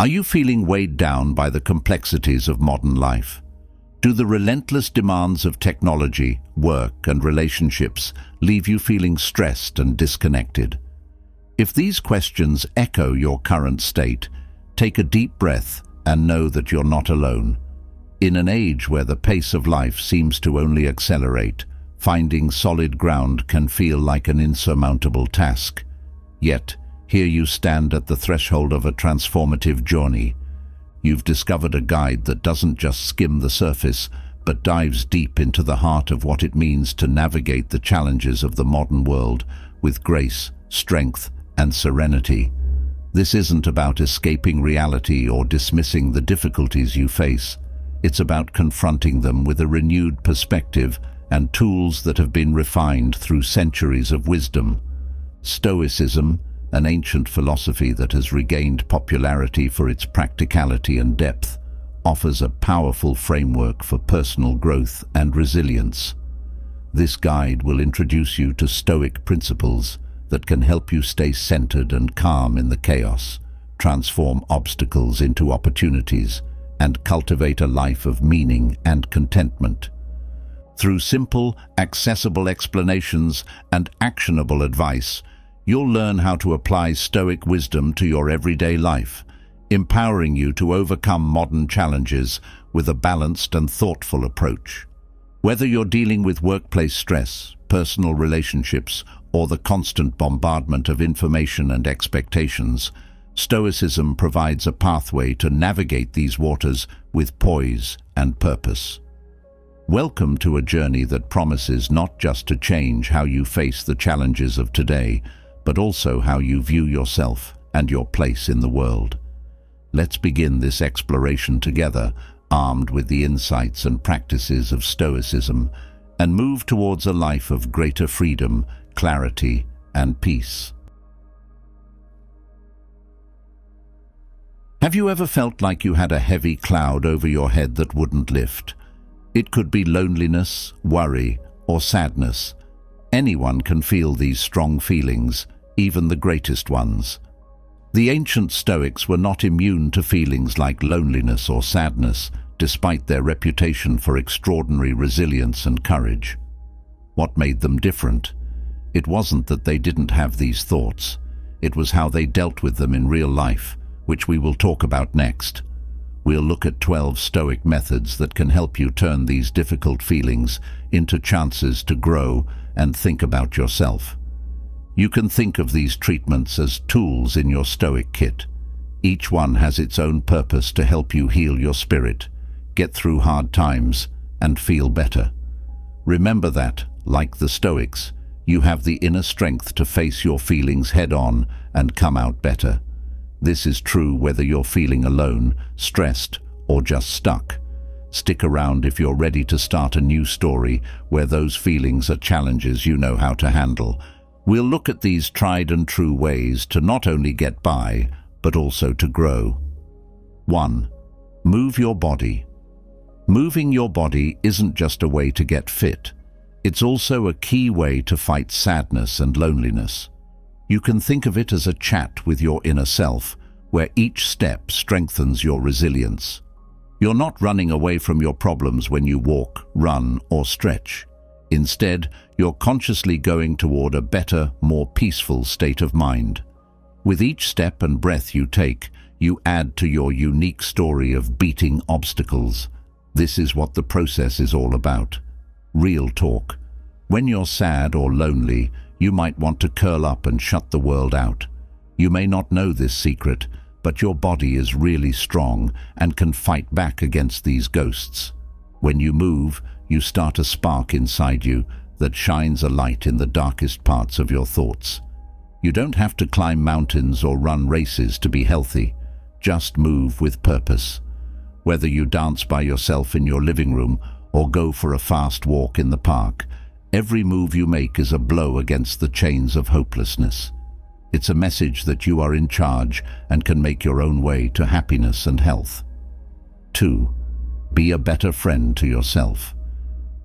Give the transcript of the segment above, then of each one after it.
Are you feeling weighed down by the complexities of modern life? Do the relentless demands of technology, work and relationships leave you feeling stressed and disconnected? If these questions echo your current state, take a deep breath and know that you're not alone. In an age where the pace of life seems to only accelerate, finding solid ground can feel like an insurmountable task. Yet, here you stand at the threshold of a transformative journey. You've discovered a guide that doesn't just skim the surface, but dives deep into the heart of what it means to navigate the challenges of the modern world with grace, strength, and serenity. This isn't about escaping reality or dismissing the difficulties you face. It's about confronting them with a renewed perspective and tools that have been refined through centuries of wisdom. Stoicism, an ancient philosophy that has regained popularity for its practicality and depth, offers a powerful framework for personal growth and resilience. This guide will introduce you to Stoic principles that can help you stay centered and calm in the chaos, transform obstacles into opportunities, and cultivate a life of meaning and contentment. Through simple, accessible explanations and actionable advice, you'll learn how to apply Stoic wisdom to your everyday life, empowering you to overcome modern challenges with a balanced and thoughtful approach. Whether you're dealing with workplace stress, personal relationships, or the constant bombardment of information and expectations, Stoicism provides a pathway to navigate these waters with poise and purpose. Welcome to a journey that promises not just to change how you face the challenges of today, but also how you view yourself and your place in the world. Let's begin this exploration together, armed with the insights and practices of Stoicism, and move towards a life of greater freedom, clarity, and peace. Have you ever felt like you had a heavy cloud over your head that wouldn't lift? It could be loneliness, worry, or sadness. Anyone can feel these strong feelings, even the greatest ones. The ancient Stoics were not immune to feelings like loneliness or sadness, despite their reputation for extraordinary resilience and courage. What made them different? It wasn't that they didn't have these thoughts. It was how they dealt with them in real life, which we will talk about next. We'll look at 12 Stoic methods that can help you turn these difficult feelings into chances to grow and think about yourself. You can think of these treatments as tools in your Stoic kit. Each one has its own purpose to help you heal your spirit, get through hard times, and feel better. Remember that, like the Stoics, you have the inner strength to face your feelings head-on and come out better. This is true whether you're feeling alone, stressed, or just stuck. Stick around if you're ready to start a new story where those feelings are challenges you know how to handle, We'll look at these tried and true ways to not only get by, but also to grow. 1. Move your body. Moving your body isn't just a way to get fit. It's also a key way to fight sadness and loneliness. You can think of it as a chat with your inner self, where each step strengthens your resilience. You're not running away from your problems when you walk, run or stretch. Instead, you're consciously going toward a better, more peaceful state of mind. With each step and breath you take, you add to your unique story of beating obstacles. This is what the process is all about. Real talk. When you're sad or lonely, you might want to curl up and shut the world out. You may not know this secret, but your body is really strong and can fight back against these ghosts. When you move, you start a spark inside you that shines a light in the darkest parts of your thoughts. You don't have to climb mountains or run races to be healthy. Just move with purpose. Whether you dance by yourself in your living room or go for a fast walk in the park, every move you make is a blow against the chains of hopelessness. It's a message that you are in charge and can make your own way to happiness and health. 2. Be a better friend to yourself.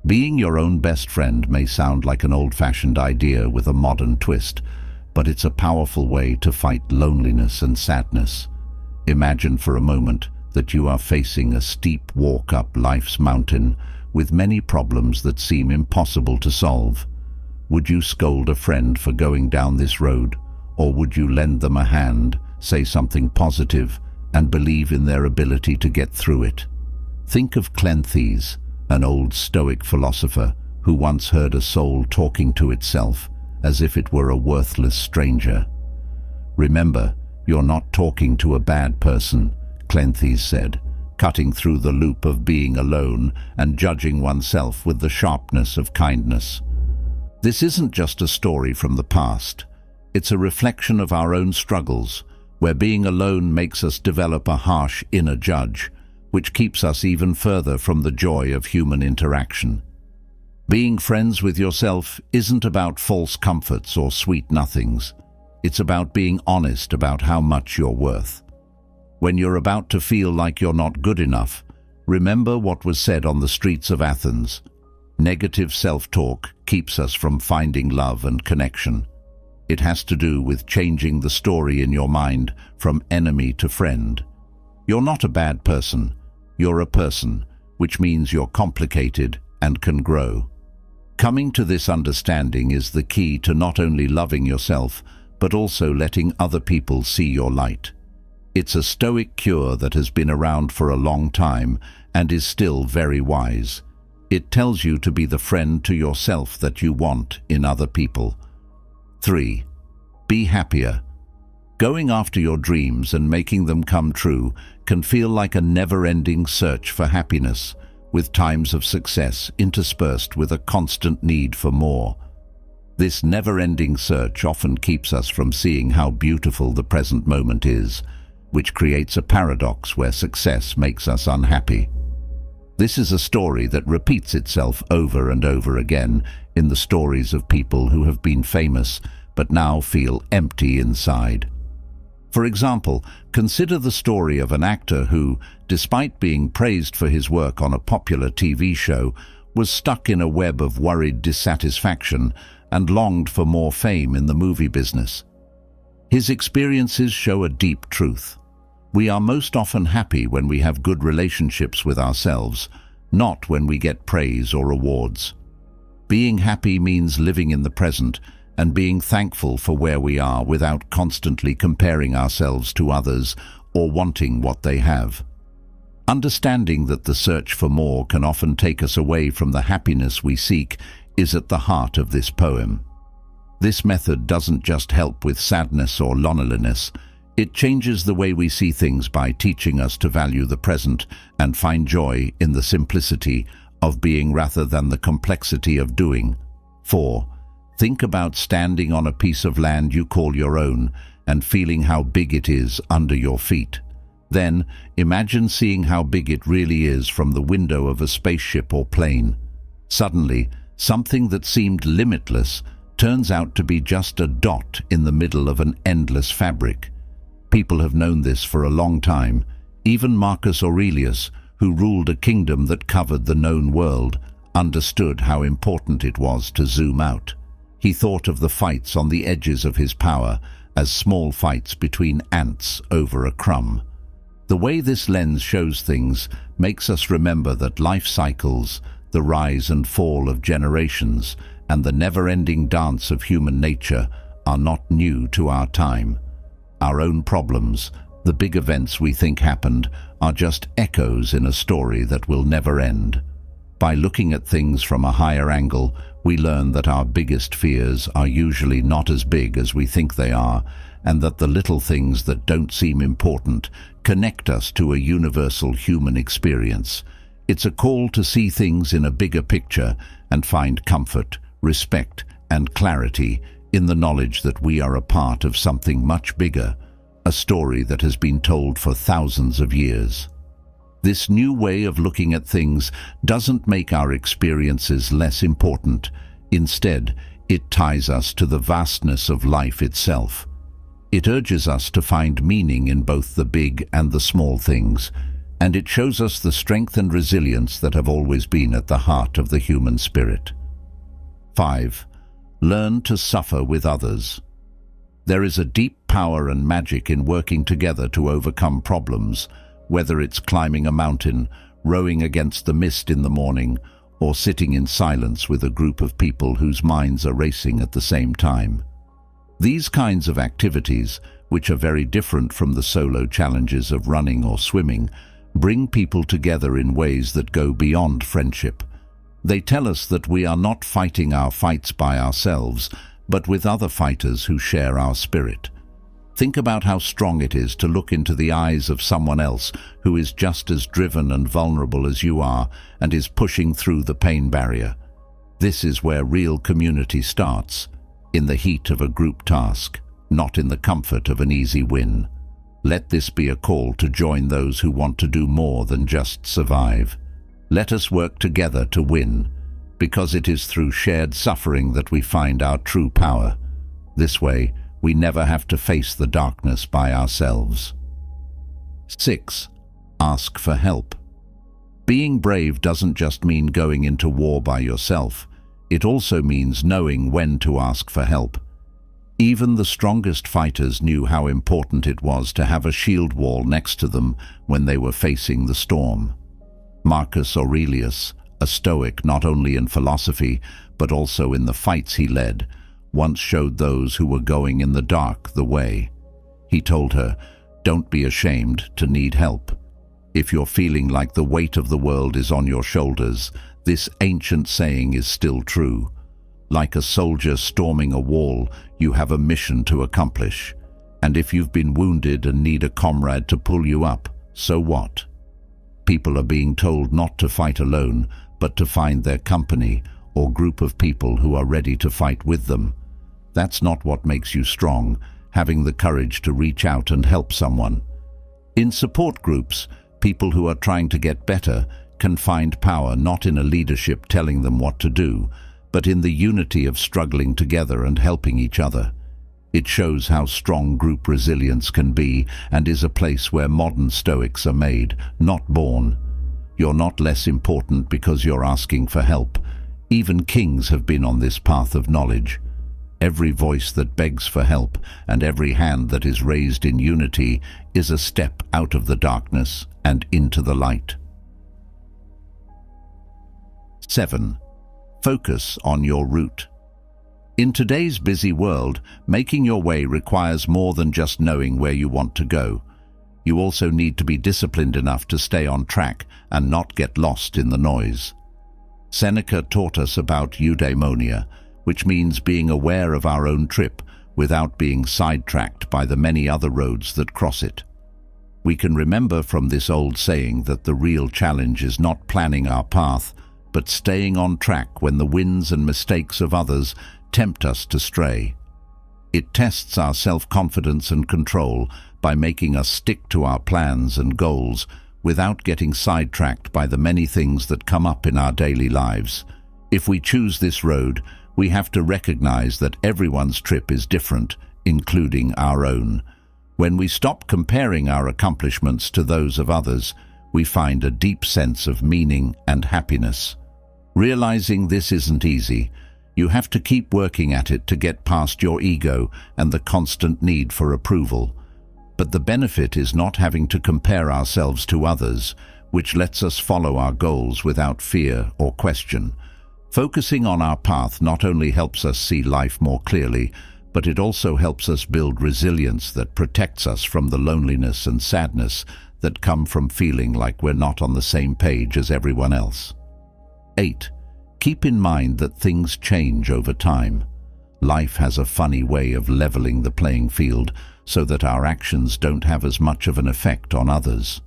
Being your own best friend may sound like an old-fashioned idea with a modern twist, but it's a powerful way to fight loneliness and sadness. Imagine for a moment that you are facing a steep walk up life's mountain with many problems that seem impossible to solve. Would you scold a friend for going down this road, or would you lend them a hand, say something positive, and believe in their ability to get through it? Think of Cleanthes, an old Stoic philosopher who once heard a soul talking to itself as if it were a worthless stranger. Remember, you're not talking to a bad person, Cleanthes said, cutting through the loop of being alone and judging oneself with the sharpness of kindness. This isn't just a story from the past. It's a reflection of our own struggles, where being alone makes us develop a harsh inner judge, which keeps us even further from the joy of human interaction. Being friends with yourself isn't about false comforts or sweet nothings. It's about being honest about how much you're worth. When you're about to feel like you're not good enough, remember what was said on the streets of Athens. Negative self-talk keeps us from finding love and connection. It has to do with changing the story in your mind from enemy to friend. You're not a bad person. You're a person, which means you're complicated and can grow. Coming to this understanding is the key to not only loving yourself, but also letting other people see your light. It's a stoic cure that has been around for a long time and is still very wise. It tells you to be the friend to yourself that you want in other people. 3. Be happier. Going after your dreams and making them come true can feel like a never-ending search for happiness, with times of success interspersed with a constant need for more. This never-ending search often keeps us from seeing how beautiful the present moment is, which creates a paradox where success makes us unhappy. This is a story that repeats itself over and over again in the stories of people who have been famous but now feel empty inside. For example, consider the story of an actor who, despite being praised for his work on a popular TV show, was stuck in a web of worried dissatisfaction and longed for more fame in the movie business. His experiences show a deep truth. We are most often happy when we have good relationships with ourselves, not when we get praise or awards. Being happy means living in the present and being thankful for where we are without constantly comparing ourselves to others or wanting what they have. Understanding that the search for more can often take us away from the happiness we seek is at the heart of this poem. This method doesn't just help with sadness or loneliness, it changes the way we see things by teaching us to value the present and find joy in the simplicity of being rather than the complexity of doing. 4. Think about standing on a piece of land you call your own and feeling how big it is under your feet. Then, imagine seeing how big it really is from the window of a spaceship or plane. Suddenly, something that seemed limitless turns out to be just a dot in the middle of an endless fabric. People have known this for a long time. Even Marcus Aurelius, who ruled a kingdom that covered the known world, understood how important it was to zoom out. He thought of the fights on the edges of his power as small fights between ants over a crumb. The way this lens shows things makes us remember that life cycles, the rise and fall of generations, and the never-ending dance of human nature are not new to our time. Our own problems, the big events we think happened, are just echoes in a story that will never end. By looking at things from a higher angle, we learn that our biggest fears are usually not as big as we think they are, and that the little things that don't seem important connect us to a universal human experience. It's a call to see things in a bigger picture and find comfort, respect and clarity in the knowledge that we are a part of something much bigger, a story that has been told for thousands of years. This new way of looking at things doesn't make our experiences less important. Instead, it ties us to the vastness of life itself. It urges us to find meaning in both the big and the small things, and it shows us the strength and resilience that have always been at the heart of the human spirit. 5. Learn to suffer with others. There is a deep power and magic in working together to overcome problems, whether it's climbing a mountain, rowing against the mist in the morning, or sitting in silence with a group of people whose minds are racing at the same time. These kinds of activities, which are very different from the solo challenges of running or swimming, bring people together in ways that go beyond friendship. They tell us that we are not fighting our fights by ourselves, but with other fighters who share our spirit. Think about how strong it is to look into the eyes of someone else who is just as driven and vulnerable as you are and is pushing through the pain barrier. This is where real community starts, in the heat of a group task, not in the comfort of an easy win. Let this be a call to join those who want to do more than just survive. Let us work together to win, because it is through shared suffering that we find our true power. This way, we never have to face the darkness by ourselves. 6. Ask for help. Being brave doesn't just mean going into war by yourself. It also means knowing when to ask for help. Even the strongest fighters knew how important it was to have a shield wall next to them when they were facing the storm. Marcus Aurelius, a Stoic not only in philosophy but also in the fights he led, once showed those who were going in the dark the way. He told her, don't be ashamed to need help. If you're feeling like the weight of the world is on your shoulders, this ancient saying is still true. Like a soldier storming a wall, you have a mission to accomplish. And if you've been wounded and need a comrade to pull you up, so what? People are being told not to fight alone, but to find their company or group of people who are ready to fight with them. That's not what makes you strong, having the courage to reach out and help someone. In support groups, people who are trying to get better can find power not in a leadership telling them what to do, but in the unity of struggling together and helping each other. It shows how strong group resilience can be and is a place where modern Stoics are made, not born. You're not less important because you're asking for help. Even kings have been on this path of knowledge. Every voice that begs for help and every hand that is raised in unity is a step out of the darkness and into the light. 7. Focus on your route. In today's busy world, making your way requires more than just knowing where you want to go. You also need to be disciplined enough to stay on track and not get lost in the noise. Seneca taught us about eudaimonia, which means being aware of our own trip without being sidetracked by the many other roads that cross it. We can remember from this old saying that the real challenge is not planning our path, but staying on track when the wins and mistakes of others tempt us to stray. It tests our self-confidence and control by making us stick to our plans and goals without getting sidetracked by the many things that come up in our daily lives. If we choose this road, we have to recognize that everyone's trip is different, including our own. When we stop comparing our accomplishments to those of others, we find a deep sense of meaning and happiness. Realizing this isn't easy, you have to keep working at it to get past your ego and the constant need for approval. But the benefit is not having to compare ourselves to others, which lets us follow our goals without fear or question. Focusing on our path not only helps us see life more clearly, but it also helps us build resilience that protects us from the loneliness and sadness that come from feeling like we're not on the same page as everyone else. 8. Keep in mind that things change over time. Life has a funny way of leveling the playing field, so that our actions don't have as much of an effect on others.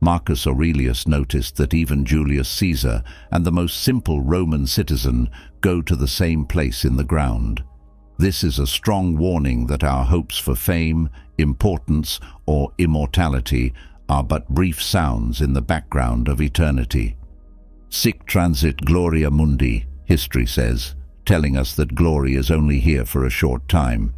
Marcus Aurelius noticed that even Julius Caesar and the most simple Roman citizen go to the same place in the ground. This is a strong warning that our hopes for fame, importance or immortality are but brief sounds in the background of eternity. Sic transit gloria mundi, history says, telling us that glory is only here for a short time.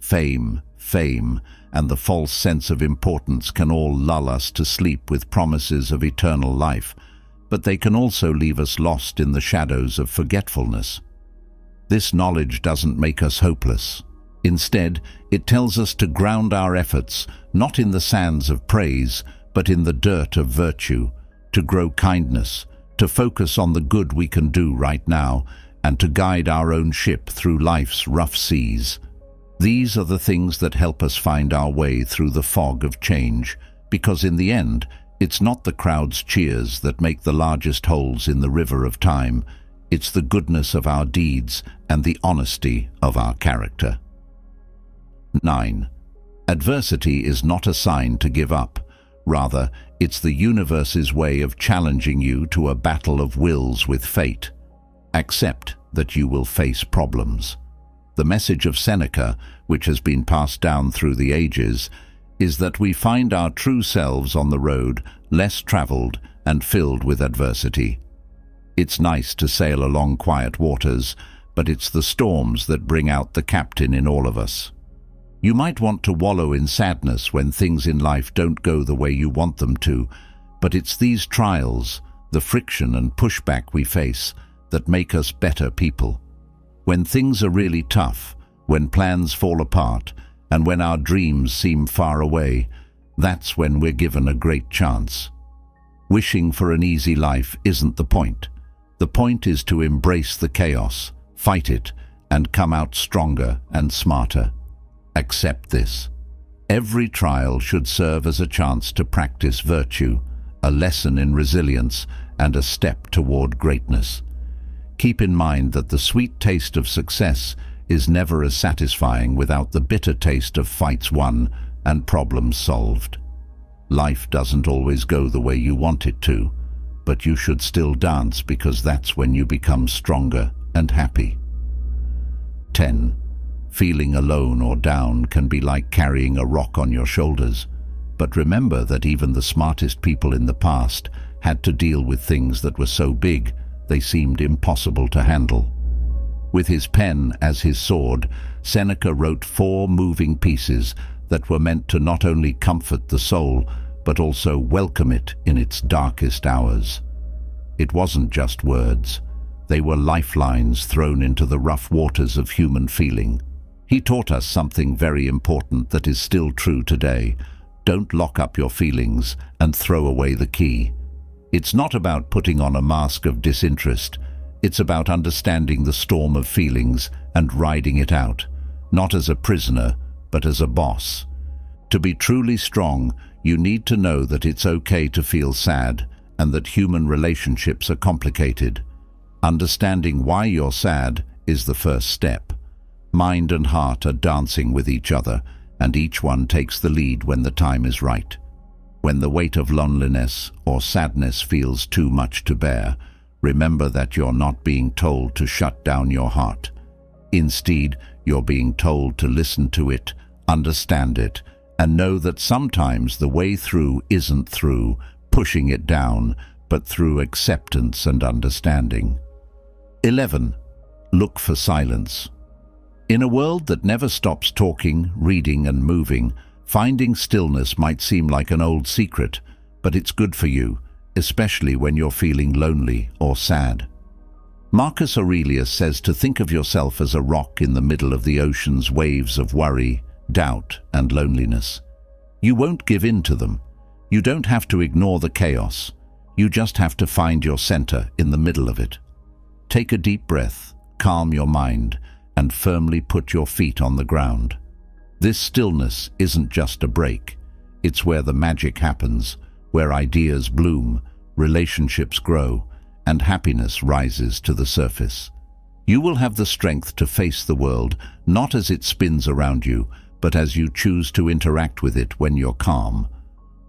Fame, fame, and the false sense of importance can all lull us to sleep with promises of eternal life, but they can also leave us lost in the shadows of forgetfulness. This knowledge doesn't make us hopeless. Instead, It tells us to ground our efforts, not in the sands of praise, but in the dirt of virtue, to grow kindness, to focus on the good we can do right now, and to guide our own ship through life's rough seas. These are the things that help us find our way through the fog of change, because in the end, it's not the crowd's cheers that make the largest holes in the river of time. It's the goodness of our deeds and the honesty of our character. 9. Adversity is not a sign to give up. Rather, it's the universe's way of challenging you to a battle of wills with fate. Accept that you will face problems. The message of Seneca, which has been passed down through the ages, is that we find our true selves on the road, less travelled and filled with adversity. It's nice to sail along quiet waters, but it's the storms that bring out the captain in all of us. You might want to wallow in sadness when things in life don't go the way you want them to, but it's these trials, the friction and pushback we face, that make us better people. When things are really tough, when plans fall apart, and when our dreams seem far away, that's when we're given a great chance. Wishing for an easy life isn't the point. The point is to embrace the chaos, fight it, and come out stronger and smarter. Accept this. Every trial should serve as a chance to practice virtue, a lesson in resilience, and a step toward greatness. Keep in mind that the sweet taste of success is never as satisfying without the bitter taste of fights won and problems solved. Life doesn't always go the way you want it to, but you should still dance because that's when you become stronger and happy. 10. Feeling alone or down can be like carrying a rock on your shoulders, but remember that even the smartest people in the past had to deal with things that were so big they seemed impossible to handle. With his pen as his sword, Seneca wrote four moving pieces that were meant to not only comfort the soul, but also welcome it in its darkest hours. It wasn't just words. They were lifelines thrown into the rough waters of human feeling. He taught us something very important that is still true today. Don't lock up your feelings and throw away the key. It's not about putting on a mask of disinterest. It's about understanding the storm of feelings and riding it out, not as a prisoner, but as a boss. To be truly strong, you need to know that it's okay to feel sad and that human relationships are complicated. Understanding why you're sad is the first step. Mind and heart are dancing with each other, and each one takes the lead when the time is right. When the weight of loneliness or sadness feels too much to bear, remember that you're not being told to shut down your heart. Instead, you're being told to listen to it, understand it, and know that sometimes the way through isn't through pushing it down, but through acceptance and understanding. 11. Look for silence. In a world that never stops talking, reading and moving, finding stillness might seem like an old secret, but it's good for you, especially when you're feeling lonely or sad. Marcus Aurelius says to think of yourself as a rock in the middle of the ocean's waves of worry, doubt and loneliness. You won't give in to them. You don't have to ignore the chaos. You just have to find your center in the middle of it. Take a deep breath, calm your mind, and firmly put your feet on the ground. This stillness isn't just a break. It's where the magic happens, where ideas bloom, relationships grow, and happiness rises to the surface. You will have the strength to face the world, not as it spins around you, but as you choose to interact with it when you're calm.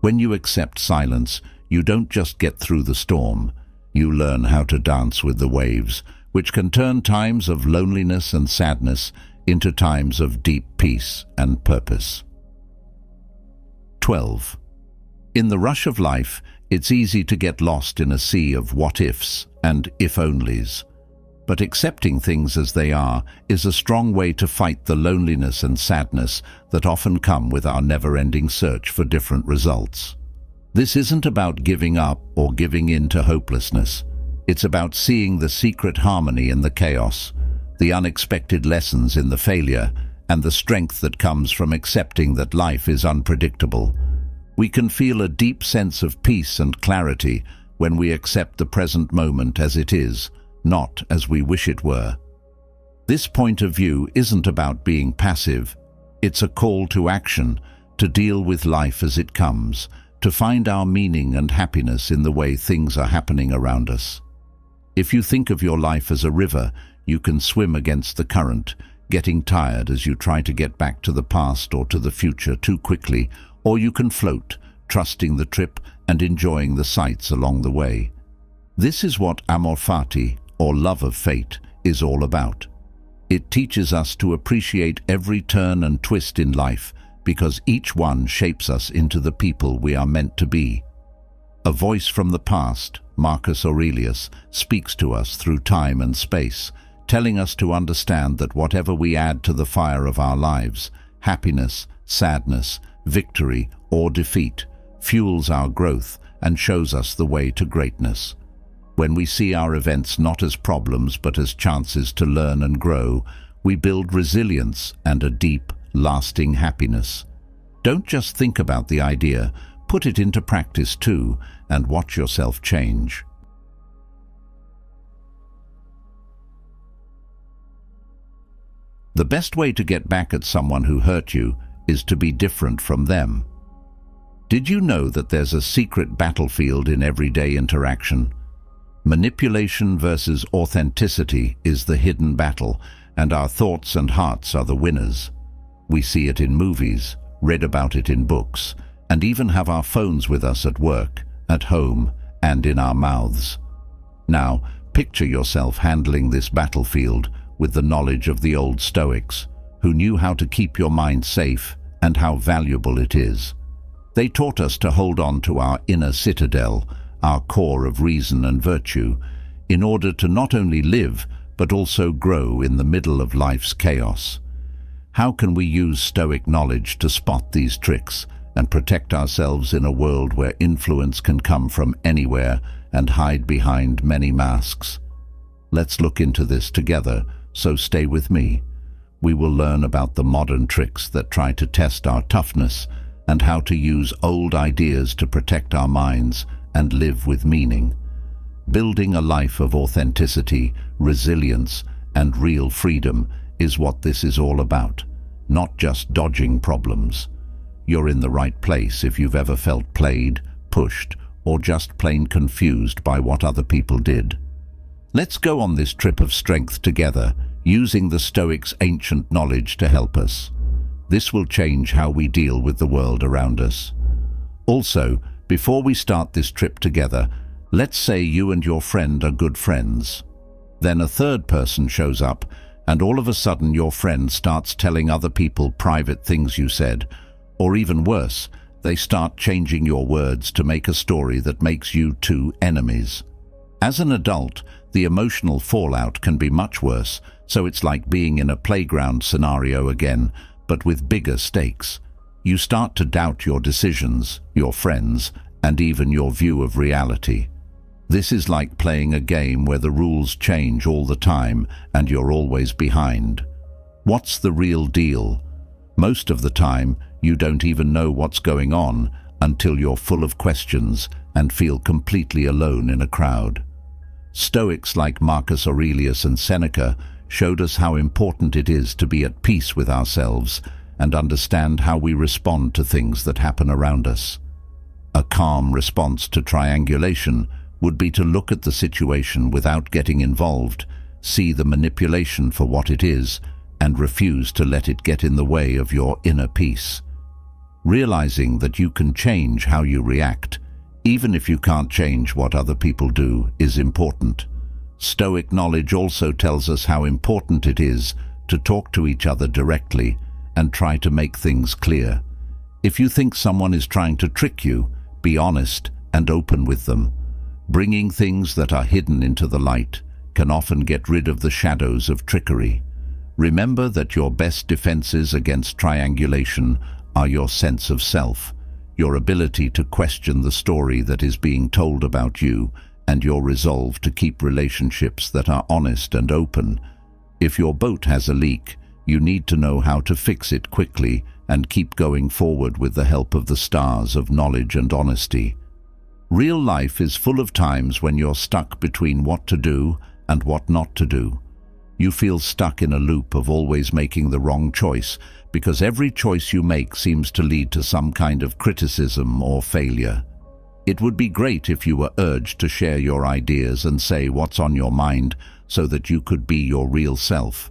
When you accept silence, you don't just get through the storm. You learn how to dance with the waves, which can turn times of loneliness and sadness into times of deep peace and purpose. 12. In the rush of life, it's easy to get lost in a sea of what-ifs and if-onlys. But accepting things as they are is a strong way to fight the loneliness and sadness that often come with our never-ending search for different results. This isn't about giving up or giving in to hopelessness. It's about seeing the secret harmony in the chaos, the unexpected lessons in the failure, and the strength that comes from accepting that life is unpredictable. We can feel a deep sense of peace and clarity when we accept the present moment as it is, not as we wish it were. This point of view isn't about being passive. It's a call to action, to deal with life as it comes, to find our meaning and happiness in the way things are happening around us. If you think of your life as a river, you can swim against the current, getting tired as you try to get back to the past or to the future too quickly, or you can float, trusting the trip and enjoying the sights along the way. This is what amor fati, or love of fate, is all about. It teaches us to appreciate every turn and twist in life because each one shapes us into the people we are meant to be. A voice from the past, Marcus Aurelius, speaks to us through time and space, telling us to understand that whatever we add to the fire of our lives, happiness, sadness, victory or defeat, fuels our growth and shows us the way to greatness. When we see our events not as problems but as chances to learn and grow, we build resilience and a deep, lasting happiness. Don't just think about the idea, put it into practice too, and watch yourself change. The best way to get back at someone who hurt you is to be different from them. Did you know that there's a secret battlefield in everyday interaction? Manipulation versus authenticity is the hidden battle, and our thoughts and hearts are the winners. We see it in movies, read about it in books, and even have our phones with us at work, at home, and in our mouths. Now, picture yourself handling this battlefield with the knowledge of the old Stoics, who knew how to keep your mind safe and how valuable it is. They taught us to hold on to our inner citadel, our core of reason and virtue, in order to not only live, but also grow in the middle of life's chaos. How can we use Stoic knowledge to spot these tricks and protect ourselves in a world where influence can come from anywhere and hide behind many masks? Let's look into this together, so stay with me. We will learn about the modern tricks that try to test our toughness and how to use old ideas to protect our minds and live with meaning. Building a life of authenticity, resilience, and real freedom is what this is all about, not just dodging problems. You're in the right place if you've ever felt played, pushed, or just plain confused by what other people did. Let's go on this trip of strength together, using the Stoics' ancient knowledge to help us. This will change how we deal with the world around us. Also, before we start this trip together, let's say you and your friend are good friends. Then a third person shows up and all of a sudden your friend starts telling other people private things you said, or even worse, they start changing your words to make a story that makes you two enemies. As an adult, the emotional fallout can be much worse, so it's like being in a playground scenario again, but with bigger stakes. You start to doubt your decisions, your friends, and even your view of reality. This is like playing a game where the rules change all the time and you're always behind. What's the real deal? Most of the time, you don't even know what's going on until you're full of questions and feel completely alone in a crowd. Stoics like Marcus Aurelius and Seneca showed us how important it is to be at peace with ourselves and understand how we respond to things that happen around us. A calm response to triangulation would be to look at the situation without getting involved, see the manipulation for what it is, and refuse to let it get in the way of your inner peace. Realizing that you can change how you react, even if you can't change what other people do, is important. Stoic knowledge also tells us how important it is to talk to each other directly and try to make things clear. If you think someone is trying to trick you, be honest and open with them. Bringing things that are hidden into the light can often get rid of the shadows of trickery. Remember that your best defenses against triangulation are your sense of self, your ability to question the story that is being told about you, and your resolve to keep relationships that are honest and open. If your boat has a leak, You need to know how to fix it quickly and keep going forward with the help of the stars of knowledge and honesty. Real life is full of times when you're stuck between what to do and what not to do. You feel stuck in a loop of always making the wrong choice because every choice you make seems to lead to some kind of criticism or failure. It would be great if you were urged to share your ideas and say what's on your mind so that you could be your real self.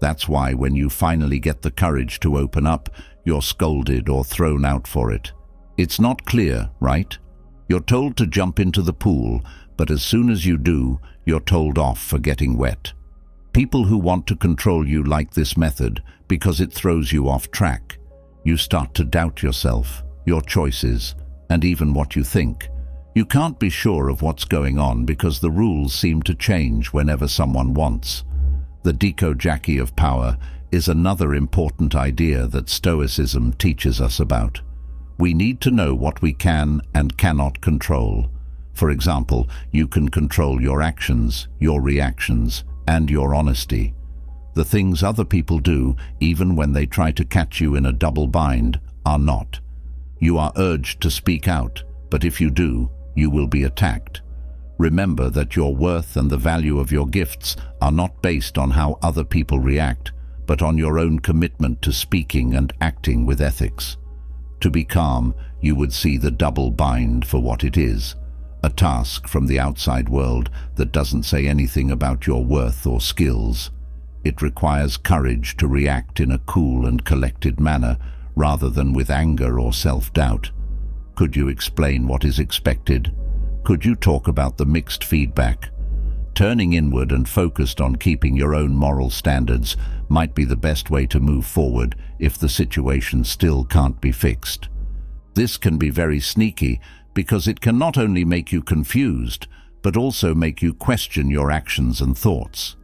That's why when you finally get the courage to open up, you're scolded or thrown out for it. It's not clear, right? You're told to jump into the pool, but as soon as you do, you're told off for getting wet. People who want to control you like this method because it throws you off track. You start to doubt yourself, your choices, and even what you think. You can't be sure of what's going on because the rules seem to change whenever someone wants. The dichotomy of power is another important idea that Stoicism teaches us about. We need to know what we can and cannot control. For example, you can control your actions, your reactions, and your honesty. The things other people do, even when they try to catch you in a double bind, are not. You are urged to speak out, but if you do, you will be attacked. Remember that your worth and the value of your gifts are not based on how other people react, but on your own commitment to speaking and acting with ethics. To be calm, you would see the double bind for what it is, a task from the outside world that doesn't say anything about your worth or skills. It requires courage to react in a cool and collected manner rather than with anger or self-doubt. Could you explain what is expected? Could you talk about the mixed feedback? Turning inward and focused on keeping your own moral standards might be the best way to move forward if the situation still can't be fixed. This can be very sneaky because it can not only make you confused, but also make you question your actions and thoughts.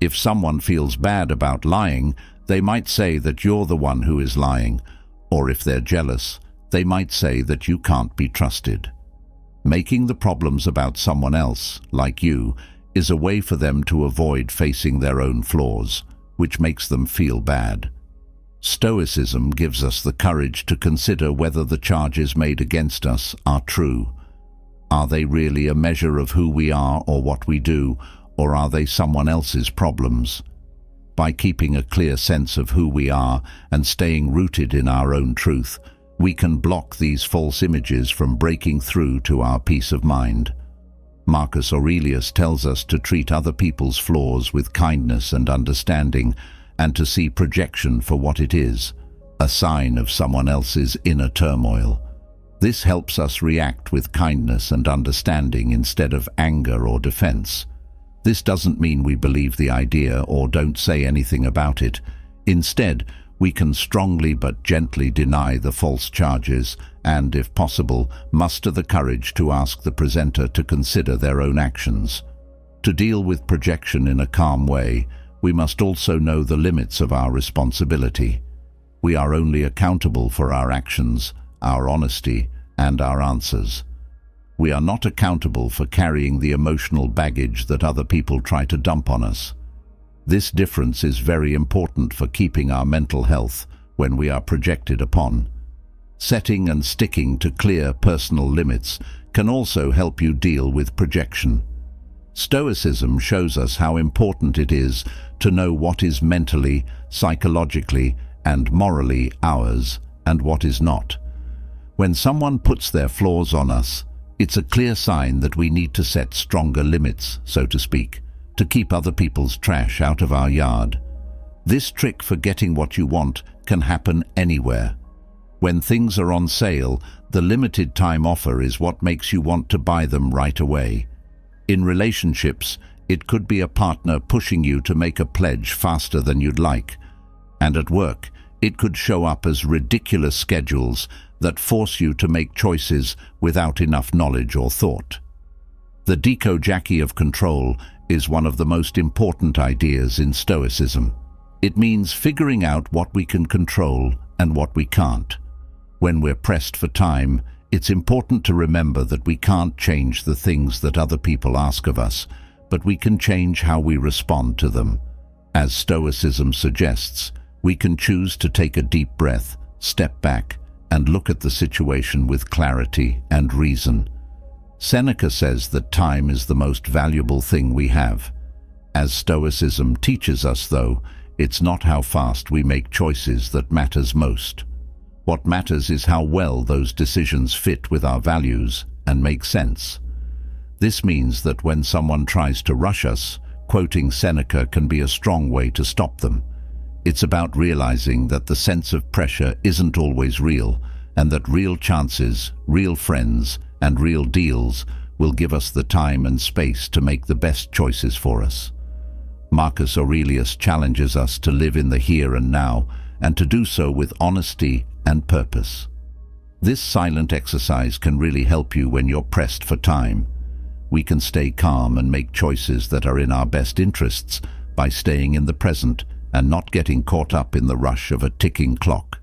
If someone feels bad about lying, they might say that you're the one who is lying, or if they're jealous, they might say that you can't be trusted. Making the problems about someone else, like you, is a way for them to avoid facing their own flaws, which makes them feel bad. Stoicism gives us the courage to consider whether the charges made against us are true. Are they really a measure of who we are or what we do, or are they someone else's problems? By keeping a clear sense of who we are and staying rooted in our own truth, we can block these false images from breaking through to our peace of mind. Marcus Aurelius tells us to treat other people's flaws with kindness and understanding and to see projection for what it is, a sign of someone else's inner turmoil. This helps us react with kindness and understanding instead of anger or defense. This doesn't mean we believe the idea or don't say anything about it. Instead, we can strongly but gently deny the false charges and, if possible, muster the courage to ask the presenter to consider their own actions. To deal with projection in a calm way, we must also know the limits of our responsibility. We are only accountable for our actions, our honesty, and our answers. We are not accountable for carrying the emotional baggage that other people try to dump on us. This difference is very important for keeping our mental health when we are projected upon. Setting and sticking to clear personal limits can also help you deal with projection. Stoicism shows us how important it is to know what is mentally, psychologically, and morally ours and what is not. When someone puts their flaws on us, it's a clear sign that we need to set stronger limits, so to speak, to keep other people's trash out of our yard. This trick for getting what you want can happen anywhere. When things are on sale, the limited time offer is what makes you want to buy them right away. In relationships, it could be a partner pushing you to make a pledge faster than you'd like. And at work, it could show up as ridiculous schedules that force you to make choices without enough knowledge or thought. The dichotomy of control is one of the most important ideas in Stoicism. It means figuring out what we can control and what we can't. When we're pressed for time, it's important to remember that we can't change the things that other people ask of us, but we can change how we respond to them. As Stoicism suggests, we can choose to take a deep breath, step back, and look at the situation with clarity and reason. Seneca says that time is the most valuable thing we have. As Stoicism teaches us, though, it's not how fast we make choices that matters most. What matters is how well those decisions fit with our values and make sense. This means that when someone tries to rush us, quoting Seneca can be a strong way to stop them. It's about realizing that the sense of pressure isn't always real and that real chances, real friends, and real deals will give us the time and space to make the best choices for us. Marcus Aurelius challenges us to live in the here and now and to do so with honesty and purpose. This silent exercise can really help you when you're pressed for time. We can stay calm and make choices that are in our best interests by staying in the present and not getting caught up in the rush of a ticking clock.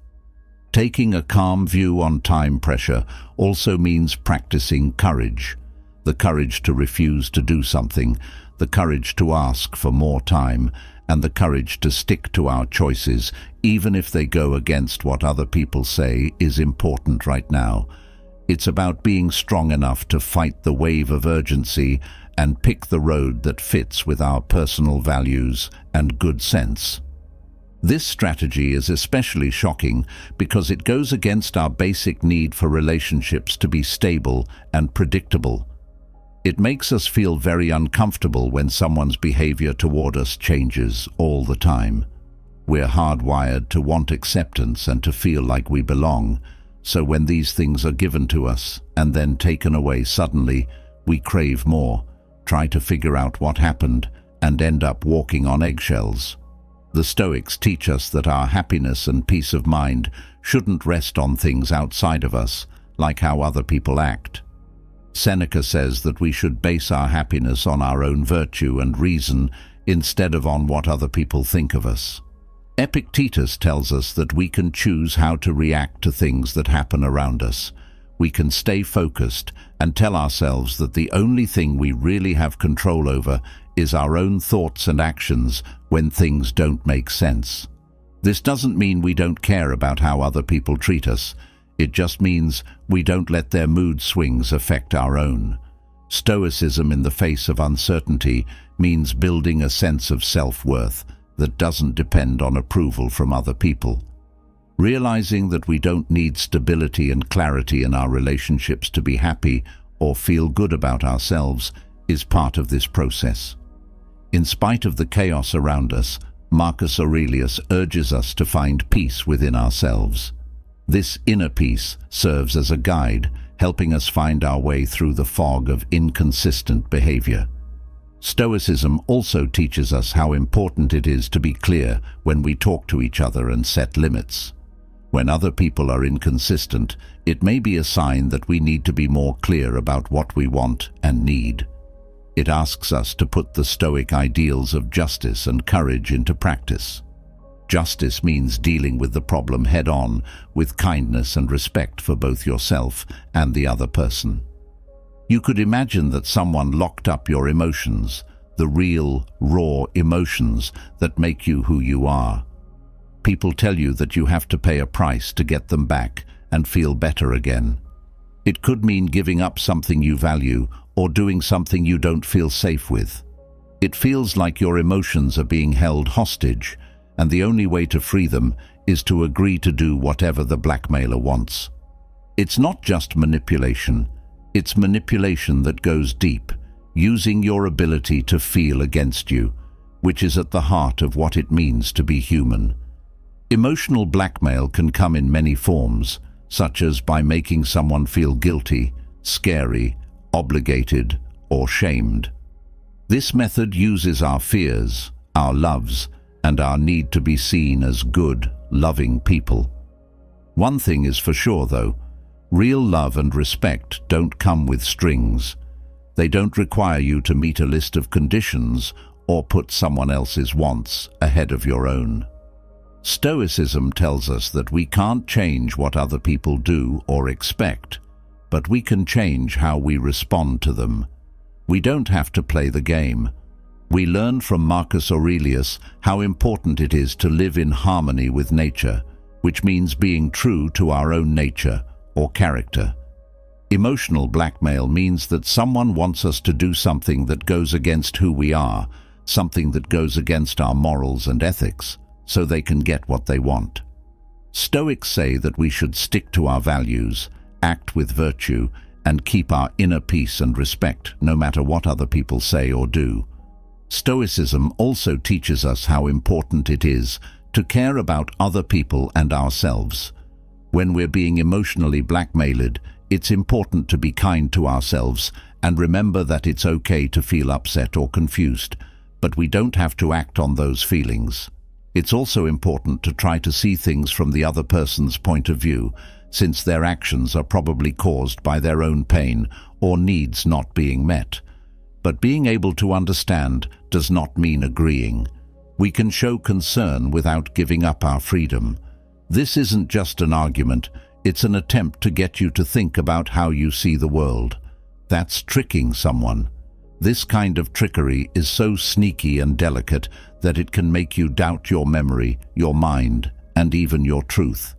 Taking a calm view on time pressure also means practicing courage. The courage to refuse to do something, the courage to ask for more time, and the courage to stick to our choices, even if they go against what other people say, is important right now. It's about being strong enough to fight the wave of urgency and pick the road that fits with our personal values and good sense. This strategy is especially shocking because it goes against our basic need for relationships to be stable and predictable. It makes us feel very uncomfortable when someone's behavior toward us changes all the time. We're hardwired to want acceptance and to feel like we belong, so when these things are given to us and then taken away suddenly, we crave more, try to figure out what happened, and end up walking on eggshells. The Stoics teach us that our happiness and peace of mind shouldn't rest on things outside of us, like how other people act. Seneca says that we should base our happiness on our own virtue and reason instead of on what other people think of us. Epictetus tells us that we can choose how to react to things that happen around us. We can stay focused and tell ourselves that the only thing we really have control over is our own thoughts and actions when things don't make sense. This doesn't mean we don't care about how other people treat us. It just means we don't let their mood swings affect our own. Stoicism in the face of uncertainty means building a sense of self-worth that doesn't depend on approval from other people. Realizing that we don't need stability and clarity in our relationships to be happy or feel good about ourselves is part of this process. In spite of the chaos around us, Marcus Aurelius urges us to find peace within ourselves. This inner peace serves as a guide, helping us find our way through the fog of inconsistent behavior. Stoicism also teaches us how important it is to be clear when we talk to each other and set limits. When other people are inconsistent, it may be a sign that we need to be more clear about what we want and need. It asks us to put the Stoic ideals of justice and courage into practice. Justice means dealing with the problem head-on with kindness and respect for both yourself and the other person. You could imagine that someone locked up your emotions, the real, raw emotions that make you who you are. People tell you that you have to pay a price to get them back and feel better again. It could mean giving up something you value or doing something you don't feel safe with. It feels like your emotions are being held hostage, and the only way to free them is to agree to do whatever the blackmailer wants. It's not just manipulation, it's manipulation that goes deep, using your ability to feel against you, which is at the heart of what it means to be human. Emotional blackmail can come in many forms, such as by making someone feel guilty, scary, obligated, or shamed. This method uses our fears, our loves, and our need to be seen as good, loving people. One thing is for sure, though. Real love and respect don't come with strings. They don't require you to meet a list of conditions or put someone else's wants ahead of your own. Stoicism tells us that we can't change what other people do or expect, but we can change how we respond to them. We don't have to play the game. We learn from Marcus Aurelius how important it is to live in harmony with nature, which means being true to our own nature or character. Emotional blackmail means that someone wants us to do something that goes against who we are, something that goes against our morals and ethics, so they can get what they want. Stoics say that we should stick to our values, act with virtue, and keep our inner peace and respect no matter what other people say or do. Stoicism also teaches us how important it is to care about other people and ourselves. When we're being emotionally blackmailed, it's important to be kind to ourselves and remember that it's okay to feel upset or confused, but we don't have to act on those feelings. It's also important to try to see things from the other person's point of view, since their actions are probably caused by their own pain or needs not being met. But being able to understand does not mean agreeing. We can show concern without giving up our freedom. This isn't just an argument, it's an attempt to get you to think about how you see the world. That's tricking someone. This kind of trickery is so sneaky and delicate that it can make you doubt your memory, your mind, and even your truth.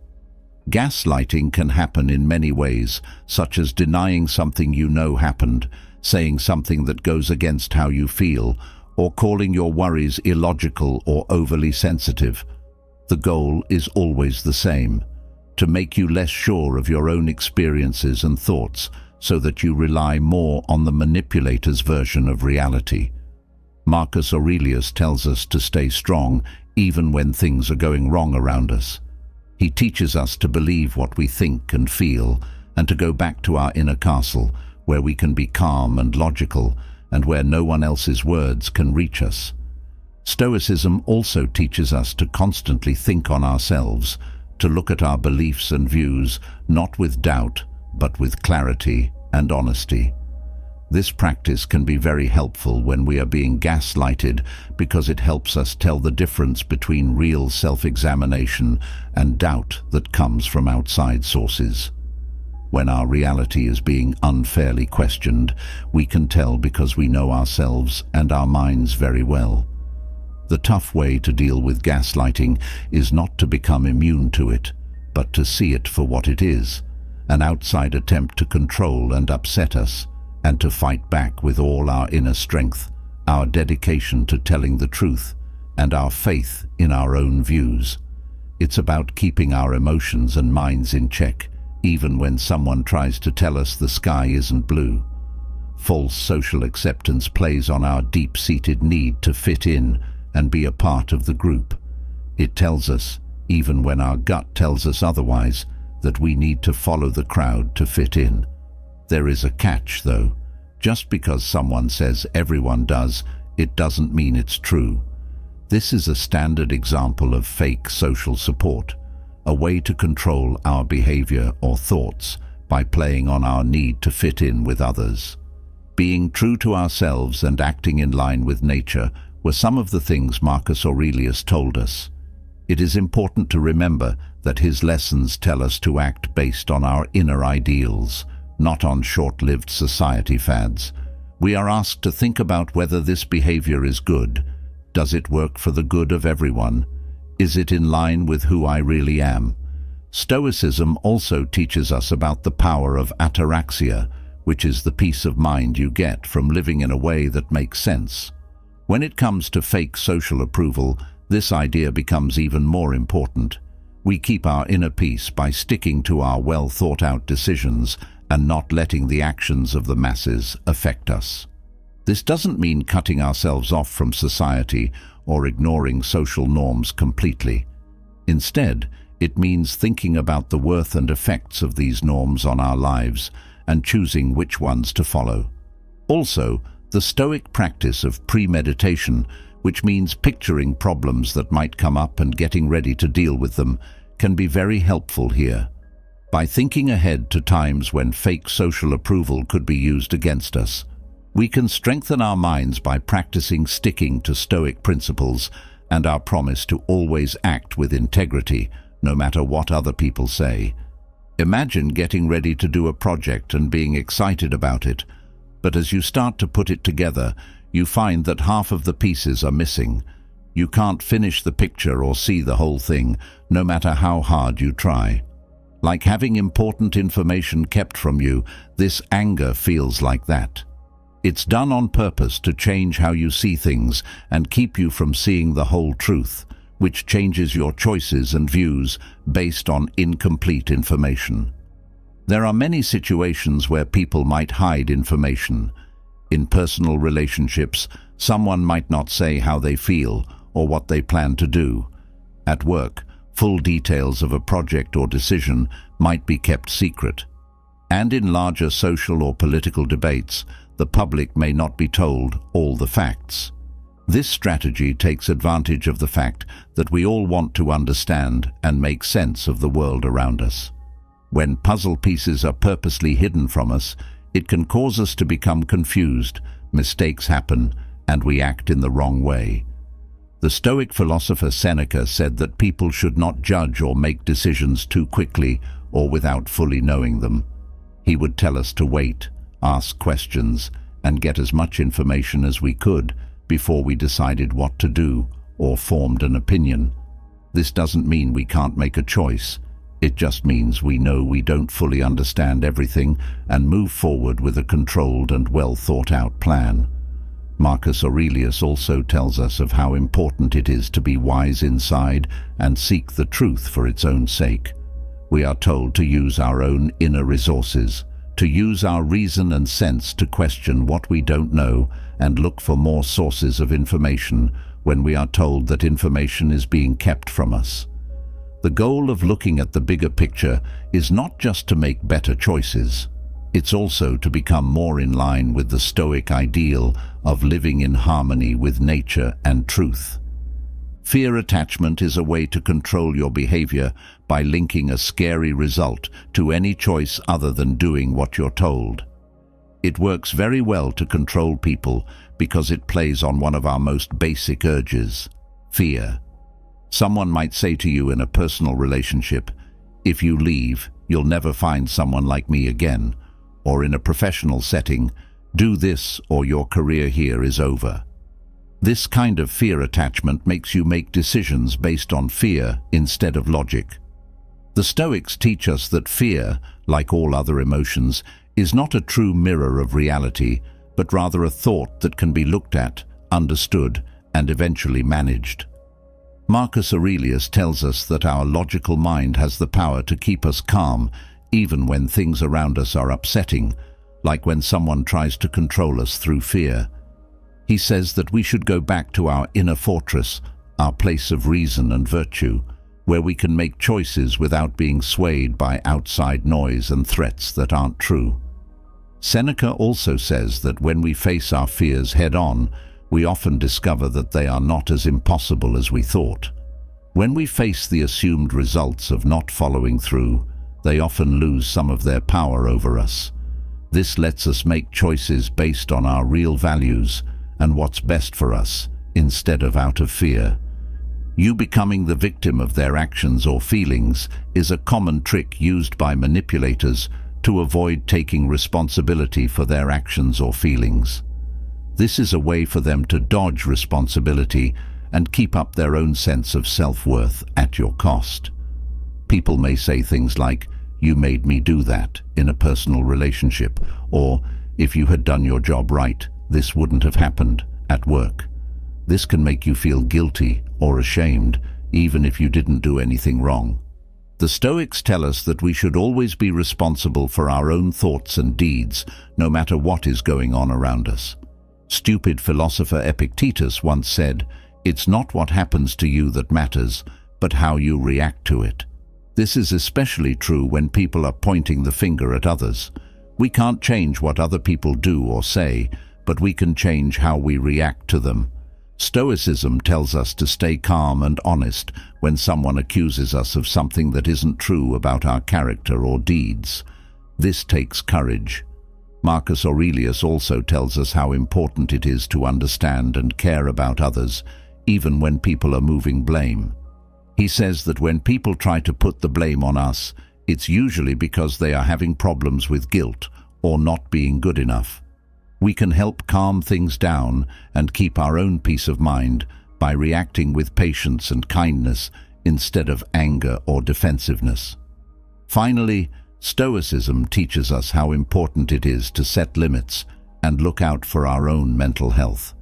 Gaslighting can happen in many ways, such as denying something you know happened, saying something that goes against how you feel, or calling your worries illogical or overly sensitive. The goal is always the same, to make you less sure of your own experiences and thoughts so that you rely more on the manipulator's version of reality. Marcus Aurelius tells us to stay strong even when things are going wrong around us. He teaches us to believe what we think and feel and to go back to our inner castle where we can be calm and logical and where no one else's words can reach us. Stoicism also teaches us to constantly think on ourselves, to look at our beliefs and views not with doubt, but with clarity and honesty. This practice can be very helpful when we are being gaslighted because it helps us tell the difference between real self-examination and doubt that comes from outside sources. When our reality is being unfairly questioned, we can tell because we know ourselves and our minds very well. The tough way to deal with gaslighting is not to become immune to it, but to see it for what it is, an outside attempt to control and upset us, and to fight back with all our inner strength, our dedication to telling the truth, and our faith in our own views. It's about keeping our emotions and minds in check, even when someone tries to tell us the sky isn't blue. False social acceptance plays on our deep-seated need to fit in and be a part of the group. It tells us, even when our gut tells us otherwise, that we need to follow the crowd to fit in. There is a catch, though. Just because someone says everyone does, it doesn't mean it's true. This is a standard example of fake social support a way to control our behavior or thoughts by playing on our need to fit in with others. Being true to ourselves and acting in line with nature were some of the things Marcus Aurelius told us. It is important to remember that his lessons tell us to act based on our inner ideals, not on short-lived society fads. We are asked to think about whether this behavior is good. Does it work for the good of everyone? Is it in line with who I really am? Stoicism also teaches us about the power of ataraxia, which is the peace of mind you get from living in a way that makes sense. When it comes to fake social approval, this idea becomes even more important. We keep our inner peace by sticking to our well-thought-out decisions and not letting the actions of the masses affect us. This doesn't mean cutting ourselves off from society or ignoring social norms completely. Instead, it means thinking about the worth and effects of these norms on our lives and choosing which ones to follow. Also, the Stoic practice of premeditation, which means picturing problems that might come up and getting ready to deal with them, can be very helpful here. By thinking ahead to times when fake social approval could be used against us, we can strengthen our minds by practicing sticking to Stoic principles and our promise to always act with integrity, no matter what other people say. Imagine getting ready to do a project and being excited about it, but as you start to put it together, you find that half of the pieces are missing. You can't finish the picture or see the whole thing, no matter how hard you try. Like having important information kept from you, this anger feels like that. It's done on purpose to change how you see things and keep you from seeing the whole truth, which changes your choices and views based on incomplete information. There are many situations where people might hide information. In personal relationships, someone might not say how they feel or what they plan to do. At work, full details of a project or decision might be kept secret. And in larger social or political debates, the public may not be told all the facts. This strategy takes advantage of the fact that we all want to understand and make sense of the world around us. When puzzle pieces are purposely hidden from us, it can cause us to become confused, mistakes happen, and we act in the wrong way. The Stoic philosopher Seneca said that people should not judge or make decisions too quickly or without fully knowing them. He would tell us to wait, ask questions, and get as much information as we could before we decided what to do or formed an opinion. This doesn't mean we can't make a choice. It just means we know we don't fully understand everything and move forward with a controlled and well thought out plan. Marcus Aurelius also tells us of how important it is to be wise inside and seek the truth for its own sake. We are told to use our own inner resources, to use our reason and sense to question what we don't know and look for more sources of information when we are told that information is being kept from us. The goal of looking at the bigger picture is not just to make better choices. It's also to become more in line with the Stoic ideal of living in harmony with nature and truth. Fear attachment is a way to control your behavior by linking a scary result to any choice other than doing what you're told. It works very well to control people because it plays on one of our most basic urges, fear. Someone might say to you in a personal relationship, if you leave, you'll never find someone like me again, or in a professional setting, do this or your career here is over. This kind of fear attachment makes you make decisions based on fear instead of logic. The Stoics teach us that fear, like all other emotions, is not a true mirror of reality, but rather a thought that can be looked at, understood, and eventually managed. Marcus Aurelius tells us that our logical mind has the power to keep us calm even when things around us are upsetting, like when someone tries to control us through fear. He says that we should go back to our inner fortress, our place of reason and virtue, where we can make choices without being swayed by outside noise and threats that aren't true. Seneca also says that when we face our fears head-on, we often discover that they are not as impossible as we thought. When we face the assumed results of not following through, they often lose some of their power over us. This lets us make choices based on our real values and what's best for us, instead of out of fear. You becoming the victim of their actions or feelings is a common trick used by manipulators to avoid taking responsibility for their actions or feelings. This is a way for them to dodge responsibility and keep up their own sense of self-worth at your cost. People may say things like, you made me do that in a personal relationship, or if you had done your job right, this wouldn't have happened at work. This can make you feel guilty or ashamed, even if you didn't do anything wrong. The Stoics tell us that we should always be responsible for our own thoughts and deeds, no matter what is going on around us. Stoic philosopher Epictetus once said, It's not what happens to you that matters, but how you react to it. This is especially true when people are pointing the finger at others. We can't change what other people do or say, but we can change how we react to them. Stoicism tells us to stay calm and honest when someone accuses us of something that isn't true about our character or deeds. This takes courage. Marcus Aurelius also tells us how important it is to understand and care about others, even when people are moving blame. He says that when people try to put the blame on us, it's usually because they are having problems with guilt or not being good enough. We can help calm things down and keep our own peace of mind by reacting with patience and kindness instead of anger or defensiveness. Finally, Stoicism teaches us how important it is to set limits and look out for our own mental health.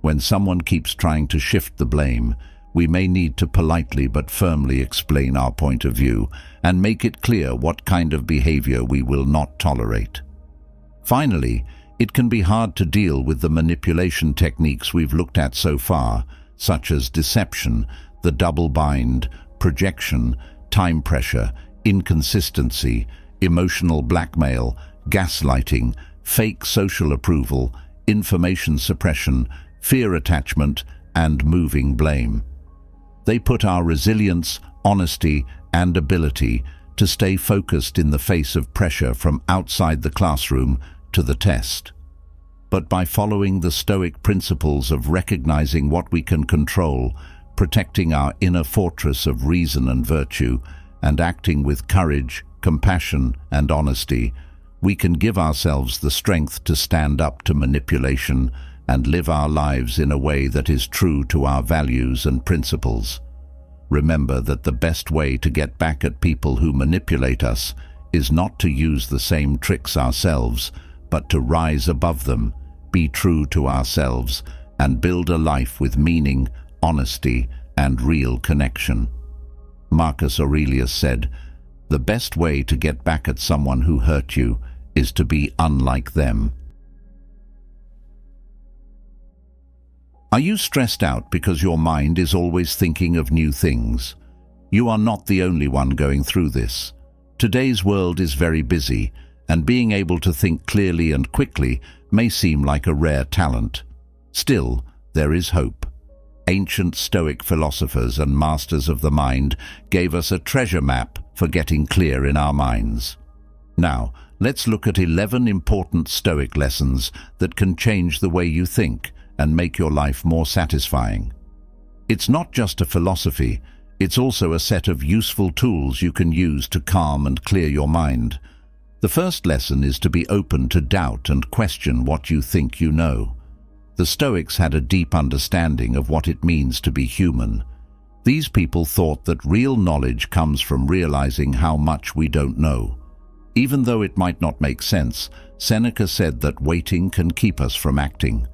When someone keeps trying to shift the blame, we may need to politely but firmly explain our point of view and make it clear what kind of behavior we will not tolerate. Finally, it can be hard to deal with the manipulation techniques we've looked at so far, such as deception, the double bind, projection, time pressure, inconsistency, emotional blackmail, gaslighting, fake social approval, information suppression, fear attachment, and moving blame. They put our resilience, honesty, and ability to stay focused in the face of pressure from outside the classroom to the test. But by following the Stoic principles of recognizing what we can control, protecting our inner fortress of reason and virtue, and acting with courage, compassion, and honesty, we can give ourselves the strength to stand up to manipulation and live our lives in a way that is true to our values and principles. Remember that the best way to get back at people who manipulate us is not to use the same tricks ourselves, but to rise above them, be true to ourselves, and build a life with meaning, honesty, and real connection. Marcus Aurelius said, the best way to get back at someone who hurt you is to be unlike them. Are you stressed out because your mind is always thinking of new things? You are not the only one going through this. Today's world is very busy, and being able to think clearly and quickly may seem like a rare talent. Still, there is hope. Ancient Stoic philosophers and masters of the mind gave us a treasure map for getting clear in our minds. Now, let's look at 11 important Stoic lessons that can change the way you think and make your life more satisfying. It's not just a philosophy, it's also a set of useful tools you can use to calm and clear your mind. The first lesson is to be open to doubt and question what you think you know. The Stoics had a deep understanding of what it means to be human. These people thought that real knowledge comes from realizing how much we don't know. Even though it might not make sense, Seneca said that waiting can keep us from acting.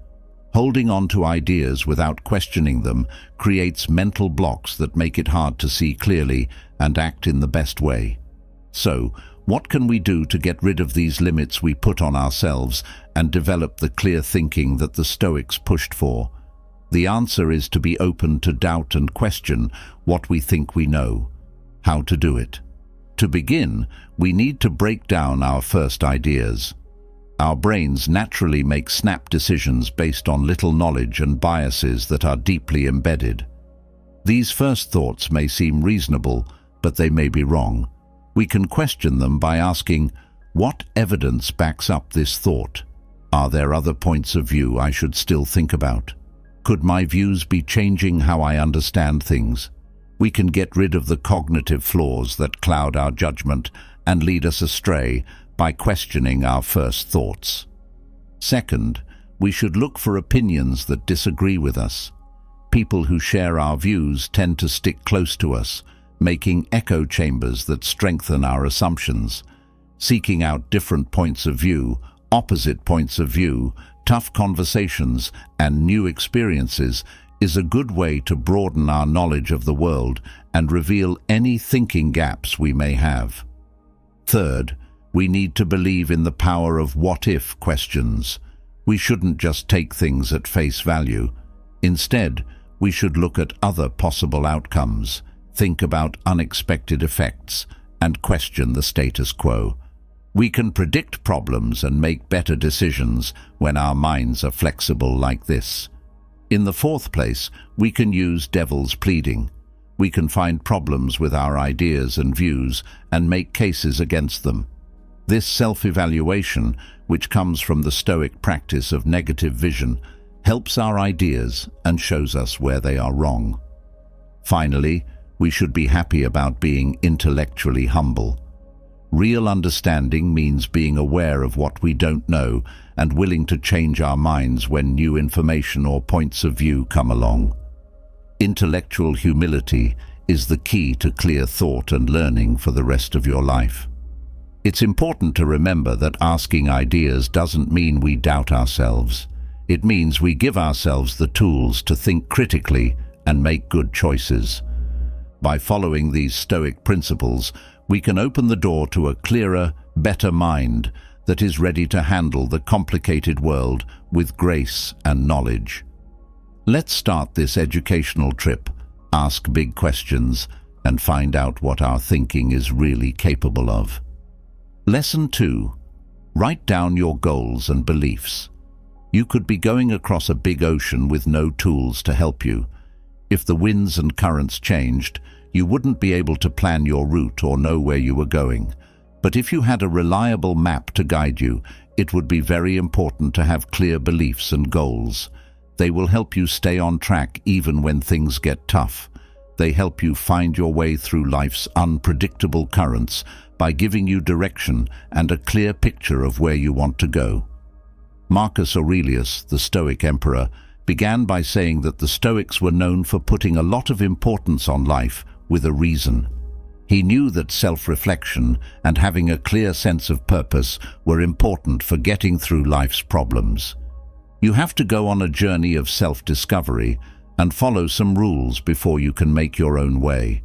Holding on to ideas without questioning them creates mental blocks that make it hard to see clearly and act in the best way. So, what can we do to get rid of these limits we put on ourselves and develop the clear thinking that the Stoics pushed for? The answer is to be open to doubt and question what we think we know. How to do it? To begin, we need to break down our first ideas. Our brains naturally make snap decisions based on little knowledge and biases that are deeply embedded. These first thoughts may seem reasonable, but they may be wrong. We can question them by asking, what evidence backs up this thought? Are there other points of view I should still think about? Could my views be changing how I understand things? We can get rid of the cognitive flaws that cloud our judgment and lead us astray by questioning our first thoughts. Second, we should look for opinions that disagree with us. People who share our views tend to stick close to us, making echo chambers that strengthen our assumptions. Seeking out different points of view, opposite points of view, tough conversations, and new experiences is a good way to broaden our knowledge of the world and reveal any thinking gaps we may have. Third, we need to believe in the power of what-if questions. We shouldn't just take things at face value. Instead, we should look at other possible outcomes, think about unexpected effects, and question the status quo. We can predict problems and make better decisions when our minds are flexible like this. In the fourth place, we can use devil's pleading. We can find problems with our ideas and views and make cases against them. This self-evaluation, which comes from the Stoic practice of negative vision, helps our ideas and shows us where they are wrong. Finally, we should be happy about being intellectually humble. Real understanding means being aware of what we don't know and willing to change our minds when new information or points of view come along. Intellectual humility is the key to clear thought and learning for the rest of your life. It's important to remember that asking ideas doesn't mean we doubt ourselves. It means we give ourselves the tools to think critically and make good choices. By following these Stoic principles, we can open the door to a clearer, better mind that is ready to handle the complicated world with grace and knowledge. Let's start this educational trip, ask big questions, and find out what our thinking is really capable of. Lesson 2. Write down your goals and beliefs. You could be going across a big ocean with no tools to help you. If the winds and currents changed, you wouldn't be able to plan your route or know where you were going. But if you had a reliable map to guide you, it would be very important to have clear beliefs and goals. They will help you stay on track even when things get tough. They help you find your way through life's unpredictable currents by giving you direction and a clear picture of where you want to go. Marcus Aurelius, the Stoic emperor, began by saying that the Stoics were known for putting a lot of importance on life with a reason. He knew that self-reflection and having a clear sense of purpose were important for getting through life's problems. You have to go on a journey of self-discovery and follow some rules before you can make your own way.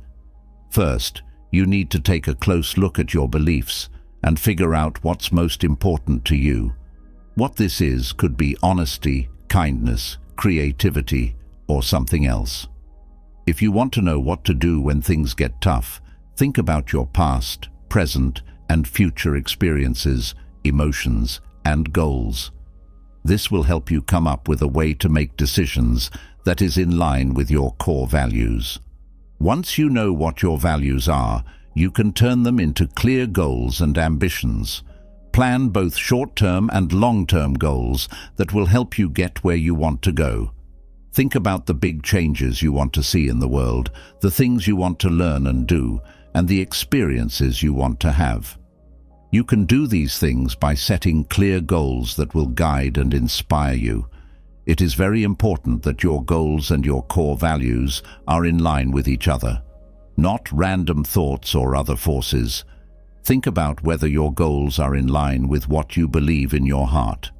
First, you need to take a close look at your beliefs and figure out what's most important to you. What this is could be honesty, kindness, creativity, or something else. If you want to know what to do when things get tough, think about your past, present, and future experiences, emotions, and goals. This will help you come up with a way to make decisions that is in line with your core values. Once you know what your values are, you can turn them into clear goals and ambitions. Plan both short-term and long-term goals that will help you get where you want to go. Think about the big changes you want to see in the world, the things you want to learn and do, and the experiences you want to have. You can do these things by setting clear goals that will guide and inspire you. It is very important that your goals and your core values are in line with each other, not random thoughts or other forces. Think about whether your goals are in line with what you believe in your heart.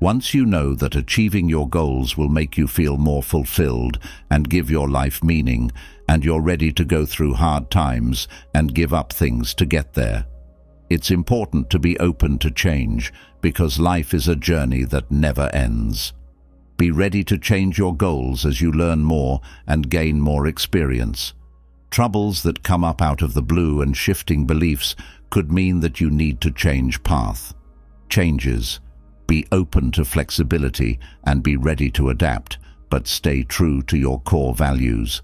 Once you know that achieving your goals will make you feel more fulfilled and give your life meaning, and you're ready to go through hard times and give up things to get there. It's important to be open to change because life is a journey that never ends. Be ready to change your goals as you learn more and gain more experience. Troubles that come up out of the blue and shifting beliefs could mean that you need to change path. Changes be open to flexibility and be ready to adapt, but stay true to your core values.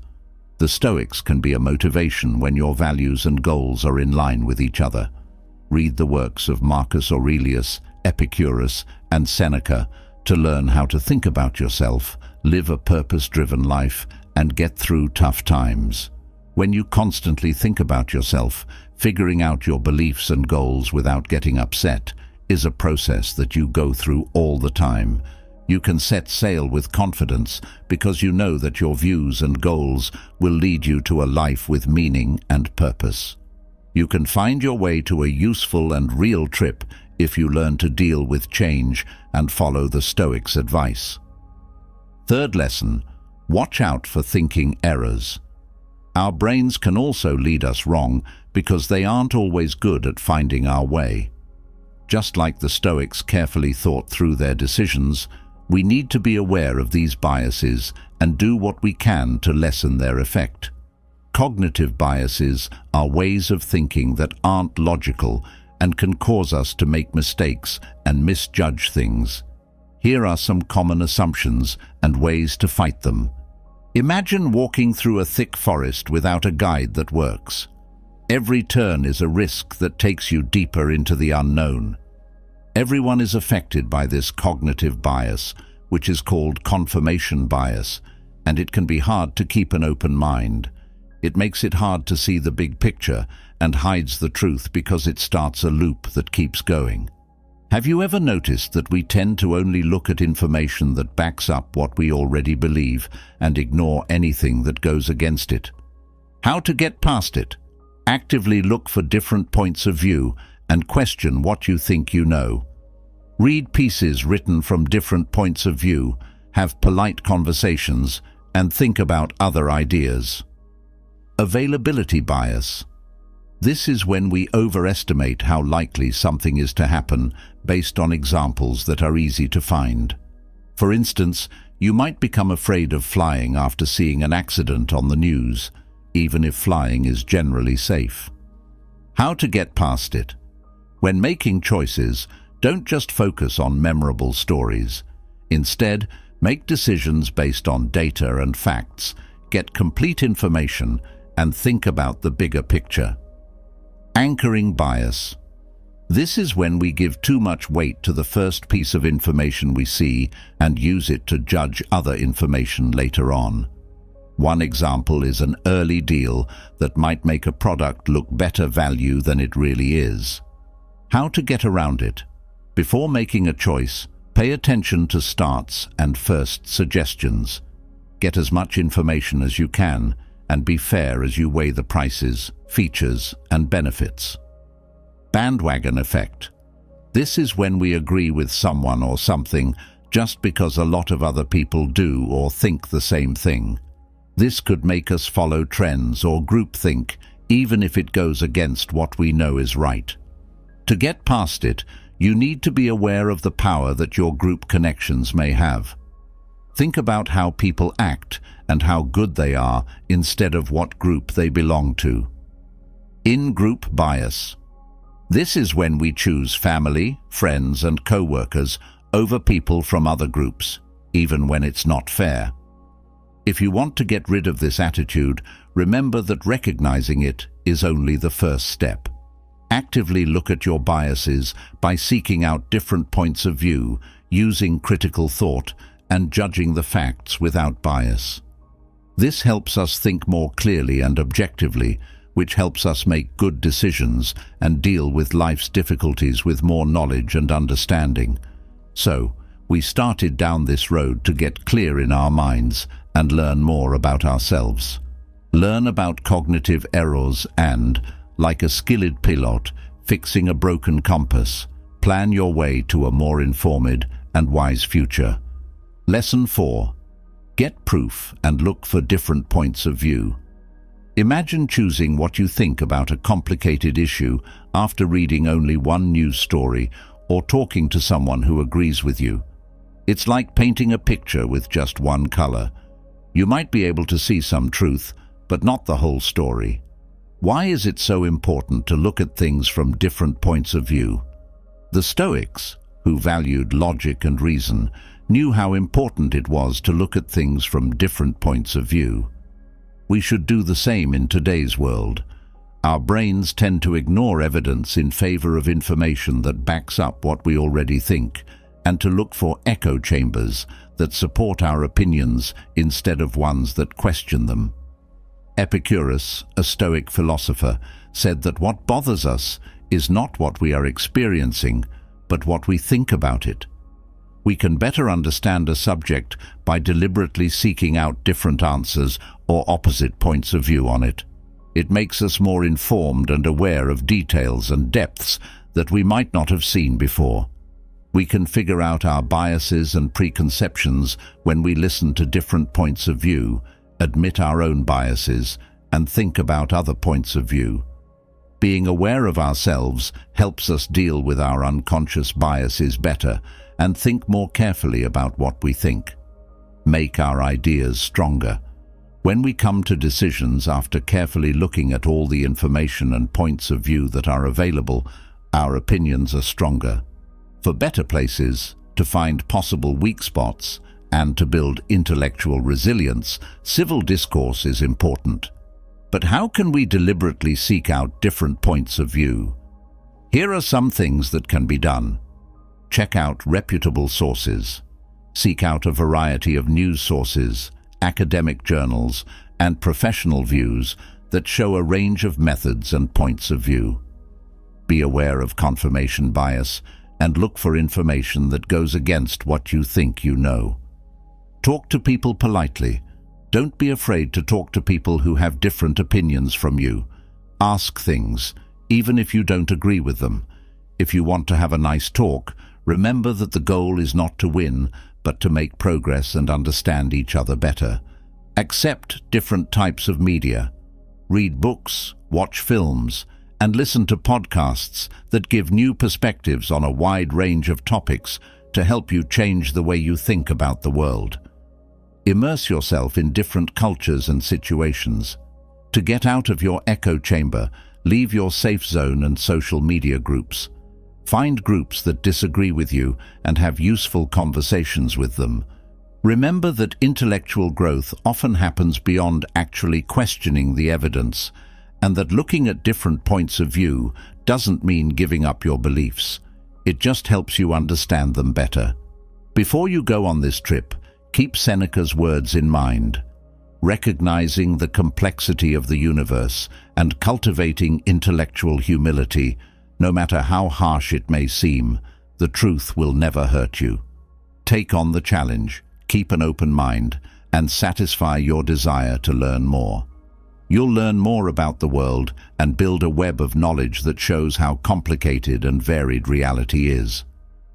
The Stoics can be a motivation when your values and goals are in line with each other. Read the works of Marcus Aurelius, Epicurus, and Seneca to learn how to think about yourself, live a purpose-driven life, and get through tough times. When you constantly think about yourself, figuring out your beliefs and goals without getting upset, is a process that you go through all the time. You can set sail with confidence because you know that your views and goals will lead you to a life with meaning and purpose. You can find your way to a useful and real trip if you learn to deal with change and follow the Stoics' advice. Third lesson, watch out for thinking errors. Our brains can also lead us wrong because they aren't always good at finding our way. Just like the Stoics carefully thought through their decisions, we need to be aware of these biases and do what we can to lessen their effect. Cognitive biases are ways of thinking that aren't logical and can cause us to make mistakes and misjudge things. Here are some common assumptions and ways to fight them. Imagine walking through a thick forest without a guide that works. Every turn is a risk that takes you deeper into the unknown. Everyone is affected by this cognitive bias, which is called confirmation bias, and it can be hard to keep an open mind. It makes it hard to see the big picture and hides the truth because it starts a loop that keeps going. Have you ever noticed that we tend to only look at information that backs up what we already believe and ignore anything that goes against it? How to get past it? Actively look for different points of view and question what you think you know. Read pieces written from different points of view, have polite conversations, and think about other ideas. Availability bias. This is when we overestimate how likely something is to happen based on examples that are easy to find. For instance, you might become afraid of flying after seeing an accident on the news, even if flying is generally safe. How to get past it? When making choices, don't just focus on memorable stories. Instead, make decisions based on data and facts, get complete information, and think about the bigger picture. Anchoring bias. This is when we give too much weight to the first piece of information we see and use it to judge other information later on. One example is an early deal that might make a product look better value than it really is. How to get around it? Before making a choice, pay attention to starts and first suggestions. Get as much information as you can and be fair as you weigh the prices, features and benefits. Bandwagon effect. This is when we agree with someone or something just because a lot of other people do or think the same thing. This could make us follow trends or groupthink even if it goes against what we know is right. To get past it, you need to be aware of the power that your group connections may have. Think about how people act and how good they are instead of what group they belong to. In-group bias. This is when we choose family, friends and co-workers over people from other groups, even when it's not fair. If you want to get rid of this attitude, remember that recognizing it is only the first step. Actively look at your biases by seeking out different points of view, using critical thought, and judging the facts without bias. This helps us think more clearly and objectively, which helps us make good decisions and deal with life's difficulties with more knowledge and understanding. So, we started down this road to get clear in our minds and learn more about ourselves. Learn about cognitive errors and, like a skilled pilot, fixing a broken compass, plan your way to a more informed and wise future. Lesson 4. Get proof and look for different points of view. Imagine choosing what you think about a complicated issue after reading only one news story or talking to someone who agrees with you. It's like painting a picture with just one color. You might be able to see some truth, but not the whole story. Why is it so important to look at things from different points of view? The Stoics, who valued logic and reason, knew how important it was to look at things from different points of view. We should do the same in today's world. Our brains tend to ignore evidence in favor of information that backs up what we already think, and to look for echo chambers that support our opinions instead of ones that question them. Epicurus, a Stoic philosopher, said that what bothers us is not what we are experiencing, but what we think about it. We can better understand a subject by deliberately seeking out different answers or opposite points of view on it. It makes us more informed and aware of details and depths that we might not have seen before. We can figure out our biases and preconceptions when we listen to different points of view, admit our own biases, and think about other points of view. Being aware of ourselves helps us deal with our unconscious biases better and think more carefully about what we think. Make our ideas stronger. When we come to decisions after carefully looking at all the information and points of view that are available, our opinions are stronger. For better places, to find possible weak spots, and to build intellectual resilience, civil discourse is important. But how can we deliberately seek out different points of view? Here are some things that can be done. Check out reputable sources. Seek out a variety of news sources, academic journals, and professional views that show a range of methods and points of view. Be aware of confirmation bias. and look for information that goes against what you think you know. Talk to people politely. Don't be afraid to talk to people who have different opinions from you. Ask things, even if you don't agree with them. If you want to have a nice talk, remember that the goal is not to win, but to make progress and understand each other better. Accept different types of media. Read books, watch films, and listen to podcasts that give new perspectives on a wide range of topics to help you change the way you think about the world. Immerse yourself in different cultures and situations. To get out of your echo chamber, leave your safe zone and social media groups. Find groups that disagree with you and have useful conversations with them. Remember that intellectual growth often happens beyond actually questioning the evidence, and that looking at different points of view doesn't mean giving up your beliefs. It just helps you understand them better. Before you go on this trip, keep Seneca's words in mind. Recognizing the complexity of the universe and cultivating intellectual humility, no matter how harsh it may seem, the truth will never hurt you. Take on the challenge, keep an open mind, and satisfy your desire to learn more. You'll learn more about the world and build a web of knowledge that shows how complicated and varied reality is.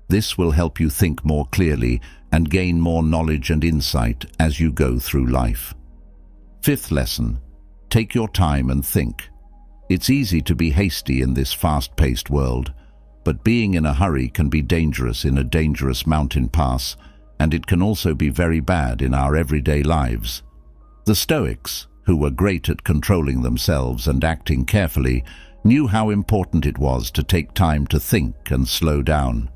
This will help you think more clearly and gain more knowledge and insight as you go through life. Fifth lesson, take your time and think. It's easy to be hasty in this fast-paced world, but being in a hurry can be dangerous in a dangerous mountain pass, and it can also be very bad in our everyday lives. The Stoics, who were great at controlling themselves and acting carefully, knew how important it was to take time to think and slow down.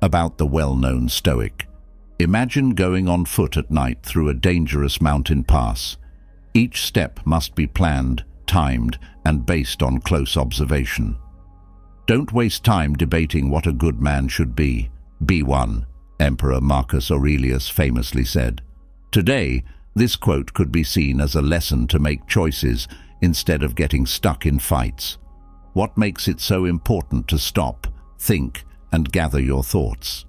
About the well-known Stoic. Imagine going on foot at night through a dangerous mountain pass. Each step must be planned, timed, and based on close observation. Don't waste time debating what a good man should be. Be one, Emperor Marcus Aurelius famously said. Today, this quote could be seen as a lesson to make choices instead of getting stuck in fights. What makes it so important to stop, think, and gather your thoughts?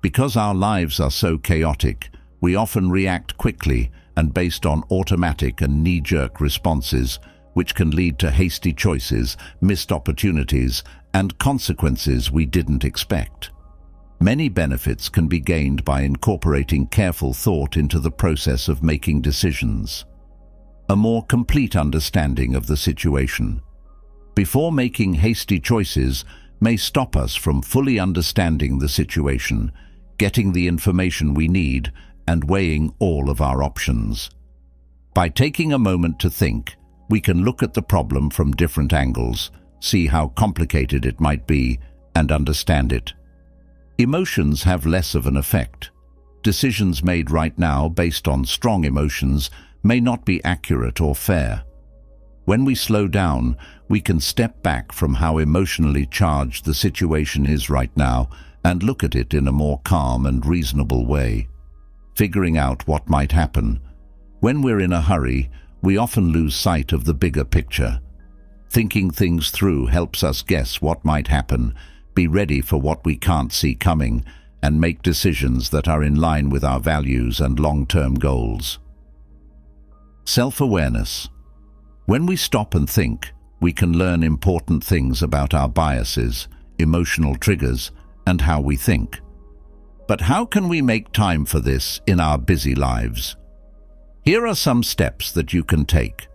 Because our lives are so chaotic, we often react quickly and based on automatic and knee-jerk responses, which can lead to hasty choices, missed opportunities, and consequences we didn't expect. Many benefits can be gained by incorporating careful thought into the process of making decisions. A more complete understanding of the situation. Before making hasty choices may stop us from fully understanding the situation, getting the information we need, and weighing all of our options. By taking a moment to think, we can look at the problem from different angles, see how complicated it might be, and understand it. Emotions have less of an effect. Decisions made right now based on strong emotions may not be accurate or fair. When we slow down, we can step back from how emotionally charged the situation is right now and look at it in a more calm and reasonable way. Figuring out what might happen. When we're in a hurry, we often lose sight of the bigger picture. Thinking things through helps us guess what might happen be ready for what we can't see coming, and make decisions that are in line with our values and long-term goals. Self-awareness. When we stop and think, we can learn important things about our biases, emotional triggers, and how we think. But how can we make time for this in our busy lives? Here are some steps that you can take.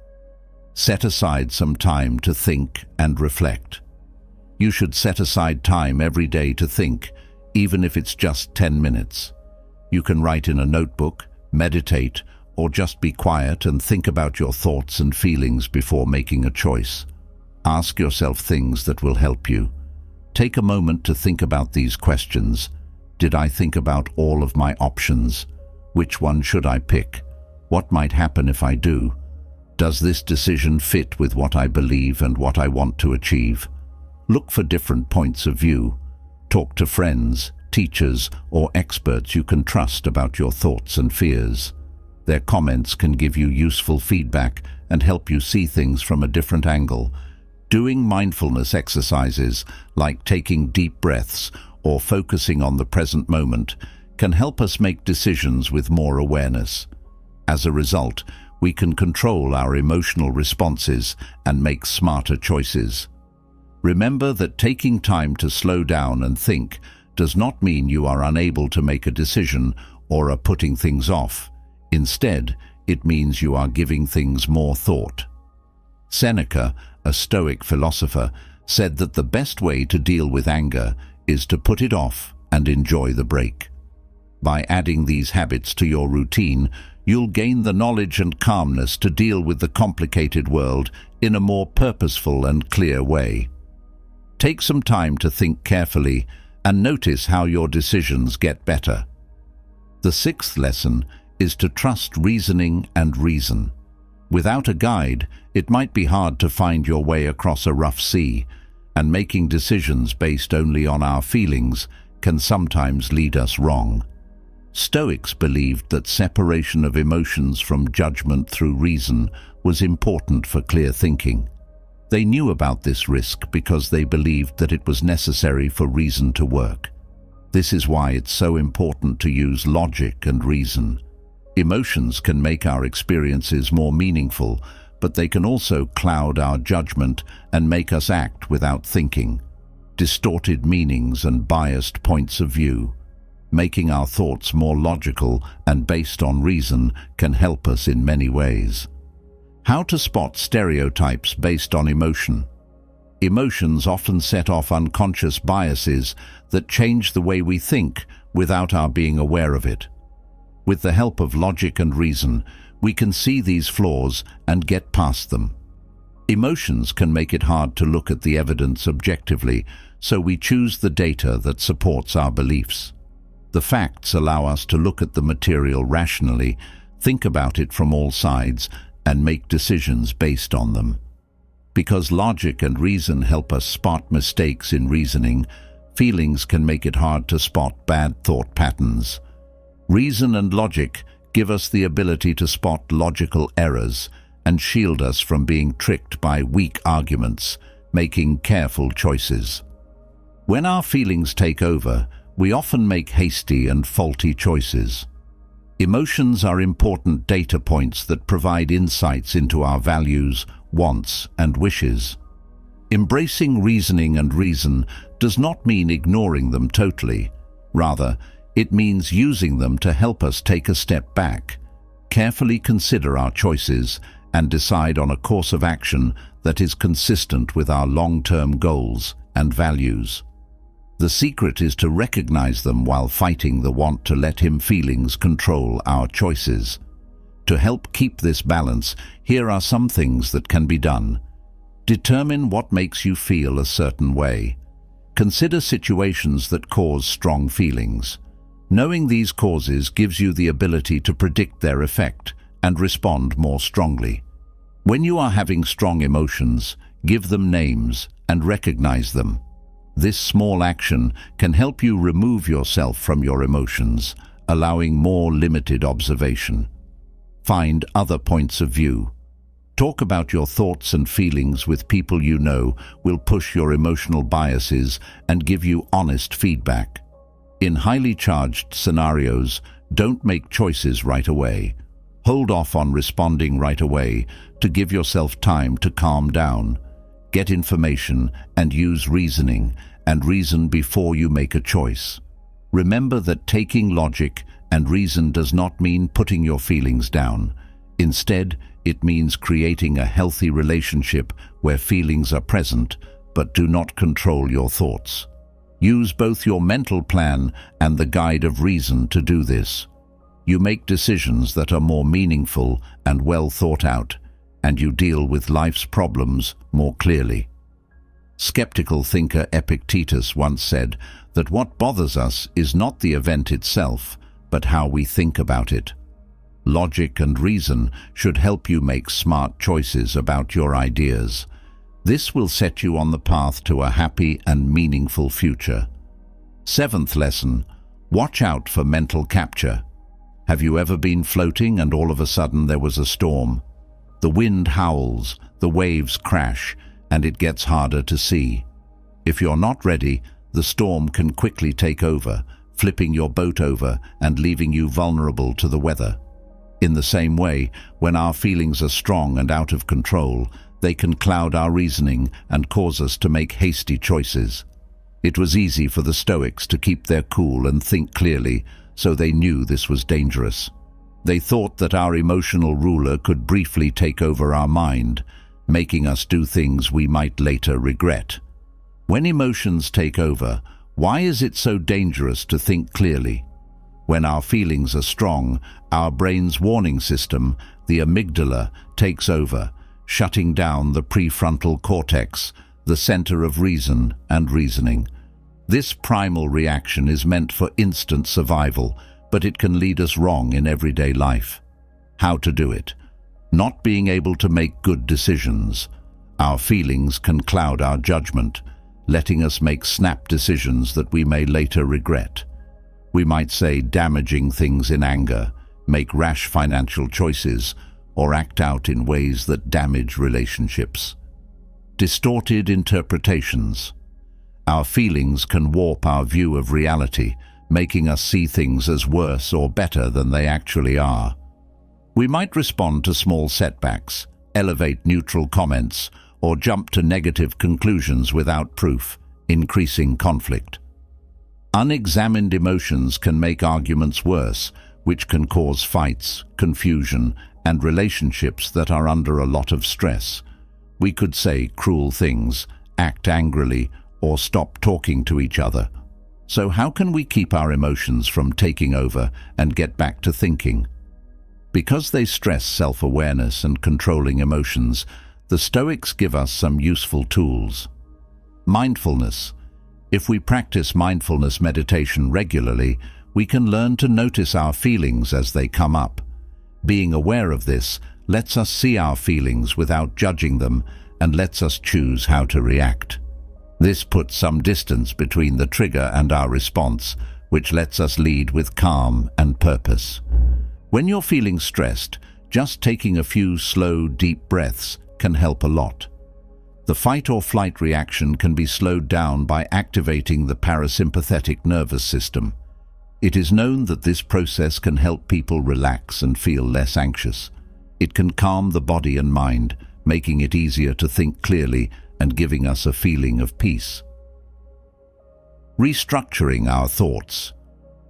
Set aside some time to think and reflect. You should set aside time every day to think, even if it's just 10 minutes. You can write in a notebook, meditate, or just be quiet and think about your thoughts and feelings before making a choice. Ask yourself things that will help you. Take a moment to think about these questions. Did I think about all of my options? Which one should I pick? What might happen if I do? Does this decision fit with what I believe and what I want to achieve? Look for different points of view. Talk to friends, teachers, or experts you can trust about your thoughts and fears. Their comments can give you useful feedback and help you see things from a different angle. Doing mindfulness exercises, like taking deep breaths or focusing on the present moment can help us make decisions with more awareness. As a result, we can control our emotional responses and make smarter choices. Remember that taking time to slow down and think does not mean you are unable to make a decision or are putting things off. Instead, it means you are giving things more thought. Seneca, a Stoic philosopher, said that the best way to deal with anger is to put it off and enjoy the break. By adding these habits to your routine, you'll gain the knowledge and calmness to deal with the complicated world in a more purposeful and clear way. Take some time to think carefully and notice how your decisions get better. The sixth lesson is to trust reasoning and reason. Without a guide, it might be hard to find your way across a rough sea, and making decisions based only on our feelings can sometimes lead us wrong. Stoics believed that separation of emotions from judgment through reason was important for clear thinking. They knew about this risk because they believed that it was necessary for reason to work. This is why it's so important to use logic and reason. Emotions can make our experiences more meaningful, but they can also cloud our judgment and make us act without thinking. Distorted meanings and biased points of view making our thoughts more logical and based on reason can help us in many ways. How to spot stereotypes based on emotion. Emotions often set off unconscious biases that change the way we think without our being aware of it. With the help of logic and reason, we can see these flaws and get past them. Emotions can make it hard to look at the evidence objectively, so we choose the data that supports our beliefs. The facts allow us to look at the material rationally, think about it from all sides, and make decisions based on them. Because logic and reason help us spot mistakes in reasoning, feelings can make it hard to spot bad thought patterns. Reason and logic give us the ability to spot logical errors and shield us from being tricked by weak arguments, making careful choices. When our feelings take over, we often make hasty and faulty choices. Emotions are important data points that provide insights into our values, wants and wishes. Embracing reasoning and reason does not mean ignoring them totally. Rather, it means using them to help us take a step back, carefully consider our choices and decide on a course of action that is consistent with our long-term goals and values. The secret is to recognize them while fighting the want to let him feelings control our choices. To help keep this balance, here are some things that can be done. Determine what makes you feel a certain way. Consider situations that cause strong feelings. Knowing these causes gives you the ability to predict their effect and respond more strongly. When you are having strong emotions, give them names and recognize them. This small action can help you remove yourself from your emotions, allowing more limited observation. Find other points of view. Talk about your thoughts and feelings with people you know will push your emotional biases and give you honest feedback. In highly charged scenarios, don't make choices right away. Hold off on responding right away to give yourself time to calm down get information and use reasoning, and reason before you make a choice. Remember that taking logic and reason does not mean putting your feelings down. Instead, it means creating a healthy relationship where feelings are present but do not control your thoughts. Use both your mental plan and the guide of reason to do this. You make decisions that are more meaningful and well thought out, and you deal with life's problems more clearly. Skeptical thinker Epictetus once said that what bothers us is not the event itself, but how we think about it. Logic and reason should help you make smart choices about your ideas. This will set you on the path to a happy and meaningful future. Seventh lesson, watch out for mental capture. Have you ever been floating and all of a sudden there was a storm? The wind howls, the waves crash, and it gets harder to see. If you're not ready, the storm can quickly take over, flipping your boat over and leaving you vulnerable to the weather. In the same way, when our feelings are strong and out of control, they can cloud our reasoning and cause us to make hasty choices. It was easy for the Stoics to keep their cool and think clearly, so they knew this was dangerous. They thought that our emotional ruler could briefly take over our mind, making us do things we might later regret. When emotions take over, why is it so dangerous to think clearly? When our feelings are strong, our brain's warning system, the amygdala, takes over, shutting down the prefrontal cortex, the center of reason and reasoning. This primal reaction is meant for instant survival, but it can lead us wrong in everyday life. How to do it? Not being able to make good decisions. Our feelings can cloud our judgment, letting us make snap decisions that we may later regret. We might say damaging things in anger, make rash financial choices, or act out in ways that damage relationships. Distorted interpretations. Our feelings can warp our view of reality, making us see things as worse or better than they actually are. We might respond to small setbacks, elevate neutral comments, or jump to negative conclusions without proof, increasing conflict. Unexamined emotions can make arguments worse, which can cause fights, confusion, and relationships that are under a lot of stress. We could say cruel things, act angrily, or stop talking to each other. So how can we keep our emotions from taking over and get back to thinking? Because they stress self-awareness and controlling emotions, the Stoics give us some useful tools. Mindfulness. If we practice mindfulness meditation regularly, we can learn to notice our feelings as they come up. Being aware of this lets us see our feelings without judging them and lets us choose how to react. This puts some distance between the trigger and our response, which lets us lead with calm and purpose. When you're feeling stressed, just taking a few slow, deep breaths can help a lot. The fight or flight reaction can be slowed down by activating the parasympathetic nervous system. It is known that this process can help people relax and feel less anxious. It can calm the body and mind, making it easier to think clearly and giving us a feeling of peace. Restructuring our thoughts.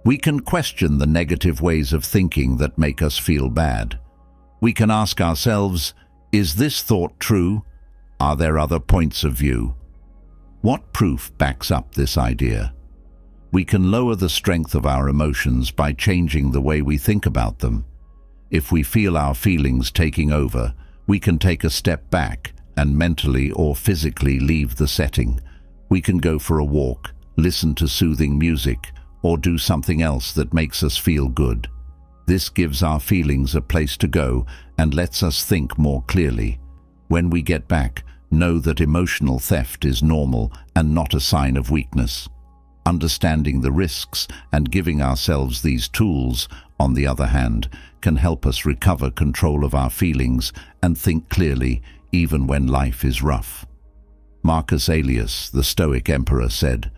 We can question the negative ways of thinking that make us feel bad. We can ask ourselves, is this thought true? Are there other points of view? What proof backs up this idea? We can lower the strength of our emotions by changing the way we think about them. If we feel our feelings taking over, we can take a step back and mentally or physically leave the setting. We can go for a walk, listen to soothing music, or do something else that makes us feel good. This gives our feelings a place to go and lets us think more clearly. When we get back, know that emotional theft is normal and not a sign of weakness. Understanding the risks and giving ourselves these tools, on the other hand, can help us recover control of our feelings and think clearly even when life is rough. Marcus Aurelius, the Stoic emperor, said,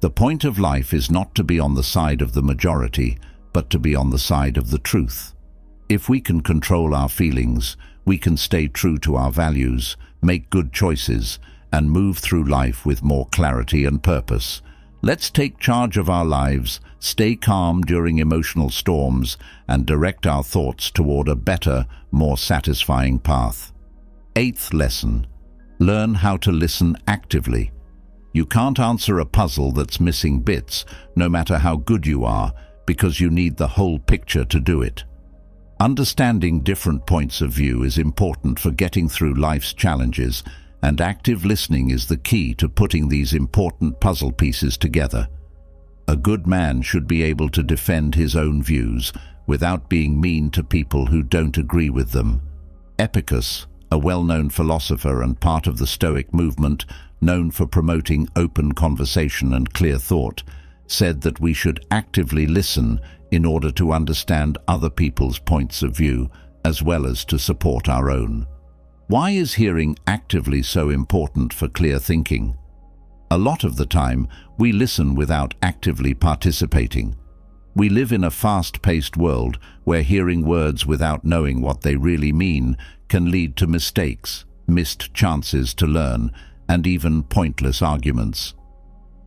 The point of life is not to be on the side of the majority, but to be on the side of the truth. If we can control our feelings, we can stay true to our values, make good choices, and move through life with more clarity and purpose. Let's take charge of our lives, stay calm during emotional storms, and direct our thoughts toward a better, more satisfying path. Eighth lesson, learn how to listen actively. You can't answer a puzzle that's missing bits, no matter how good you are, because you need the whole picture to do it. Understanding different points of view is important for getting through life's challenges, and active listening is the key to putting these important puzzle pieces together. A good man should be able to defend his own views without being mean to people who don't agree with them. Epicus, a well-known philosopher and part of the Stoic movement, known for promoting open conversation and clear thought, said that we should actively listen in order to understand other people's points of view, as well as to support our own. Why is hearing actively so important for clear thinking? A lot of the time, we listen without actively participating. We live in a fast-paced world where hearing words without knowing what they really mean can lead to mistakes, missed chances to learn, and even pointless arguments.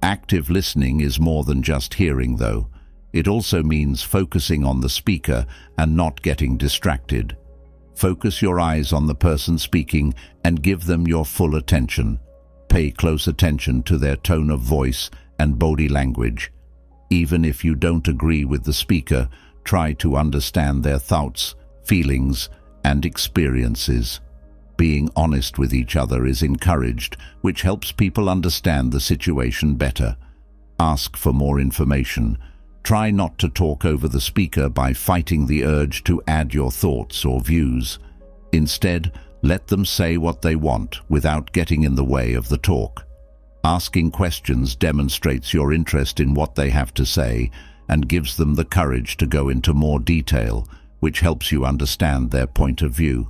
Active listening is more than just hearing, though. It also means focusing on the speaker and not getting distracted. Focus your eyes on the person speaking and give them your full attention. Pay close attention to their tone of voice and body language. Even if you don't agree with the speaker, try to understand their thoughts, feelings, and experiences. Being honest with each other is encouraged, which helps people understand the situation better. Ask for more information. Try not to talk over the speaker by fighting the urge to add your thoughts or views. Instead, let them say what they want without getting in the way of the talk. Asking questions demonstrates your interest in what they have to say and gives them the courage to go into more detail, which helps you understand their point of view.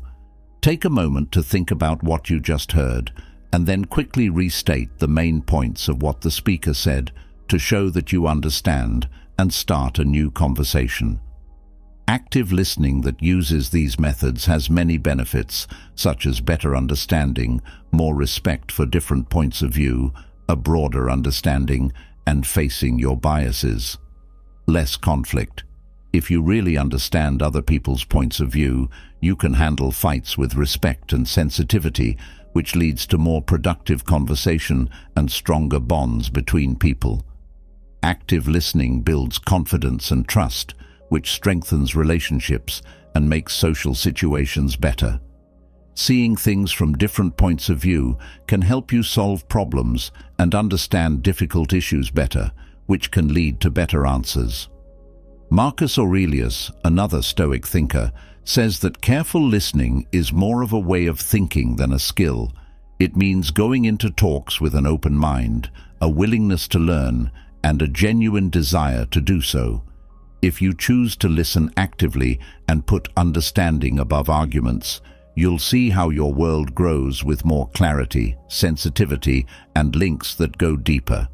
Take a moment to think about what you just heard and then quickly restate the main points of what the speaker said to show that you understand and start a new conversation. Active listening that uses these methods has many benefits, such as better understanding, more respect for different points of view, a broader understanding, and facing your biases. Less conflict. If you really understand other people's points of view, you can handle fights with respect and sensitivity, which leads to more productive conversation and stronger bonds between people. Active listening builds confidence and trust, which strengthens relationships and makes social situations better. Seeing things from different points of view can help you solve problems and understand difficult issues better, which can lead to better answers. Marcus Aurelius, another Stoic thinker, says that careful listening is more of a way of thinking than a skill. It means going into talks with an open mind, a willingness to learn, and a genuine desire to do so. If you choose to listen actively and put understanding above arguments, you'll see how your world grows with more clarity, sensitivity, and links that go deeper.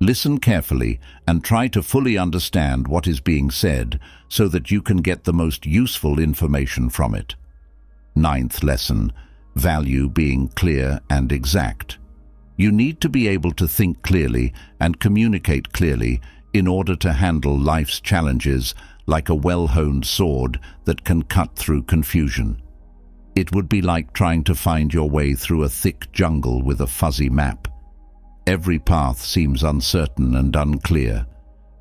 Listen carefully and try to fully understand what is being said so that you can get the most useful information from it. Ninth lesson, value being clear and exact. You need to be able to think clearly and communicate clearly in order to handle life's challenges like a well-honed sword that can cut through confusion. It would be like trying to find your way through a thick jungle with a fuzzy map. Every path seems uncertain and unclear.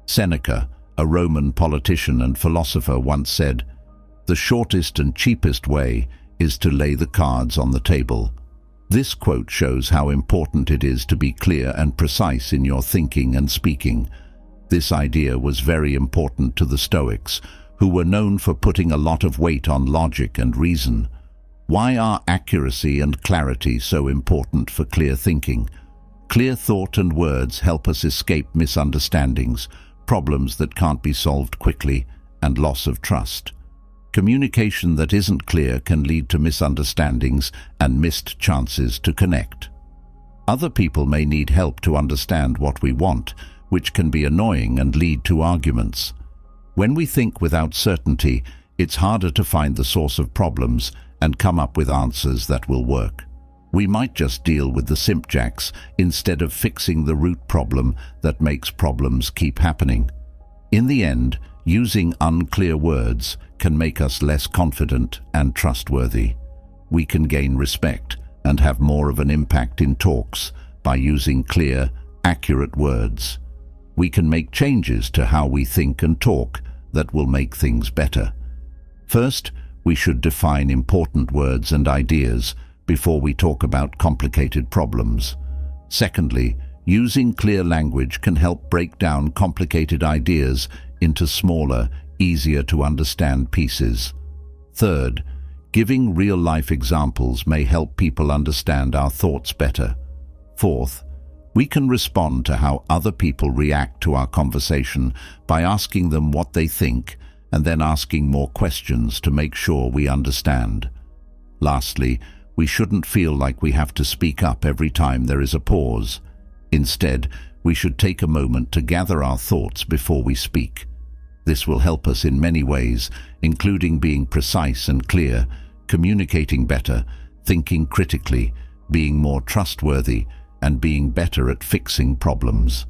Seneca, a Roman politician and philosopher, once said, The shortest and cheapest way is to lay the cards on the table. This quote shows how important it is to be clear and precise in your thinking and speaking. This idea was very important to the Stoics, who were known for putting a lot of weight on logic and reason. Why are accuracy and clarity so important for clear thinking? Clear thought and words help us escape misunderstandings, problems that can't be solved quickly, and loss of trust. Communication that isn't clear can lead to misunderstandings and missed chances to connect. Other people may need help to understand what we want, which can be annoying and lead to arguments. When we think without certainty, it's harder to find the source of problems and come up with answers that will work. We might just deal with the simpjacks instead of fixing the root problem that makes problems keep happening. In the end, using unclear words can make us less confident and trustworthy. We can gain respect and have more of an impact in talks by using clear, accurate words. We can make changes to how we think and talk that will make things better. First, we should define important words and ideas before we talk about complicated problems. Secondly, using clear language can help break down complicated ideas into smaller, easier to understand pieces. Third, giving real-life examples may help people understand our thoughts better. Fourth, we can respond to how other people react to our conversation by asking them what they think and then asking more questions to make sure we understand. Lastly, we shouldn't feel like we have to speak up every time there is a pause. Instead, we should take a moment to gather our thoughts before we speak. This will help us in many ways, including being precise and clear, communicating better, thinking critically, being more trustworthy, and being better at fixing problems.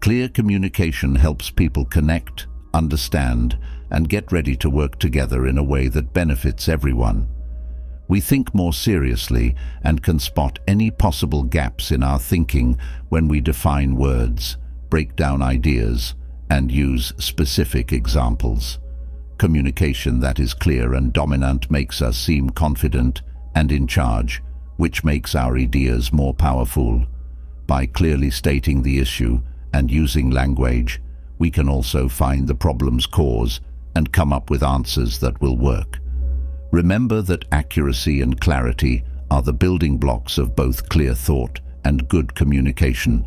Clear communication helps people connect, understand, and get ready to work together in a way that benefits everyone. We think more seriously and can spot any possible gaps in our thinking when we define words, break down ideas, and use specific examples. Communication that is clear and dominant makes us seem confident and in charge, which makes our ideas more powerful. By clearly stating the issue and using language, we can also find the problem's cause and come up with answers that will work. Remember that accuracy and clarity are the building blocks of both clear thought and good communication.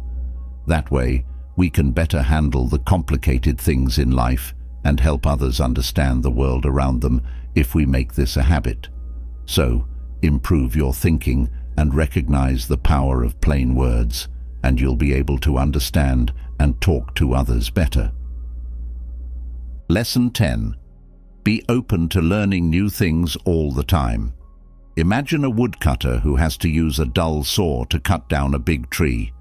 That way, we can better handle the complicated things in life and help others understand the world around them if we make this a habit. So, improve your thinking and recognize the power of plain words, and you'll be able to understand and talk to others better. Lesson 10. Be open to learning new things all the time. Imagine a woodcutter who has to use a dull saw to cut down a big tree.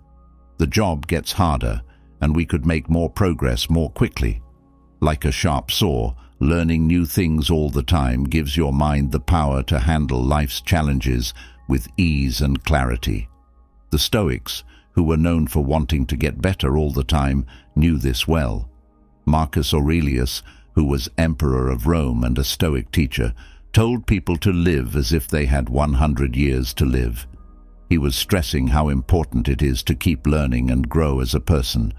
The job gets harder, and we could make more progress more quickly. Like a sharp saw, learning new things all the time gives your mind the power to handle life's challenges with ease and clarity. The Stoics, who were known for wanting to get better all the time, knew this well. Marcus Aurelius, who was emperor of Rome and a Stoic teacher, told people to live as if they had 100 years to live. He was stressing how important it is to keep learning and grow as a person.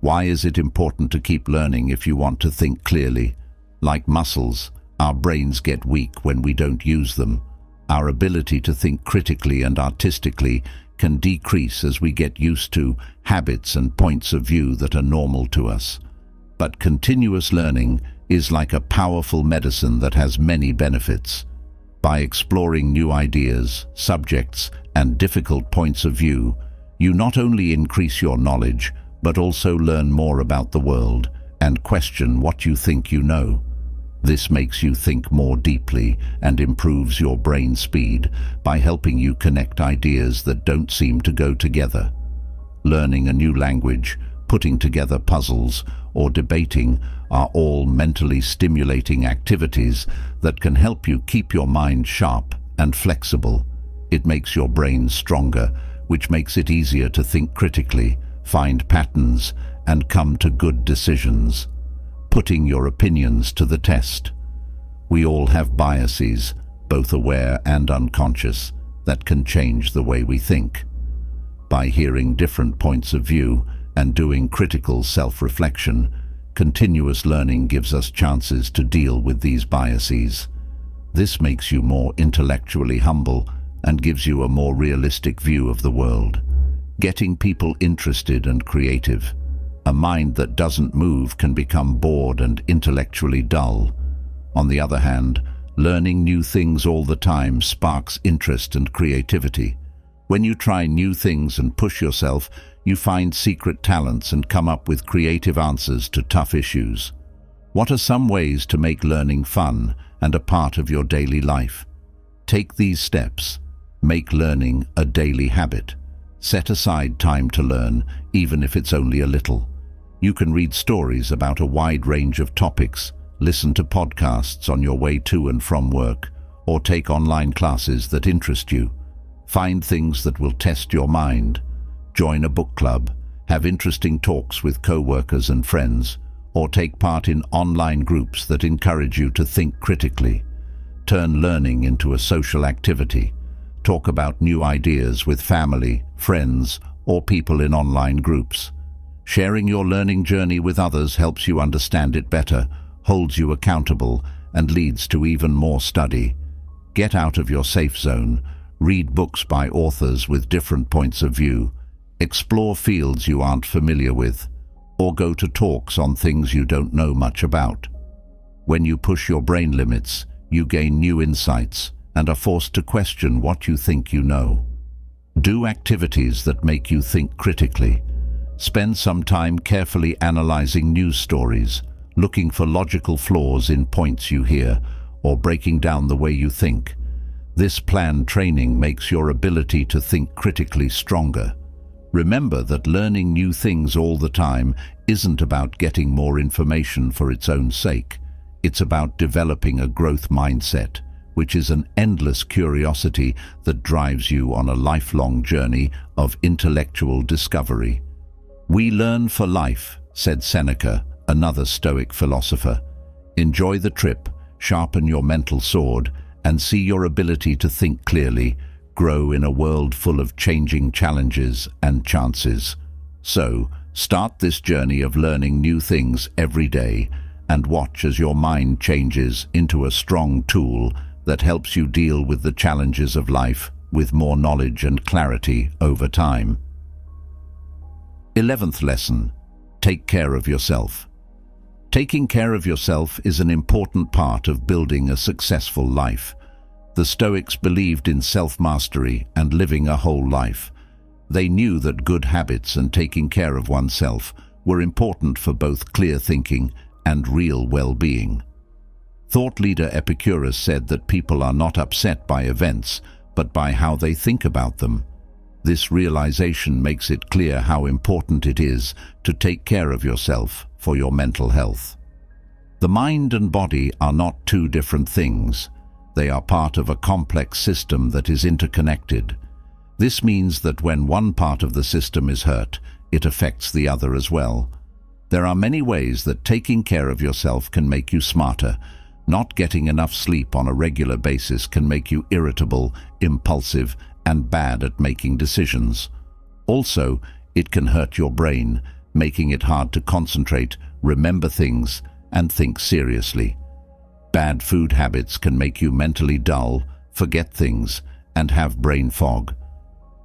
Why is it important to keep learning if you want to think clearly? Like muscles, our brains get weak when we don't use them. Our ability to think critically and artistically can decrease as we get used to habits and points of view that are normal to us. But continuous learning is like a powerful medicine that has many benefits. By exploring new ideas, subjects, and difficult points of view, you not only increase your knowledge, but also learn more about the world and question what you think you know. This makes you think more deeply and improves your brain speed by helping you connect ideas that don't seem to go together. Learning a new language, putting together puzzles, or debating are all mentally stimulating activities that can help you keep your mind sharp and flexible. It makes your brain stronger, which makes it easier to think critically, find patterns, and come to good decisions putting your opinions to the test. We all have biases, both aware and unconscious, that can change the way we think. By hearing different points of view and doing critical self-reflection, continuous learning gives us chances to deal with these biases. This makes you more intellectually humble and gives you a more realistic view of the world, getting people interested and creative. A mind that doesn't move can become bored and intellectually dull. On the other hand, learning new things all the time sparks interest and creativity. When you try new things and push yourself, you find secret talents and come up with creative answers to tough issues. What are some ways to make learning fun and a part of your daily life? Take these steps. Make learning a daily habit. Set aside time to learn, even if it's only a little. You can read stories about a wide range of topics, listen to podcasts on your way to and from work, or take online classes that interest you. Find things that will test your mind. Join a book club, have interesting talks with co-workers and friends, or take part in online groups that encourage you to think critically. Turn learning into a social activity. Talk about new ideas with family, friends, or people in online groups. Sharing your learning journey with others helps you understand it better, holds you accountable, and leads to even more study. Get out of your safe zone, read books by authors with different points of view, explore fields you aren't familiar with, or go to talks on things you don't know much about. When you push your brain limits, you gain new insights and are forced to question what you think you know. Do activities that make you think critically. Spend some time carefully analyzing news stories, looking for logical flaws in points you hear, or breaking down the way you think. This planned training makes your ability to think critically stronger. Remember that learning new things all the time isn't about getting more information for its own sake. It's about developing a growth mindset, which is an endless curiosity that drives you on a lifelong journey of intellectual discovery. We learn for life, said Seneca, another Stoic philosopher. Enjoy the trip, sharpen your mental sword, and see your ability to think clearly grow in a world full of changing challenges and chances. So, start this journey of learning new things every day and watch as your mind changes into a strong tool that helps you deal with the challenges of life with more knowledge and clarity over time. Eleventh lesson, take care of yourself. Taking care of yourself is an important part of building a successful life. The Stoics believed in self-mastery and living a whole life. They knew that good habits and taking care of oneself were important for both clear thinking and real well-being. Thought leader Epicurus said that people are not upset by events, but by how they think about them. This realization makes it clear how important it is to take care of yourself for your mental health. The mind and body are not two different things. They are part of a complex system that is interconnected. This means that when one part of the system is hurt, it affects the other as well. There are many ways that taking care of yourself can make you smarter. Not getting enough sleep on a regular basis can make you irritable, impulsive, and bad at making decisions. Also, it can hurt your brain, making it hard to concentrate, remember things, and think seriously. Bad food habits can make you mentally dull, forget things, and have brain fog.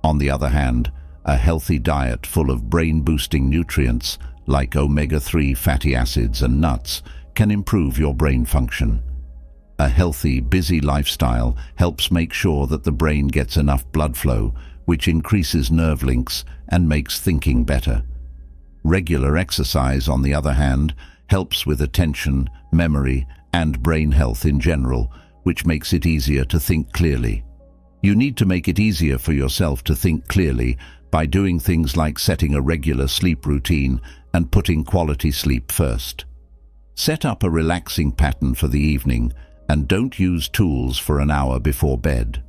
On the other hand, a healthy diet full of brain-boosting nutrients like omega-3 fatty acids and nuts can improve your brain function. A healthy, busy lifestyle helps make sure that the brain gets enough blood flow, which increases nerve links and makes thinking better. Regular exercise, on the other hand, helps with attention, memory, and brain health in general, which makes it easier to think clearly. You need to make it easier for yourself to think clearly by doing things like setting a regular sleep routine and putting quality sleep first. Set up a relaxing pattern for the evening and don't use tools for an hour before bed.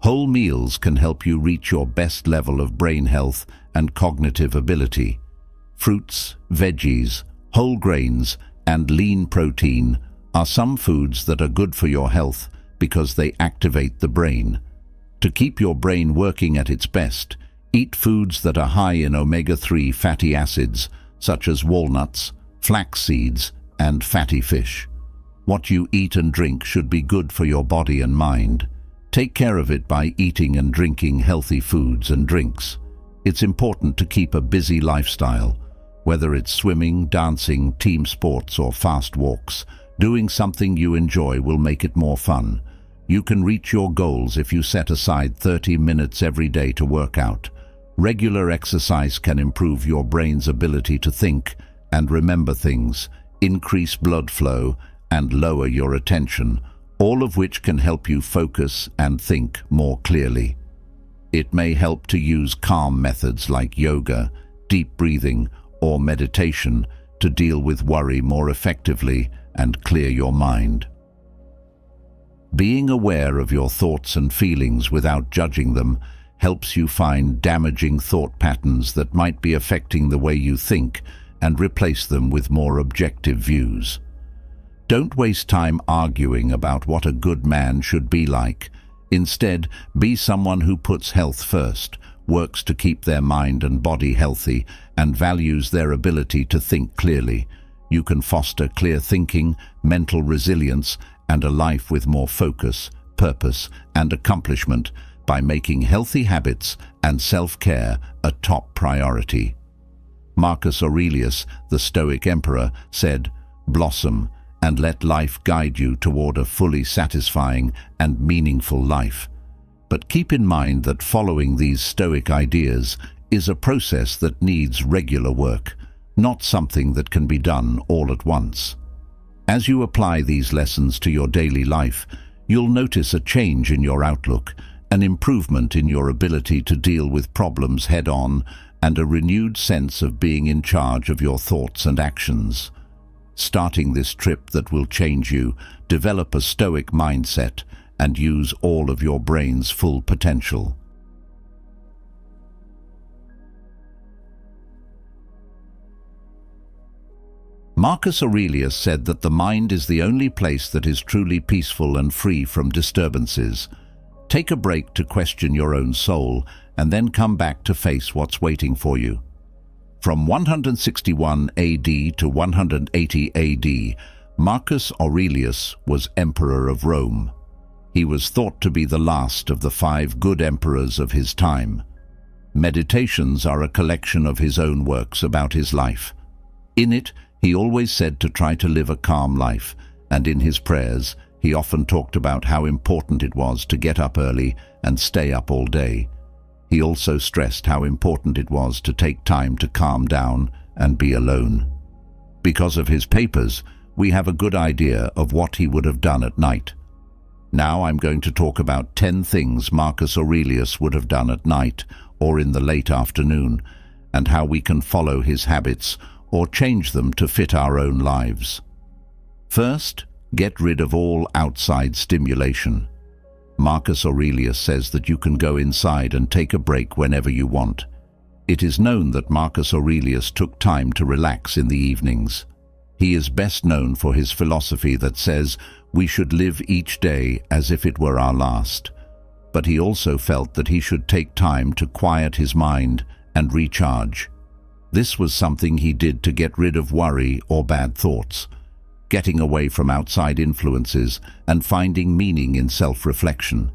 Whole meals can help you reach your best level of brain health and cognitive ability. Fruits, veggies, whole grains, and lean protein are some foods that are good for your health because they activate the brain. To keep your brain working at its best, eat foods that are high in omega-3 fatty acids, such as walnuts, flax seeds, and fatty fish. What you eat and drink should be good for your body and mind. Take care of it by eating and drinking healthy foods and drinks. It's important to keep a busy lifestyle, whether it's swimming, dancing, team sports or fast walks, Doing something you enjoy will make it more fun. You can reach your goals if you set aside 30 minutes every day to work out. Regular exercise can improve your brain's ability to think and remember things, increase blood flow, and lower your attention, all of which can help you focus and think more clearly. It may help to use calm methods like yoga, deep breathing, or meditation to deal with worry more effectively and clear your mind. Being aware of your thoughts and feelings without judging them helps you find damaging thought patterns that might be affecting the way you think and replace them with more objective views. Don't waste time arguing about what a good man should be like. Instead, be someone who puts health first, works to keep their mind and body healthy, and values their ability to think clearly, you can foster clear thinking, mental resilience, and a life with more focus, purpose, and accomplishment by making healthy habits and self-care a top priority. Marcus Aurelius, the Stoic emperor, said, Blossom and let life guide you toward a fully satisfying and meaningful life. But keep in mind that following these Stoic ideas is a process that needs regular work, not something that can be done all at once. As you apply these lessons to your daily life, you'll notice a change in your outlook, an improvement in your ability to deal with problems head-on, and a renewed sense of being in charge of your thoughts and actions. Starting this trip that will change you, develop a stoic mindset and use all of your brain's full potential. Marcus Aurelius said that the mind is the only place that is truly peaceful and free from disturbances. Take a break to question your own soul and then come back to face what's waiting for you. From 161 AD to 180 AD, Marcus Aurelius was Emperor of Rome. He was thought to be the last of the five good emperors of his time. Meditations are a collection of his own works about his life. In it, he always said to try to live a calm life, and in his prayers, he often talked about how important it was to get up early and stay up all day. He also stressed how important it was to take time to calm down and be alone. Because of his papers, we have a good idea of what he would have done at night. Now I'm going to talk about 10 things Marcus Aurelius would have done at night or in the late afternoon, and how we can follow his habits or change them to fit our own lives. First, get rid of all outside stimulation. Marcus Aurelius says that you can go inside and take a break whenever you want. It is known that Marcus Aurelius took time to relax in the evenings. He is best known for his philosophy that says we should live each day as if it were our last. But he also felt that he should take time to quiet his mind and recharge. This was something he did to get rid of worry or bad thoughts, getting away from outside influences and finding meaning in self-reflection.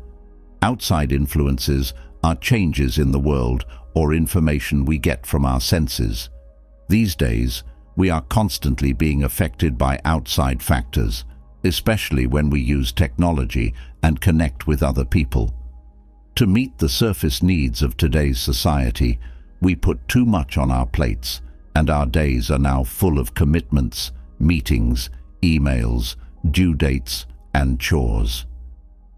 Outside influences are changes in the world or information we get from our senses. These days, we are constantly being affected by outside factors, especially when we use technology and connect with other people. To meet the surface needs of today's society, we put too much on our plates, and our days are now full of commitments, meetings, emails, due dates, and chores.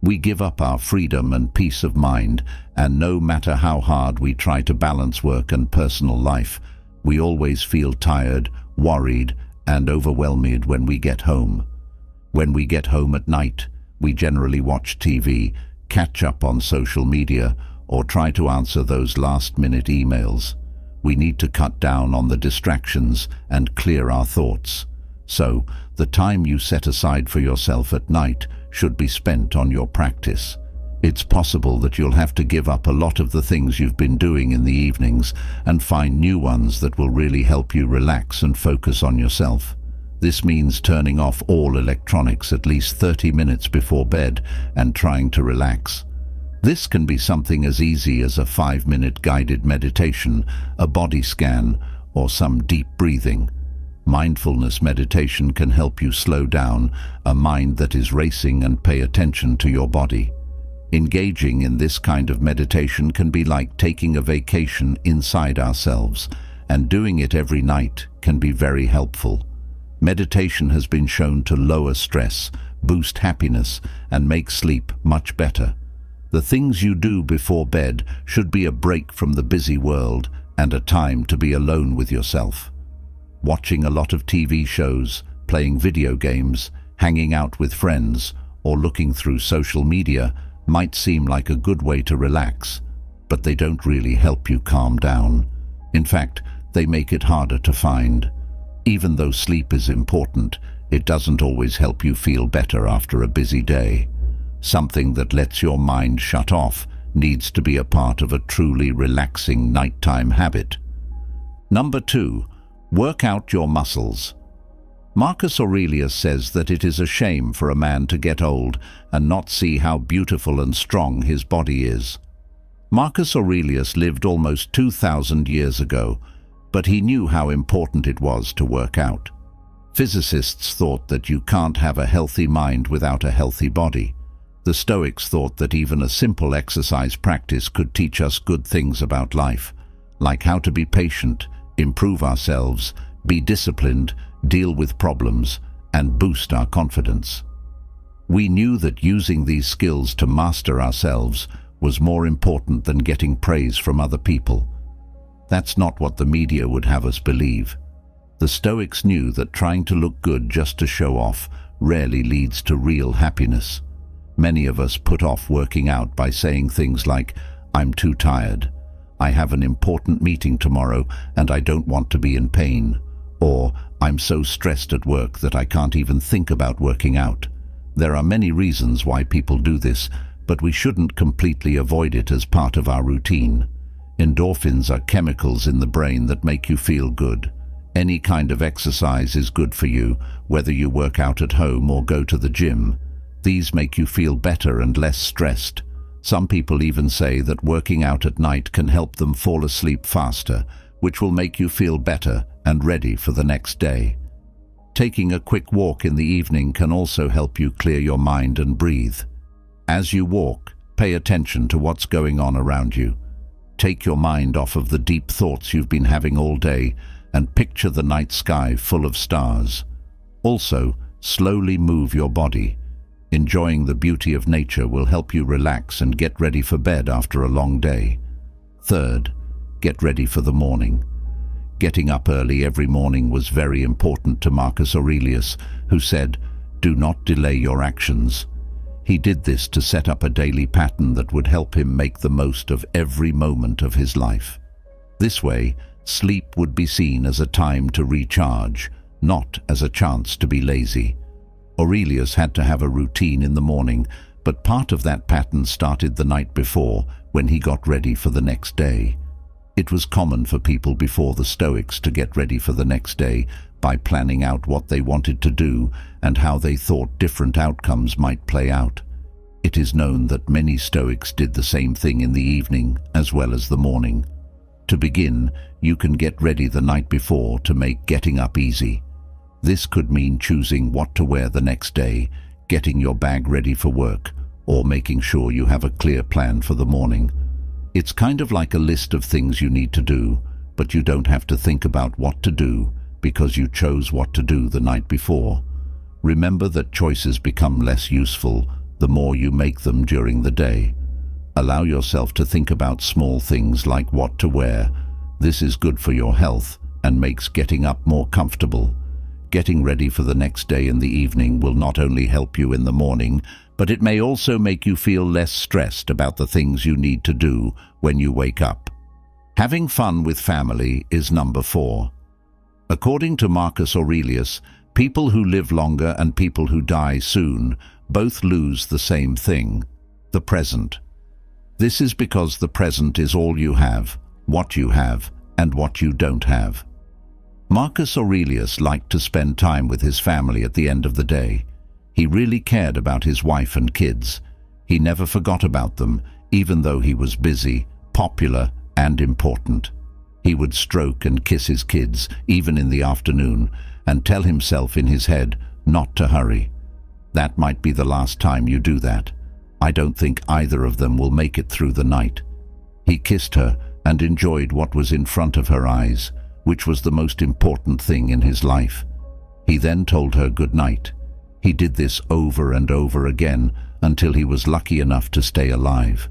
We give up our freedom and peace of mind, and no matter how hard we try to balance work and personal life, we always feel tired, worried, and overwhelmed when we get home. When we get home at night, we generally watch TV, catch up on social media, or try to answer those last-minute emails. We need to cut down on the distractions and clear our thoughts. So, the time you set aside for yourself at night should be spent on your practice. It's possible that you'll have to give up a lot of the things you've been doing in the evenings and find new ones that will really help you relax and focus on yourself. This means turning off all electronics at least 30 minutes before bed and trying to relax. This can be something as easy as a five-minute guided meditation, a body scan, or some deep breathing. Mindfulness meditation can help you slow down a mind that is racing and pay attention to your body. Engaging in this kind of meditation can be like taking a vacation inside ourselves, and doing it every night can be very helpful. Meditation has been shown to lower stress, boost happiness, and make sleep much better. The things you do before bed should be a break from the busy world and a time to be alone with yourself. Watching a lot of TV shows, playing video games, hanging out with friends, or looking through social media might seem like a good way to relax, but they don't really help you calm down. In fact, they make it harder to find. Even though sleep is important, it doesn't always help you feel better after a busy day. Something that lets your mind shut off needs to be a part of a truly relaxing nighttime habit. Number two, work out your muscles. Marcus Aurelius says that it is a shame for a man to get old and not see how beautiful and strong his body is. Marcus Aurelius lived almost 2,000 years ago, but he knew how important it was to work out. Physicists thought that you can't have a healthy mind without a healthy body. The Stoics thought that even a simple exercise practice could teach us good things about life, like how to be patient, improve ourselves, be disciplined, deal with problems, and boost our confidence. We knew that using these skills to master ourselves was more important than getting praise from other people. That's not what the media would have us believe. The Stoics knew that trying to look good just to show off rarely leads to real happiness. Many of us put off working out by saying things like, I'm too tired, I have an important meeting tomorrow and I don't want to be in pain, or I'm so stressed at work that I can't even think about working out. There are many reasons why people do this, but we shouldn't completely avoid it as part of our routine. Endorphins are chemicals in the brain that make you feel good. Any kind of exercise is good for you, whether you work out at home or go to the gym. These make you feel better and less stressed. Some people even say that working out at night can help them fall asleep faster, which will make you feel better and ready for the next day. Taking a quick walk in the evening can also help you clear your mind and breathe. As you walk, pay attention to what's going on around you. Take your mind off of the deep thoughts you've been having all day and picture the night sky full of stars. Also, slowly move your body. Enjoying the beauty of nature will help you relax and get ready for bed after a long day. Third, get ready for the morning. Getting up early every morning was very important to Marcus Aurelius, who said, do not delay your actions. He did this to set up a daily pattern that would help him make the most of every moment of his life. This way, Sleep would be seen as a time to recharge, not as a chance to be lazy. Aurelius had to have a routine in the morning, but part of that pattern started the night before, when he got ready for the next day. It was common for people before the Stoics to get ready for the next day by planning out what they wanted to do and how they thought different outcomes might play out. It is known that many Stoics did the same thing in the evening as well as the morning. To begin, you can get ready the night before to make getting up easy. This could mean choosing what to wear the next day, getting your bag ready for work, or making sure you have a clear plan for the morning. It's kind of like a list of things you need to do, but you don't have to think about what to do because you chose what to do the night before. Remember that choices become less useful the more you make them during the day. Allow yourself to think about small things like what to wear. This is good for your health and makes getting up more comfortable. Getting ready for the next day in the evening will not only help you in the morning, but it may also make you feel less stressed about the things you need to do when you wake up. Having fun with family is number four. According to Marcus Aurelius, people who live longer and people who die soon both lose the same thing, the present. This is because the present is all you have, what you have, and what you don't have. Marcus Aurelius liked to spend time with his family at the end of the day. He really cared about his wife and kids. He never forgot about them, even though he was busy, popular, and important. He would stroke and kiss his kids, even in the afternoon, and tell himself in his head not to hurry. That might be the last time you do that. I don't think either of them will make it through the night. He kissed her and enjoyed what was in front of her eyes, which was the most important thing in his life. He then told her good night. He did this over and over again until he was lucky enough to stay alive.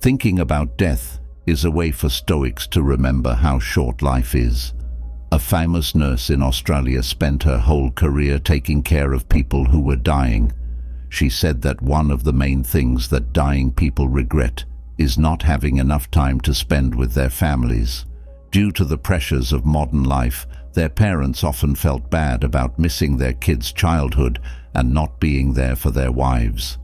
Thinking about death is a way for Stoics to remember how short life is. A famous nurse in Australia spent her whole career taking care of people who were dying. She said that one of the main things that dying people regret is not having enough time to spend with their families. Due to the pressures of modern life, their parents often felt bad about missing their kids' childhood and not being there for their wives.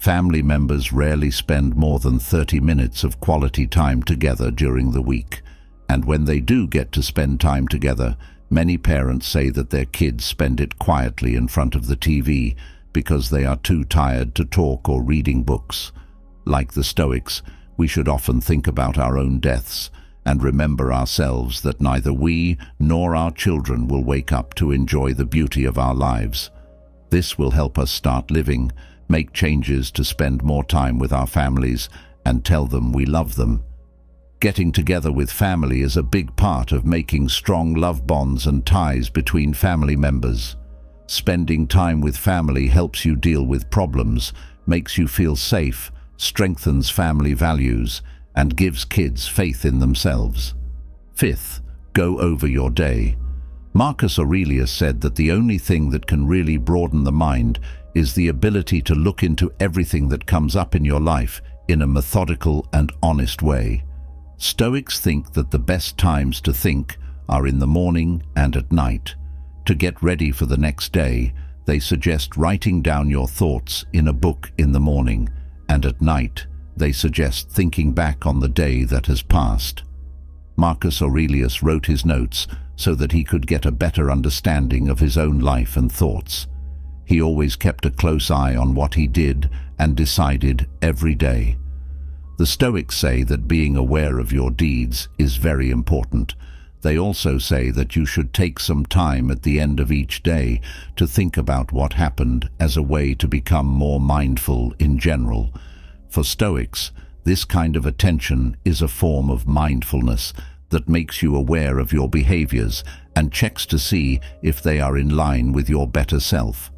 Family members rarely spend more than 30 minutes of quality time together during the week, and when they do get to spend time together, many parents say that their kids spend it quietly in front of the TV because they are too tired to talk or reading books. Like the Stoics, we should often think about our own deaths and remember ourselves that neither we nor our children will wake up to enjoy the beauty of our lives. This will help us start living, make changes to spend more time with our families, and tell them we love them. Getting together with family is a big part of making strong love bonds and ties between family members. Spending time with family helps you deal with problems, makes you feel safe, strengthens family values, and gives kids faith in themselves. Fifth, go over your day. Marcus Aurelius said that the only thing that can really broaden the mind is the ability to look into everything that comes up in your life in a methodical and honest way. Stoics think that the best times to think are in the morning and at night. To get ready for the next day, they suggest writing down your thoughts in a book in the morning, and at night they suggest thinking back on the day that has passed. Marcus Aurelius wrote his notes so that he could get a better understanding of his own life and thoughts. He always kept a close eye on what he did and decided every day. The Stoics say that being aware of your deeds is very important. They also say that you should take some time at the end of each day to think about what happened as a way to become more mindful in general. For Stoics, this kind of attention is a form of mindfulness that makes you aware of your behaviors and checks to see if they are in line with your better self.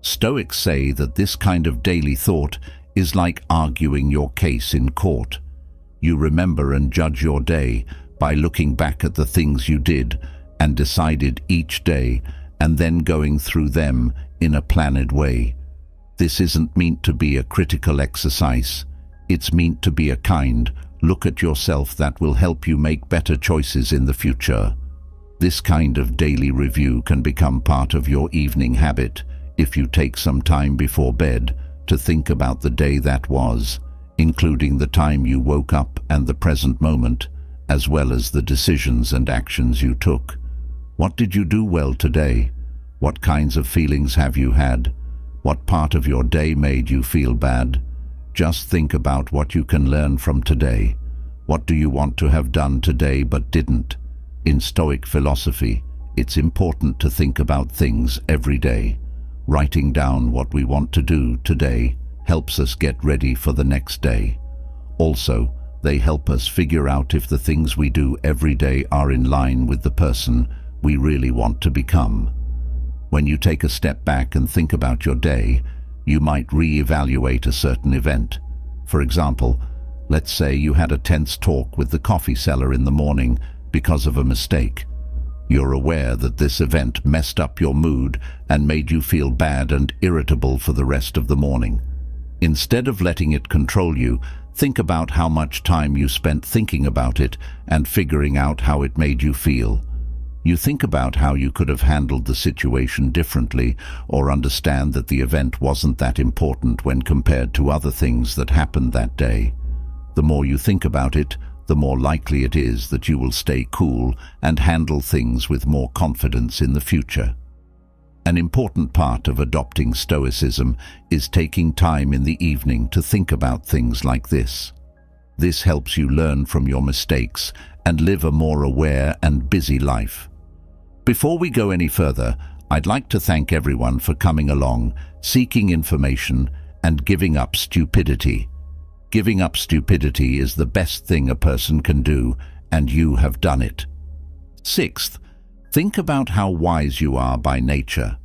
Stoics say that this kind of daily thought is like arguing your case in court. You remember and judge your day by looking back at the things you did and decided each day and then going through them in a planned way. This isn't meant to be a critical exercise. It's meant to be a kind, look at yourself that will help you make better choices in the future. This kind of daily review can become part of your evening habit if you take some time before bed to think about the day that was, including the time you woke up and the present moment, as well as the decisions and actions you took. What did you do well today? What kinds of feelings have you had? What part of your day made you feel bad? Just think about what you can learn from today. What do you want to have done today but didn't? In Stoic philosophy, it's important to think about things every day. Writing down what we want to do today helps us get ready for the next day. Also, they help us figure out if the things we do every day are in line with the person we really want to become. When you take a step back and think about your day, you might re-evaluate a certain event. For example, let's say you had a tense talk with the coffee seller in the morning because of a mistake. You're aware that this event messed up your mood and made you feel bad and irritable for the rest of the morning. Instead of letting it control you, think about how much time you spent thinking about it and figuring out how it made you feel. You think about how you could have handled the situation differently or understand that the event wasn't that important when compared to other things that happened that day. The more you think about it, the more likely it is that you will stay cool and handle things with more confidence in the future. An important part of adopting Stoicism is taking time in the evening to think about things like this. This helps you learn from your mistakes and live a more aware and busy life. Before we go any further, I'd like to thank everyone for coming along, seeking information, and giving up stupidity. Giving up stupidity is the best thing a person can do, and you have done it. Sixth, think about how wise you are by nature.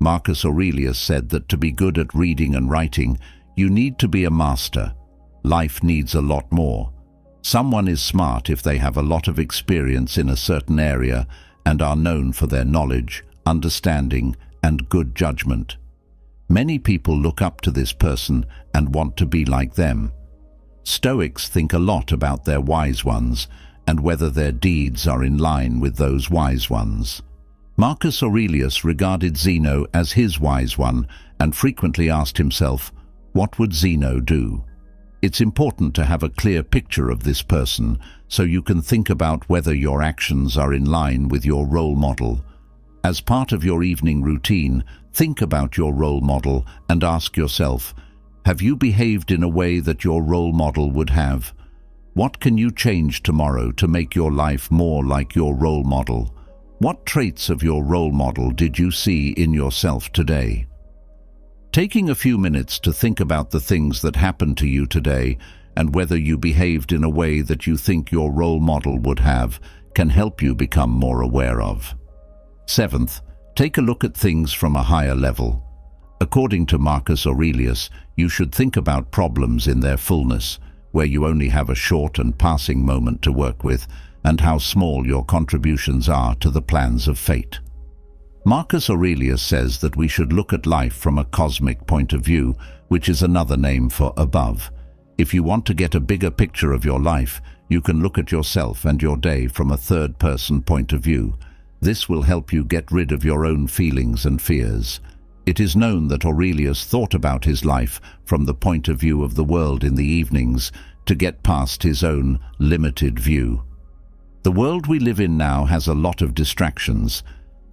Marcus Aurelius said that to be good at reading and writing, you need to be a master. Life needs a lot more. Someone is smart if they have a lot of experience in a certain area and are known for their knowledge, understanding, and good judgment. Many people look up to this person and want to be like them. Stoics think a lot about their wise ones and whether their deeds are in line with those wise ones. Marcus Aurelius regarded Zeno as his wise one and frequently asked himself, what would Zeno do? It's important to have a clear picture of this person so you can think about whether your actions are in line with your role model. As part of your evening routine, think about your role model and ask yourself, have you behaved in a way that your role model would have? What can you change tomorrow to make your life more like your role model? What traits of your role model did you see in yourself today? Taking a few minutes to think about the things that happened to you today and whether you behaved in a way that you think your role model would have can help you become more aware of. Seventh, take a look at things from a higher level. According to Marcus Aurelius, you should think about problems in their fullness, where you only have a short and passing moment to work with, and how small your contributions are to the plans of fate. Marcus Aurelius says that we should look at life from a cosmic point of view, which is another name for above. If you want to get a bigger picture of your life, you can look at yourself and your day from a third-person point of view. This will help you get rid of your own feelings and fears. It is known that Aurelius thought about his life from the point of view of the world in the evenings to get past his own limited view. The world we live in now has a lot of distractions.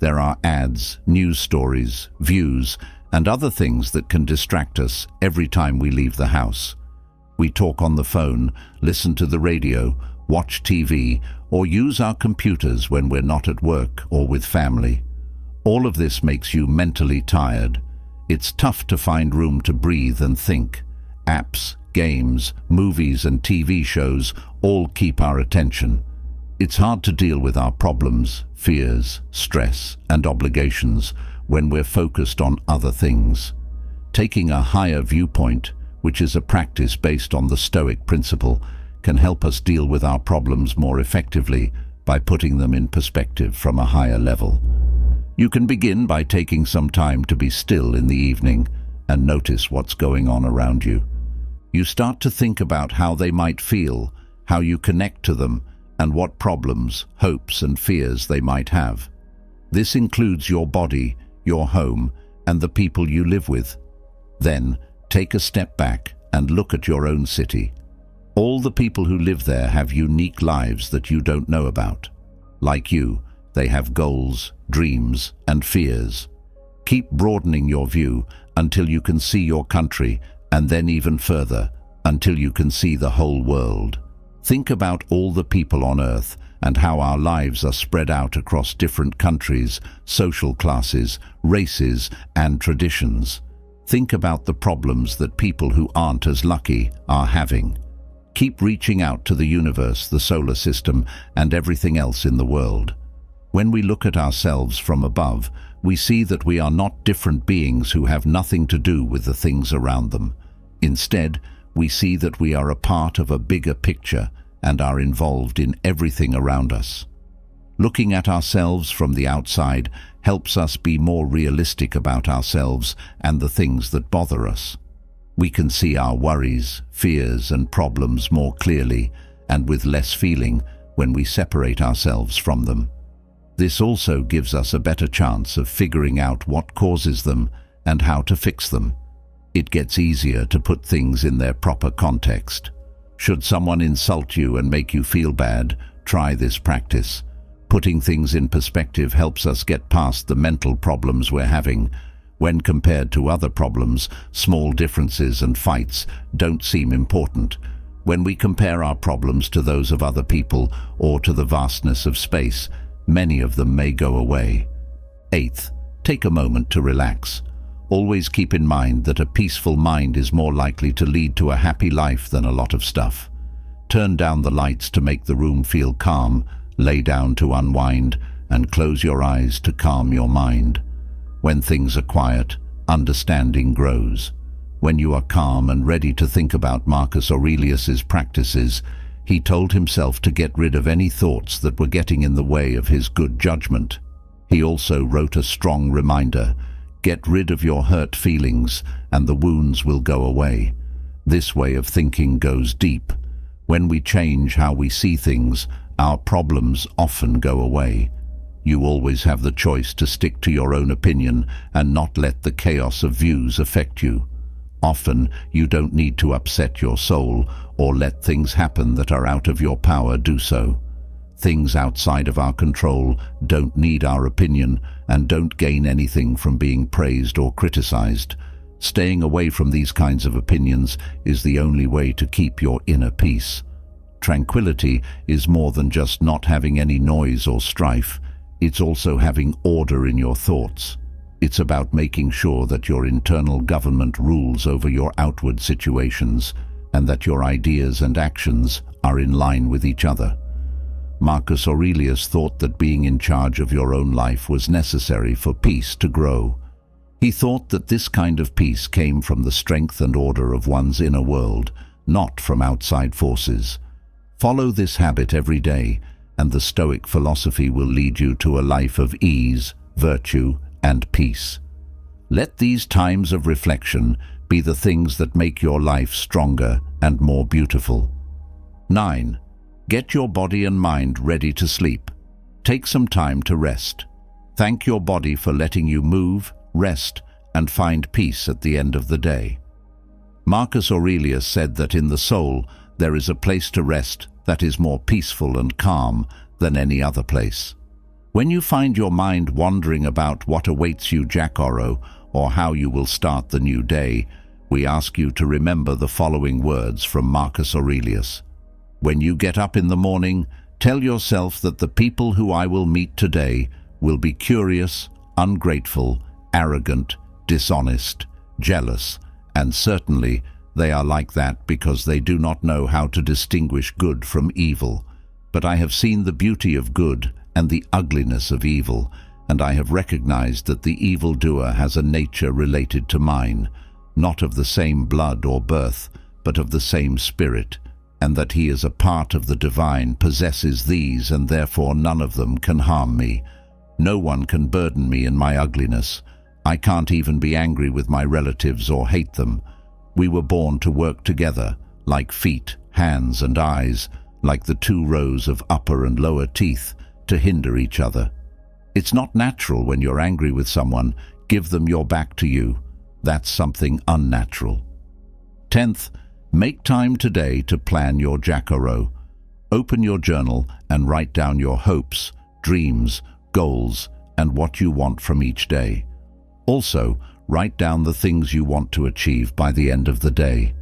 There are ads, news stories, views, and other things that can distract us every time we leave the house. We talk on the phone, listen to the radio, watch TV, or use our computers when we're not at work or with family. All of this makes you mentally tired. It's tough to find room to breathe and think. Apps, games, movies and TV shows all keep our attention. It's hard to deal with our problems, fears, stress and obligations when we're focused on other things. Taking a higher viewpoint, which is a practice based on the Stoic principle, can help us deal with our problems more effectively by putting them in perspective from a higher level. You can begin by taking some time to be still in the evening and notice what's going on around you. You start to think about how they might feel, how you connect to them, and what problems, hopes and fears they might have. This includes your body, your home, and the people you live with. Then, take a step back and look at your own city. All the people who live there have unique lives that you don't know about. Like you, they have goals, dreams, and fears. Keep broadening your view until you can see your country, and then even further, until you can see the whole world. Think about all the people on Earth and how our lives are spread out across different countries, social classes, races and traditions. Think about the problems that people who aren't as lucky are having. Keep reaching out to the universe, the solar system and everything else in the world. When we look at ourselves from above, we see that we are not different beings who have nothing to do with the things around them. Instead, we see that we are a part of a bigger picture and are involved in everything around us. Looking at ourselves from the outside helps us be more realistic about ourselves and the things that bother us. We can see our worries, fears and problems more clearly and with less feeling when we separate ourselves from them. This also gives us a better chance of figuring out what causes them and how to fix them it gets easier to put things in their proper context. Should someone insult you and make you feel bad, try this practice. Putting things in perspective helps us get past the mental problems we're having. When compared to other problems, small differences and fights don't seem important. When we compare our problems to those of other people or to the vastness of space, many of them may go away. Eighth, take a moment to relax. Always keep in mind that a peaceful mind is more likely to lead to a happy life than a lot of stuff. Turn down the lights to make the room feel calm, lay down to unwind, and close your eyes to calm your mind. When things are quiet, understanding grows. When you are calm and ready to think about Marcus Aurelius's practices, he told himself to get rid of any thoughts that were getting in the way of his good judgment. He also wrote a strong reminder Get rid of your hurt feelings and the wounds will go away. This way of thinking goes deep. When we change how we see things, our problems often go away. You always have the choice to stick to your own opinion and not let the chaos of views affect you. Often, you don't need to upset your soul or let things happen that are out of your power do so. Things outside of our control don't need our opinion and don't gain anything from being praised or criticized. Staying away from these kinds of opinions is the only way to keep your inner peace. Tranquility is more than just not having any noise or strife. It's also having order in your thoughts. It's about making sure that your internal government rules over your outward situations and that your ideas and actions are in line with each other. Marcus Aurelius thought that being in charge of your own life was necessary for peace to grow. He thought that this kind of peace came from the strength and order of one's inner world, not from outside forces. Follow this habit every day, and the Stoic philosophy will lead you to a life of ease, virtue, and peace. Let these times of reflection be the things that make your life stronger and more beautiful. 9. Get your body and mind ready to sleep. Take some time to rest. Thank your body for letting you move, rest, and find peace at the end of the day. Marcus Aurelius said that in the soul there is a place to rest that is more peaceful and calm than any other place. When you find your mind wandering about what awaits you Jack Oro or how you will start the new day, we ask you to remember the following words from Marcus Aurelius. When you get up in the morning, tell yourself that the people who I will meet today will be curious, ungrateful, arrogant, dishonest, jealous, and certainly they are like that because they do not know how to distinguish good from evil. But I have seen the beauty of good and the ugliness of evil, and I have recognized that the evildoer has a nature related to mine, not of the same blood or birth, but of the same spirit, and that he is a part of the divine, possesses these, and therefore none of them can harm me. No one can burden me in my ugliness. I can't even be angry with my relatives or hate them. We were born to work together, like feet, hands and eyes, like the two rows of upper and lower teeth, to hinder each other. It's not natural when you're angry with someone, give them your back to you. That's something unnatural. Tenth, make time today to plan your Jacaro. Open your journal and write down your hopes, dreams, goals, and what you want from each day. Also, write down the things you want to achieve by the end of the day.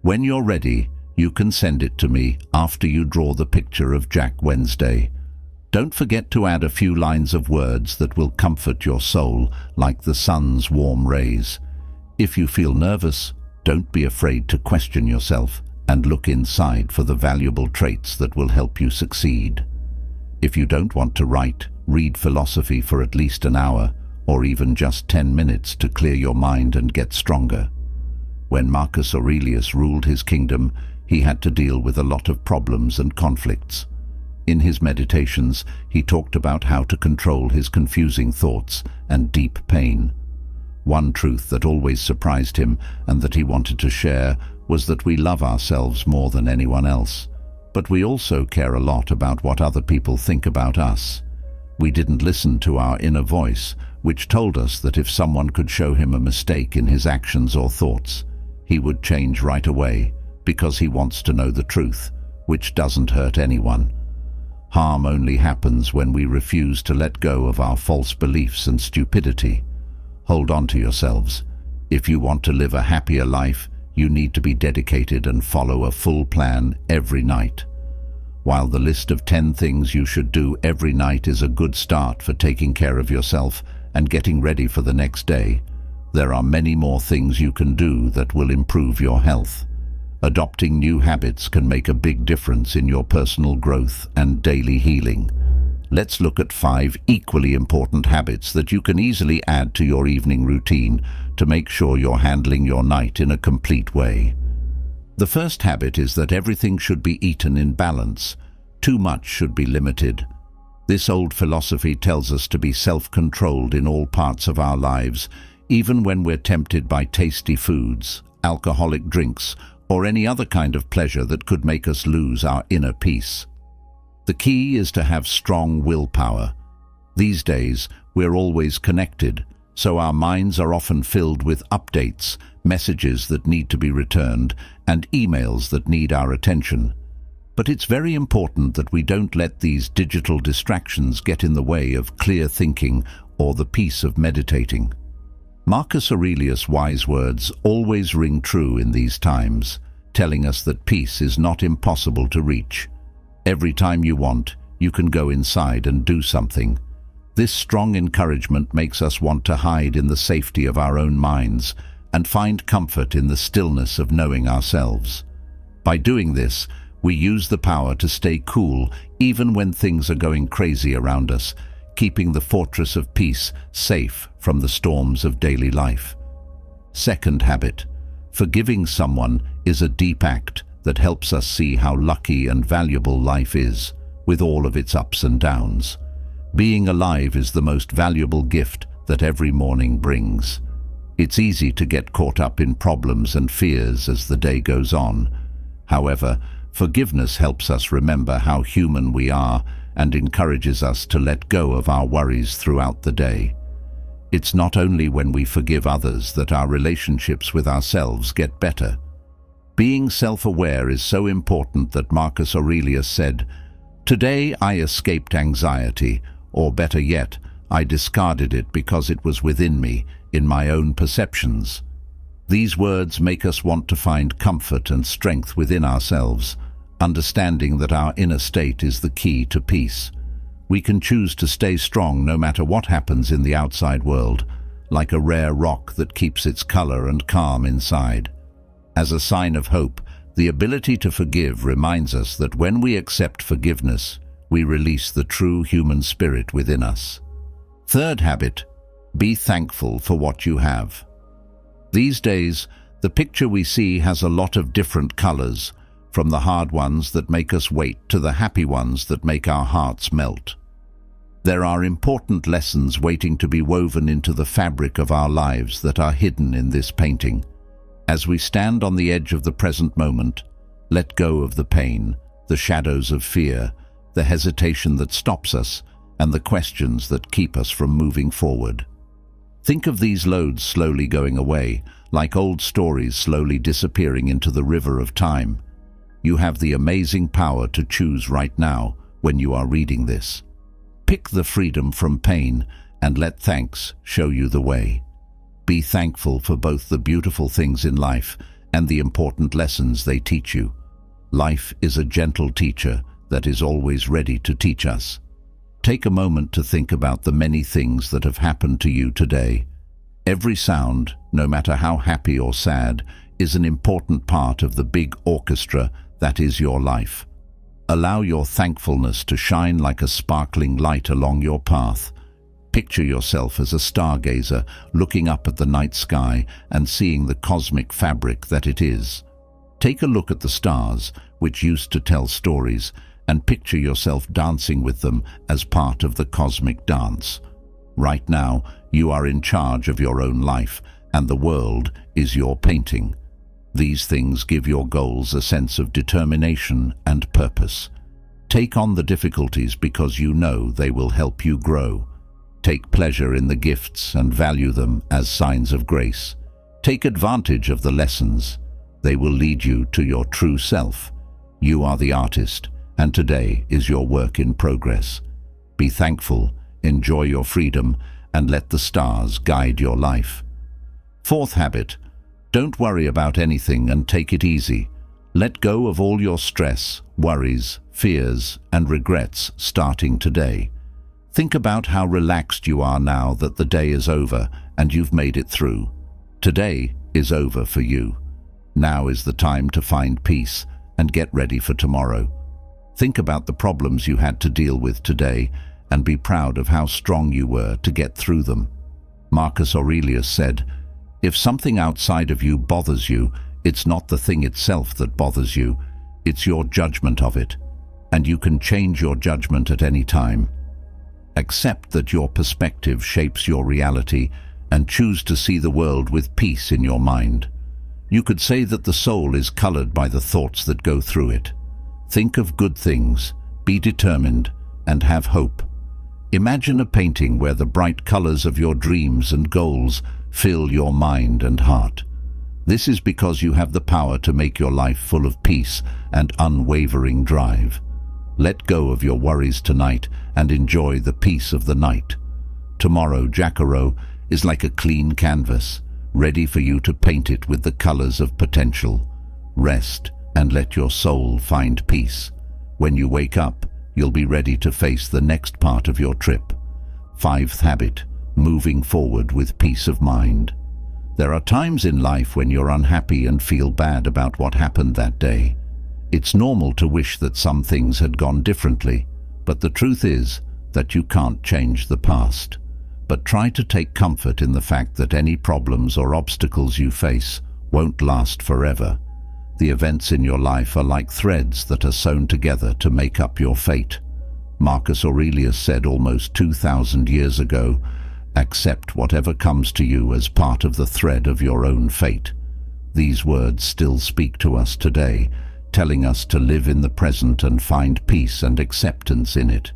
When you're ready, you can send it to me after you draw the picture of Jack Wednesday. Don't forget to add a few lines of words that will comfort your soul like the sun's warm rays. If you feel nervous, don't be afraid to question yourself and look inside for the valuable traits that will help you succeed. If you don't want to write, read philosophy for at least an hour or even just 10 minutes to clear your mind and get stronger. When Marcus Aurelius ruled his kingdom, he had to deal with a lot of problems and conflicts. In his meditations, he talked about how to control his confusing thoughts and deep pain. One truth that always surprised him and that he wanted to share was that we love ourselves more than anyone else. But we also care a lot about what other people think about us. We didn't listen to our inner voice, which told us that if someone could show him a mistake in his actions or thoughts, he would change right away because he wants to know the truth, which doesn't hurt anyone. Harm only happens when we refuse to let go of our false beliefs and stupidity. Hold on to yourselves. If you want to live a happier life, you need to be dedicated and follow a full plan every night. While the list of 10 things you should do every night is a good start for taking care of yourself and getting ready for the next day, there are many more things you can do that will improve your health. Adopting new habits can make a big difference in your personal growth and daily healing. Let's look at five equally important habits that you can easily add to your evening routine to make sure you're handling your night in a complete way. The first habit is that everything should be eaten in balance. Too much should be limited. This old philosophy tells us to be self-controlled in all parts of our lives, even when we're tempted by tasty foods, alcoholic drinks, or any other kind of pleasure that could make us lose our inner peace. The key is to have strong willpower. These days, we're always connected, so our minds are often filled with updates, messages that need to be returned, and emails that need our attention. But it's very important that we don't let these digital distractions get in the way of clear thinking or the peace of meditating. Marcus Aurelius' wise words always ring true in these times, telling us that peace is not impossible to reach. Every time you want, you can go inside and do something. This strong encouragement makes us want to hide in the safety of our own minds and find comfort in the stillness of knowing ourselves. By doing this, we use the power to stay cool even when things are going crazy around us, keeping the fortress of peace safe from the storms of daily life. Second habit, forgiving someone is a deep act that helps us see how lucky and valuable life is, with all of its ups and downs. Being alive is the most valuable gift that every morning brings. It's easy to get caught up in problems and fears as the day goes on. However, forgiveness helps us remember how human we are and encourages us to let go of our worries throughout the day. It's not only when we forgive others that our relationships with ourselves get better. Being self-aware is so important that Marcus Aurelius said, Today I escaped anxiety, or better yet, I discarded it because it was within me, in my own perceptions. These words make us want to find comfort and strength within ourselves, understanding that our inner state is the key to peace. We can choose to stay strong no matter what happens in the outside world, like a rare rock that keeps its color and calm inside. As a sign of hope, the ability to forgive reminds us that when we accept forgiveness, we release the true human spirit within us. Third habit, be thankful for what you have. These days, the picture we see has a lot of different colors, from the hard ones that make us wait to the happy ones that make our hearts melt. There are important lessons waiting to be woven into the fabric of our lives that are hidden in this painting. As we stand on the edge of the present moment, let go of the pain, the shadows of fear, the hesitation that stops us, and the questions that keep us from moving forward. Think of these loads slowly going away, like old stories slowly disappearing into the river of time. You have the amazing power to choose right now when you are reading this. Pick the freedom from pain and let thanks show you the way. Be thankful for both the beautiful things in life and the important lessons they teach you. Life is a gentle teacher that is always ready to teach us. Take a moment to think about the many things that have happened to you today. Every sound, no matter how happy or sad, is an important part of the big orchestra that is your life. Allow your thankfulness to shine like a sparkling light along your path. Picture yourself as a stargazer looking up at the night sky and seeing the cosmic fabric that it is. Take a look at the stars, which used to tell stories, and picture yourself dancing with them as part of the cosmic dance. Right now, you are in charge of your own life, and the world is your painting. These things give your goals a sense of determination and purpose. Take on the difficulties because you know they will help you grow. Take pleasure in the gifts and value them as signs of grace. Take advantage of the lessons. They will lead you to your true self. You are the artist, and today is your work in progress. Be thankful, enjoy your freedom, and let the stars guide your life. Fourth habit, don't worry about anything and take it easy. Let go of all your stress, worries, fears, and regrets starting today. Think about how relaxed you are now that the day is over and you've made it through. Today is over for you. Now is the time to find peace and get ready for tomorrow. Think about the problems you had to deal with today and be proud of how strong you were to get through them. Marcus Aurelius said, If something outside of you bothers you, it's not the thing itself that bothers you, it's your judgment of it, and you can change your judgment at any time. Accept that your perspective shapes your reality and choose to see the world with peace in your mind. You could say that the soul is colored by the thoughts that go through it. Think of good things, be determined, and have hope. Imagine a painting where the bright colors of your dreams and goals fill your mind and heart. This is because you have the power to make your life full of peace and unwavering drive. Let go of your worries tonight and enjoy the peace of the night. Tomorrow, Jacaro is like a clean canvas, ready for you to paint it with the colors of potential. Rest and let your soul find peace. When you wake up, you'll be ready to face the next part of your trip. Fifth habit, moving forward with peace of mind. There are times in life when you're unhappy and feel bad about what happened that day. It's normal to wish that some things had gone differently, but the truth is that you can't change the past. But try to take comfort in the fact that any problems or obstacles you face won't last forever. The events in your life are like threads that are sewn together to make up your fate. Marcus Aurelius said almost 2,000 years ago, accept whatever comes to you as part of the thread of your own fate. These words still speak to us today, telling us to live in the present and find peace and acceptance in it.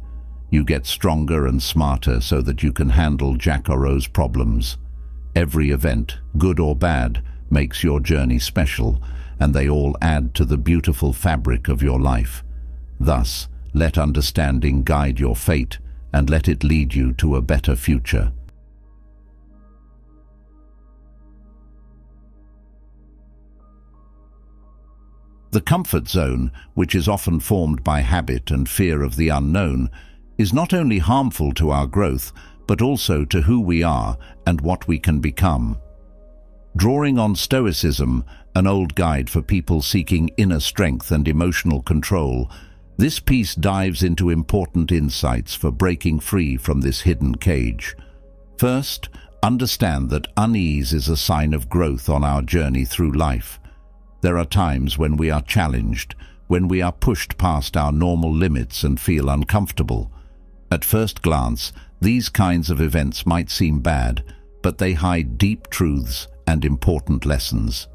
You get stronger and smarter so that you can handle Jack Rose problems. Every event, good or bad, makes your journey special, and they all add to the beautiful fabric of your life. Thus, let understanding guide your fate and let it lead you to a better future. The comfort zone, which is often formed by habit and fear of the unknown, is not only harmful to our growth, but also to who we are and what we can become. Drawing on Stoicism, an old guide for people seeking inner strength and emotional control, this piece dives into important insights for breaking free from this hidden cage. First, understand that unease is a sign of growth on our journey through life. There are times when we are challenged, when we are pushed past our normal limits and feel uncomfortable. At first glance, these kinds of events might seem bad, but they hide deep truths and important lessons.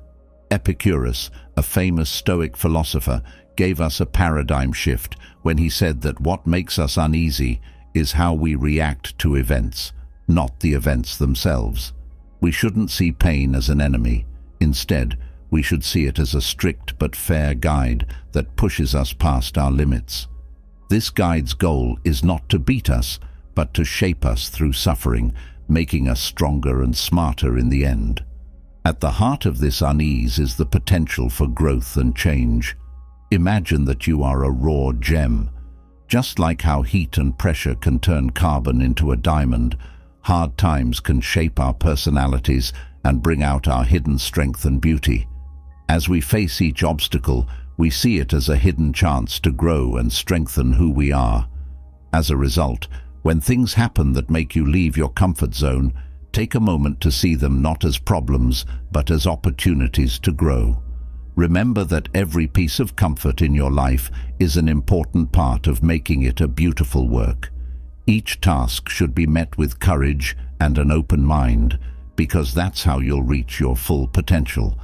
Epictetus, a famous Stoic philosopher, gave us a paradigm shift when he said that what makes us uneasy is how we react to events, not the events themselves. We shouldn't see pain as an enemy. Instead, we should see it as a strict but fair guide that pushes us past our limits. This guide's goal is not to beat us, but to shape us through suffering, making us stronger and smarter in the end. At the heart of this unease is the potential for growth and change. Imagine that you are a raw gem. Just like how heat and pressure can turn carbon into a diamond, hard times can shape our personalities and bring out our hidden strength and beauty. As we face each obstacle, we see it as a hidden chance to grow and strengthen who we are. As a result, when things happen that make you leave your comfort zone, take a moment to see them not as problems, but as opportunities to grow. Remember that every piece of comfort in your life is an important part of making it a beautiful work. Each task should be met with courage and an open mind, because that's how you'll reach your full potential.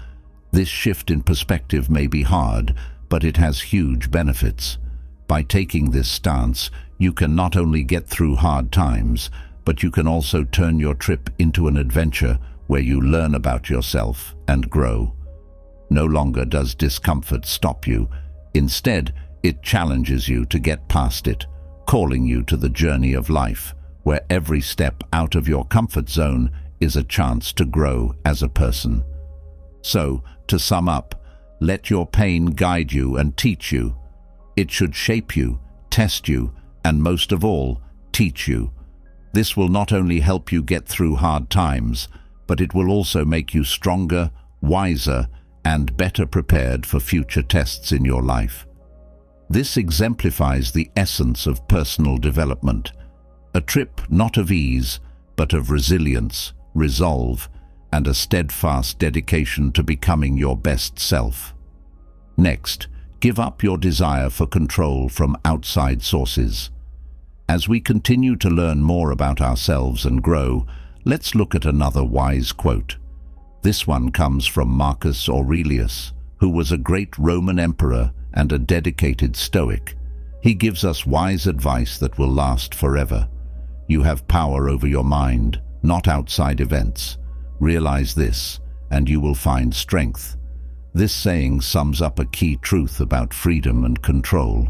This shift in perspective may be hard, but it has huge benefits. By taking this stance, you can not only get through hard times, but you can also turn your trip into an adventure where you learn about yourself and grow. No longer does discomfort stop you. Instead, it challenges you to get past it, calling you to the journey of life, where every step out of your comfort zone is a chance to grow as a person. So, to sum up, let your pain guide you and teach you. It should shape you, test you, and most of all, teach you. This will not only help you get through hard times, but it will also make you stronger, wiser, and better prepared for future tests in your life. This exemplifies the essence of personal development, a trip not of ease, but of resilience, resolve, and a steadfast dedication to becoming your best self. Next, give up your desire for control from outside sources. As we continue to learn more about ourselves and grow, let's look at another wise quote. This one comes from Marcus Aurelius, who was a great Roman emperor and a dedicated Stoic. He gives us wise advice that will last forever. You have power over your mind, not outside events. Realize this, and you will find strength. This saying sums up a key truth about freedom and control.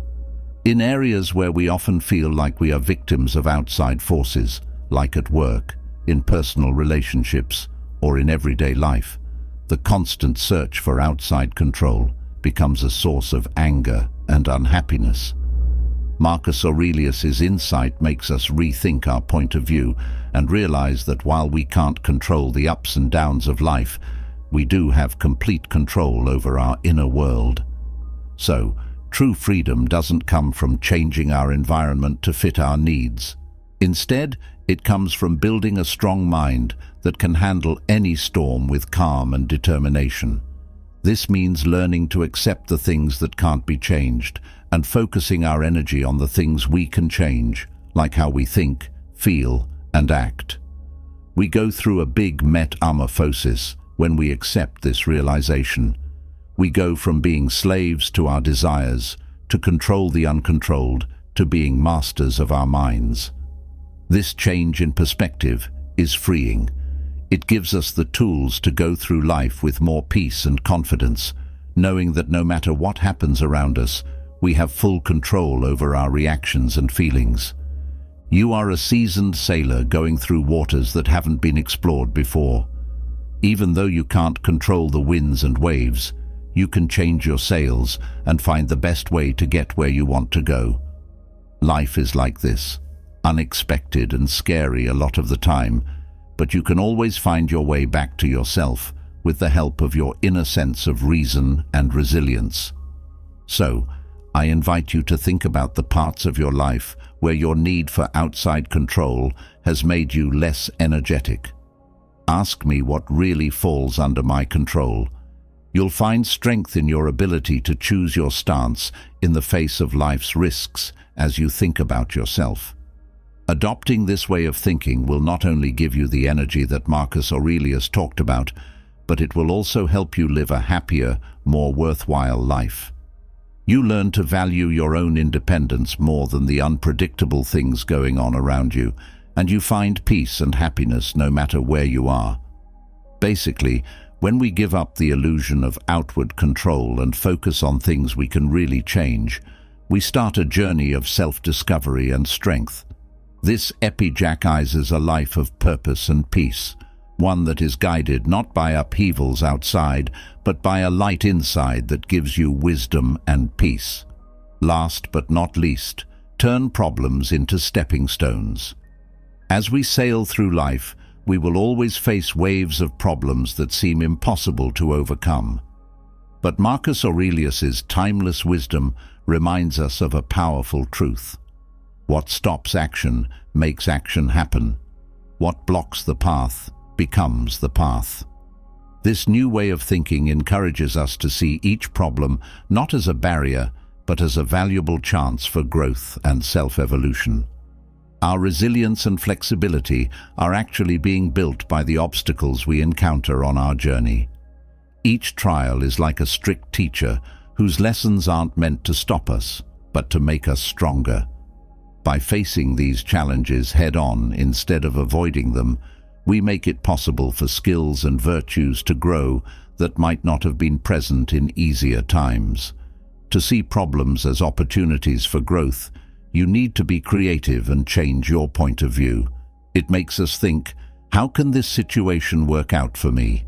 In areas where we often feel like we are victims of outside forces, like at work, in personal relationships, or in everyday life, the constant search for outside control becomes a source of anger and unhappiness. Marcus Aurelius's insight makes us rethink our point of view and realize that while we can't control the ups and downs of life, we do have complete control over our inner world. So, true freedom doesn't come from changing our environment to fit our needs. Instead, it comes from building a strong mind that can handle any storm with calm and determination. This means learning to accept the things that can't be changed and focusing our energy on the things we can change, like how we think, feel and act. We go through a big metamorphosis when we accept this realization. We go from being slaves to our desires, to control the uncontrolled, to being masters of our minds. This change in perspective is freeing. It gives us the tools to go through life with more peace and confidence, knowing that no matter what happens around us, we have full control over our reactions and feelings. You are a seasoned sailor going through waters that haven't been explored before. Even though you can't control the winds and waves, you can change your sails and find the best way to get where you want to go. Life is like this, unexpected and scary a lot of the time, but you can always find your way back to yourself with the help of your inner sense of reason and resilience. So, I invite you to think about the parts of your life where your need for outside control has made you less energetic. Ask me what really falls under my control. You'll find strength in your ability to choose your stance in the face of life's risks as you think about yourself. Adopting this way of thinking will not only give you the energy that Marcus Aurelius talked about, but it will also help you live a happier, more worthwhile life. You learn to value your own independence more than the unpredictable things going on around you, and you find peace and happiness no matter where you are. Basically, when we give up the illusion of outward control and focus on things we can really change, we start a journey of self-discovery and strength. This epijackizes a life of purpose and peace, one that is guided not by upheavals outside, but by a light inside that gives you wisdom and peace. Last but not least, turn problems into stepping stones. As we sail through life, we will always face waves of problems that seem impossible to overcome. But Marcus Aurelius's timeless wisdom reminds us of a powerful truth. What stops action makes action happen. What blocks the path becomes the path. This new way of thinking encourages us to see each problem not as a barrier, but as a valuable chance for growth and self-evolution. Our resilience and flexibility are actually being built by the obstacles we encounter on our journey. Each trial is like a strict teacher whose lessons aren't meant to stop us, but to make us stronger. By facing these challenges head-on instead of avoiding them, we make it possible for skills and virtues to grow that might not have been present in easier times. To see problems as opportunities for growth you need to be creative and change your point of view. It makes us think, how can this situation work out for me?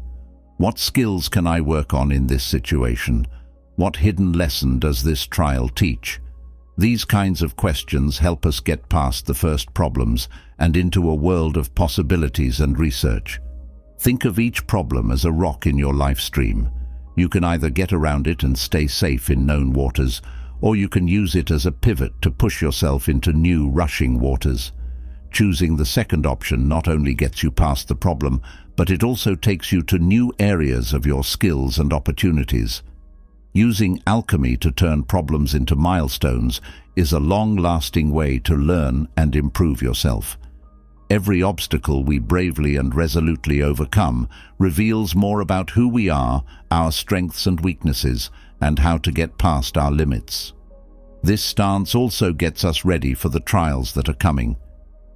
What skills can I work on in this situation? What hidden lesson does this trial teach? These kinds of questions help us get past the first problems and into a world of possibilities and research. Think of each problem as a rock in your life stream. You can either get around it and stay safe in known waters, or you can use it as a pivot to push yourself into new rushing waters. Choosing the second option not only gets you past the problem, but it also takes you to new areas of your skills and opportunities. Using alchemy to turn problems into milestones is a long-lasting way to learn and improve yourself. Every obstacle we bravely and resolutely overcome reveals more about who we are, our strengths and weaknesses, and how to get past our limits. This stance also gets us ready for the trials that are coming.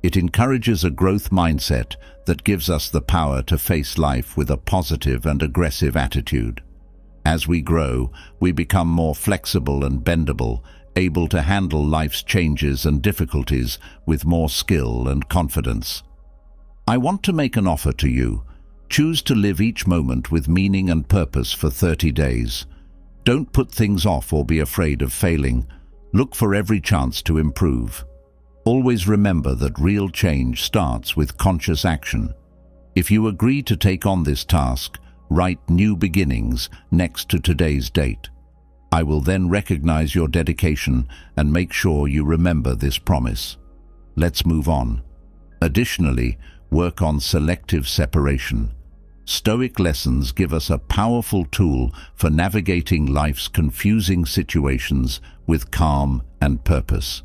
It encourages a growth mindset that gives us the power to face life with a positive and aggressive attitude. As we grow, we become more flexible and bendable, able to handle life's changes and difficulties with more skill and confidence. I want to make an offer to you. Choose to live each moment with meaning and purpose for 30 days. Don't put things off or be afraid of failing. Look for every chance to improve. Always remember that real change starts with conscious action. If you agree to take on this task, write New Beginnings next to today's date. I will then recognize your dedication and make sure you remember this promise. Let's move on. Additionally, work on selective separation. Stoic lessons give us a powerful tool for navigating life's confusing situations with calm and purpose.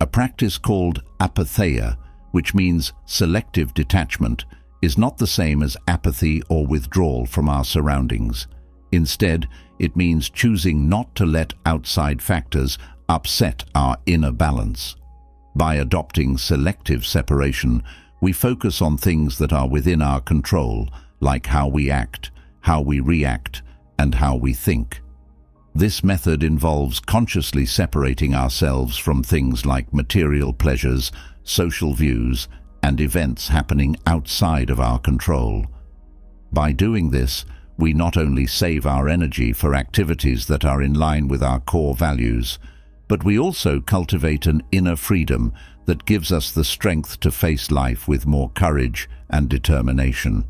A practice called apatheia, which means selective detachment, is not the same as apathy or withdrawal from our surroundings. Instead, it means choosing not to let outside factors upset our inner balance. By adopting selective separation, we focus on things that are within our control, like how we act, how we react, and how we think. This method involves consciously separating ourselves from things like material pleasures, social views, and events happening outside of our control. By doing this, we not only save our energy for activities that are in line with our core values, but we also cultivate an inner freedom that gives us the strength to face life with more courage and determination.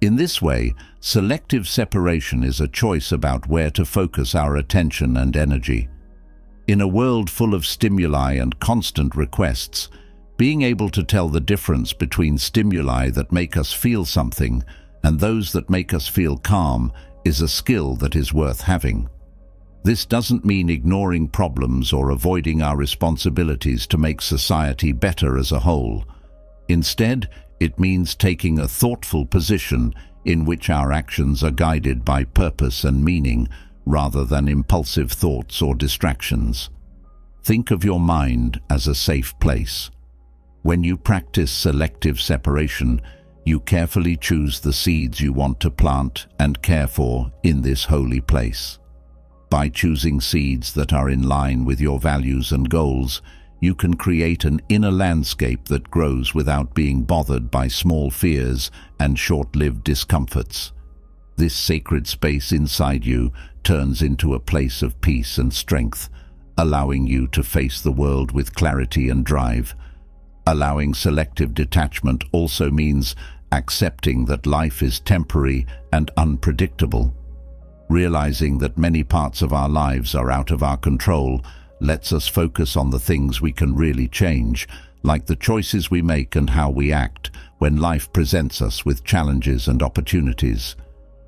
In this way, selective separation is a choice about where to focus our attention and energy. In a world full of stimuli and constant requests, being able to tell the difference between stimuli that make us feel something and those that make us feel calm is a skill that is worth having. This doesn't mean ignoring problems or avoiding our responsibilities to make society better as a whole. Instead, it means taking a thoughtful position in which our actions are guided by purpose and meaning rather than impulsive thoughts or distractions. Think of your mind as a safe place. When you practice selective separation, you carefully choose the seeds you want to plant and care for in this holy place. By choosing seeds that are in line with your values and goals, you can create an inner landscape that grows without being bothered by small fears and short-lived discomforts. This sacred space inside you turns into a place of peace and strength, allowing you to face the world with clarity and drive. Allowing selective detachment also means accepting that life is temporary and unpredictable. Realizing that many parts of our lives are out of our control lets us focus on the things we can really change, like the choices we make and how we act when life presents us with challenges and opportunities.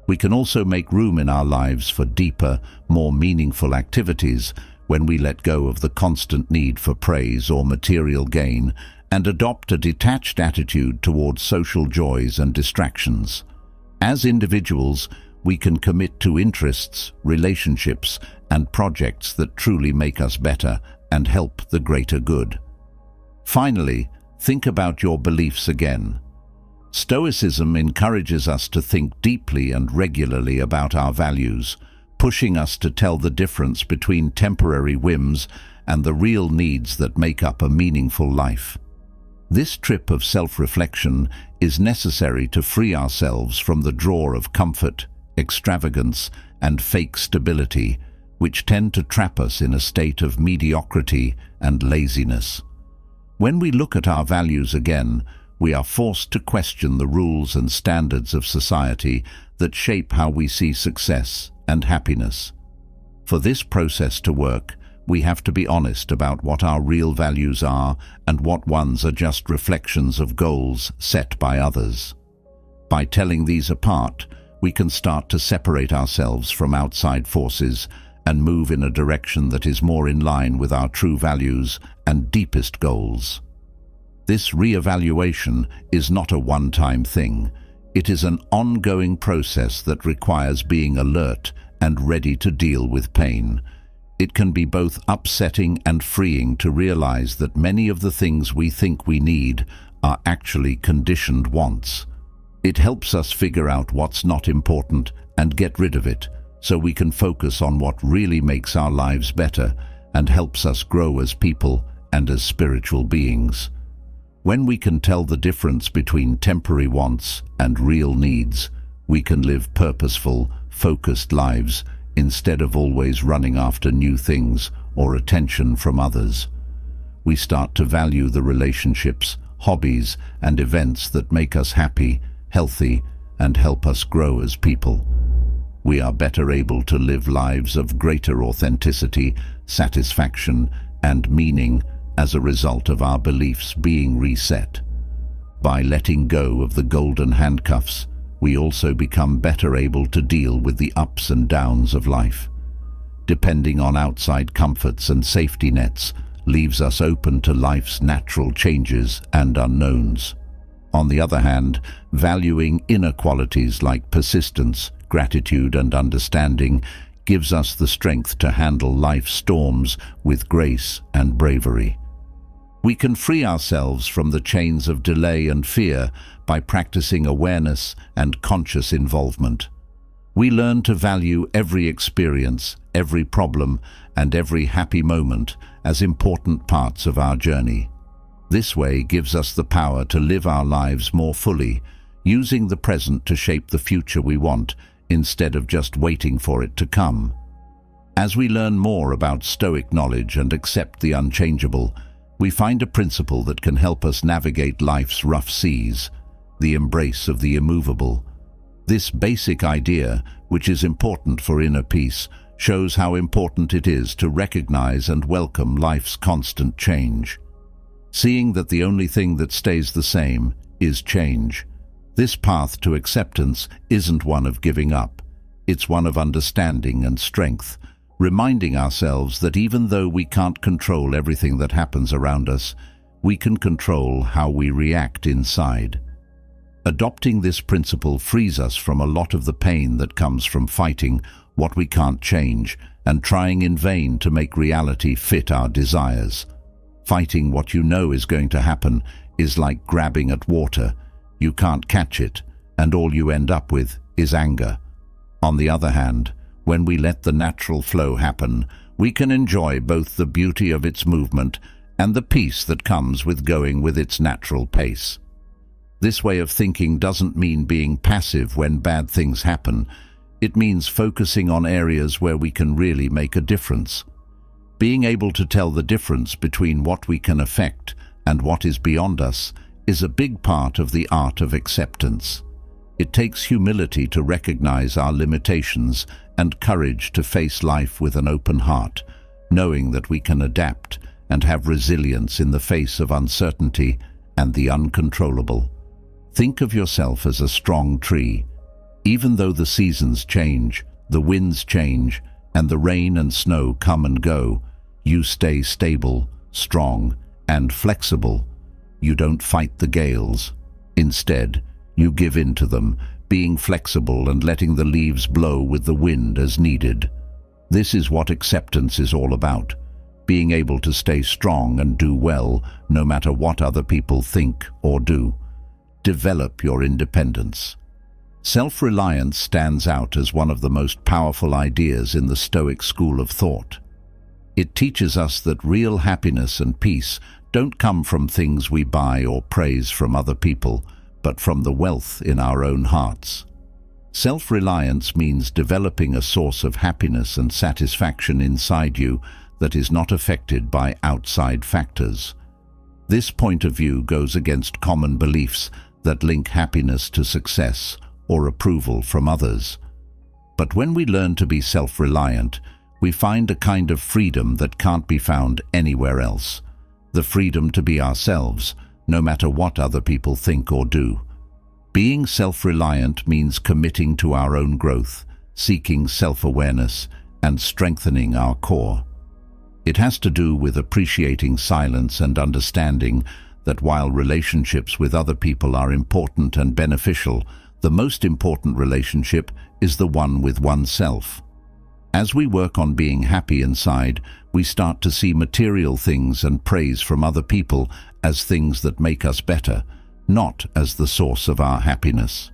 We can also make room in our lives for deeper, more meaningful activities when we let go of the constant need for praise or material gain and adopt a detached attitude towards social joys and distractions. As individuals, we can commit to interests, relationships, and projects that truly make us better and help the greater good. Finally, think about your beliefs again. Stoicism encourages us to think deeply and regularly about our values, pushing us to tell the difference between temporary whims and the real needs that make up a meaningful life. This trip of self-reflection is necessary to free ourselves from the drawer of comfort, extravagance, and fake stability, which tend to trap us in a state of mediocrity and laziness. When we look at our values again, we are forced to question the rules and standards of society that shape how we see success and happiness. For this process to work, we have to be honest about what our real values are and what ones are just reflections of goals set by others. By telling these apart, we can start to separate ourselves from outside forces and move in a direction that is more in line with our true values and deepest goals. This re-evaluation is not a one-time thing. It is an ongoing process that requires being alert and ready to deal with pain. It can be both upsetting and freeing to realize that many of the things we think we need are actually conditioned wants. It helps us figure out what's not important and get rid of it so we can focus on what really makes our lives better and helps us grow as people and as spiritual beings. When we can tell the difference between temporary wants and real needs, we can live purposeful, focused lives instead of always running after new things or attention from others. We start to value the relationships, hobbies and events that make us happy, healthy and help us grow as people. We are better able to live lives of greater authenticity, satisfaction and meaning as a result of our beliefs being reset. By letting go of the golden handcuffs, we also become better able to deal with the ups and downs of life. Depending on outside comforts and safety nets leaves us open to life's natural changes and unknowns. On the other hand, valuing inner qualities like persistence, gratitude and understanding gives us the strength to handle life's storms with grace and bravery. We can free ourselves from the chains of delay and fear by practicing awareness and conscious involvement. We learn to value every experience, every problem and every happy moment as important parts of our journey. This way gives us the power to live our lives more fully, using the present to shape the future we want instead of just waiting for it to come. As we learn more about Stoic knowledge and accept the unchangeable, we find a principle that can help us navigate life's rough seas, the embrace of the immovable. This basic idea, which is important for inner peace, shows how important it is to recognize and welcome life's constant change. Seeing that the only thing that stays the same is change. This path to acceptance isn't one of giving up. It's one of understanding and strength, reminding ourselves that even though we can't control everything that happens around us, we can control how we react inside. Adopting this principle frees us from a lot of the pain that comes from fighting what we can't change and trying in vain to make reality fit our desires. Fighting what you know is going to happen is like grabbing at water. You can't catch it, and all you end up with is anger. On the other hand, when we let the natural flow happen, we can enjoy both the beauty of its movement and the peace that comes with going with its natural pace. This way of thinking doesn't mean being passive when bad things happen. It means focusing on areas where we can really make a difference. Being able to tell the difference between what we can affect and what is beyond us is a big part of the art of acceptance. It takes humility to recognize our limitations and courage to face life with an open heart, knowing that we can adapt and have resilience in the face of uncertainty and the uncontrollable. Think of yourself as a strong tree. Even though the seasons change, the winds change, and the rain and snow come and go, you stay stable, strong, and flexible. You don't fight the gales. Instead, you give in to them, being flexible and letting the leaves blow with the wind as needed. This is what acceptance is all about, being able to stay strong and do well no matter what other people think or do. Develop your independence. Self-reliance stands out as one of the most powerful ideas in the Stoic school of thought. It teaches us that real happiness and peace don't come from things we buy or praise from other people, but from the wealth in our own hearts. Self-reliance means developing a source of happiness and satisfaction inside you that is not affected by outside factors. This point of view goes against common beliefs that link happiness to success or approval from others. But when we learn to be self-reliant, we find a kind of freedom that can't be found anywhere else. The freedom to be ourselves, no matter what other people think or do. Being self-reliant means committing to our own growth, seeking self-awareness, and strengthening our core. It has to do with appreciating silence and understanding that while relationships with other people are important and beneficial, the most important relationship is the one with oneself. As we work on being happy inside, we start to see material things and praise from other people as things that make us better, not as the source of our happiness.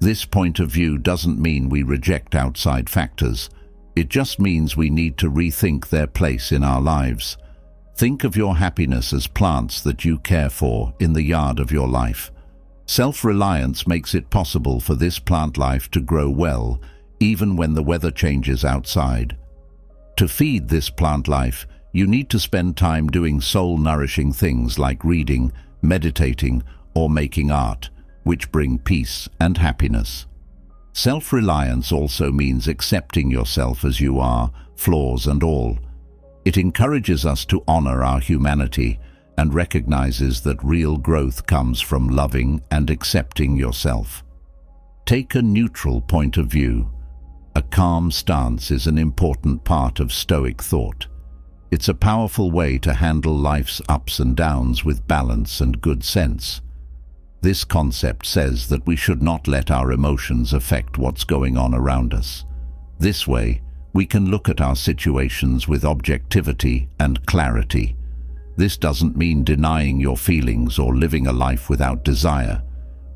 This point of view doesn't mean we reject outside factors. It just means we need to rethink their place in our lives. Think of your happiness as plants that you care for in the yard of your life. Self-reliance makes it possible for this plant life to grow well even when the weather changes outside. To feed this plant life, you need to spend time doing soul-nourishing things like reading, meditating, or making art, which bring peace and happiness. Self-reliance also means accepting yourself as you are, flaws and all. It encourages us to honor our humanity and recognizes that real growth comes from loving and accepting yourself. Take a neutral point of view. A calm stance is an important part of Stoic thought. It's a powerful way to handle life's ups and downs with balance and good sense. This concept says that we should not let our emotions affect what's going on around us. This way, we can look at our situations with objectivity and clarity. This doesn't mean denying your feelings or living a life without desire,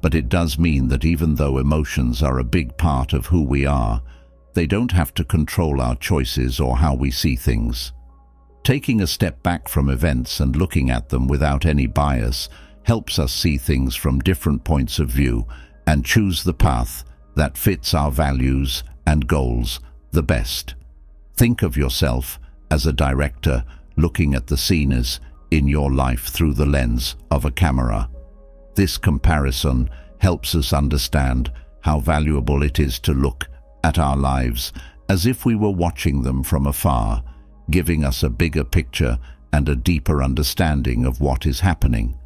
but it does mean that even though emotions are a big part of who we are, they don't have to control our choices or how we see things. Taking a step back from events and looking at them without any bias helps us see things from different points of view and choose the path that fits our values and goals the best. Think of yourself as a director looking at the scenes in your life through the lens of a camera. This comparison helps us understand how valuable it is to look at our lives as if we were watching them from afar giving us a bigger picture and a deeper understanding of what is happening.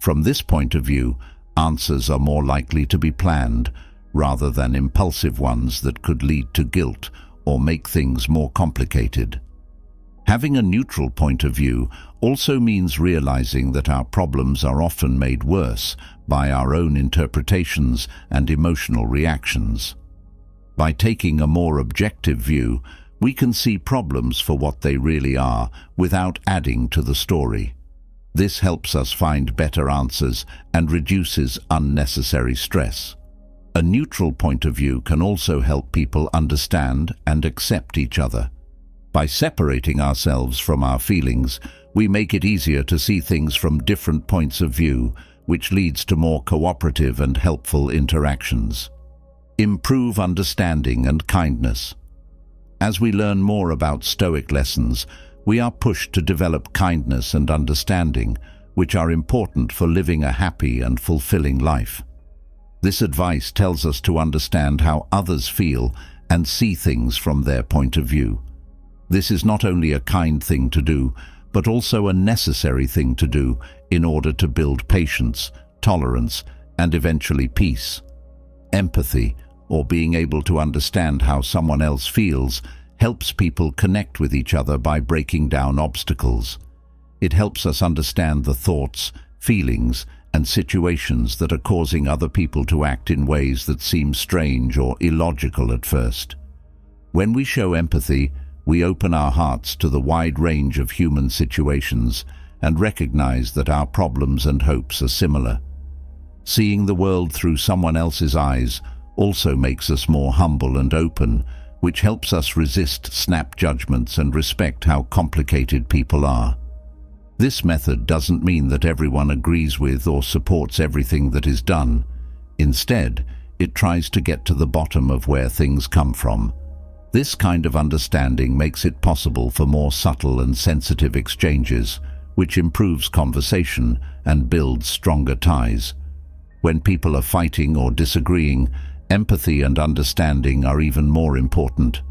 From this point of view, answers are more likely to be planned rather than impulsive ones that could lead to guilt or make things more complicated. Having a neutral point of view also means realizing that our problems are often made worse by our own interpretations and emotional reactions. By taking a more objective view, we can see problems for what they really are without adding to the story. This helps us find better answers and reduces unnecessary stress. A neutral point of view can also help people understand and accept each other. By separating ourselves from our feelings, we make it easier to see things from different points of view, which leads to more cooperative and helpful interactions. Improve understanding and kindness. As we learn more about Stoic lessons, we are pushed to develop kindness and understanding, which are important for living a happy and fulfilling life. This advice tells us to understand how others feel and see things from their point of view. This is not only a kind thing to do, but also a necessary thing to do in order to build patience, tolerance, and eventually peace. Empathy, or being able to understand how someone else feels helps people connect with each other by breaking down obstacles. It helps us understand the thoughts, feelings, and situations that are causing other people to act in ways that seem strange or illogical at first. When we show empathy, we open our hearts to the wide range of human situations and recognize that our problems and hopes are similar. Seeing the world through someone else's eyes also makes us more humble and open, which helps us resist snap judgments and respect how complicated people are. This method doesn't mean that everyone agrees with or supports everything that is done. Instead, it tries to get to the bottom of where things come from. This kind of understanding makes it possible for more subtle and sensitive exchanges, which improves conversation and builds stronger ties. When people are fighting or disagreeing, Empathy and understanding are even more important.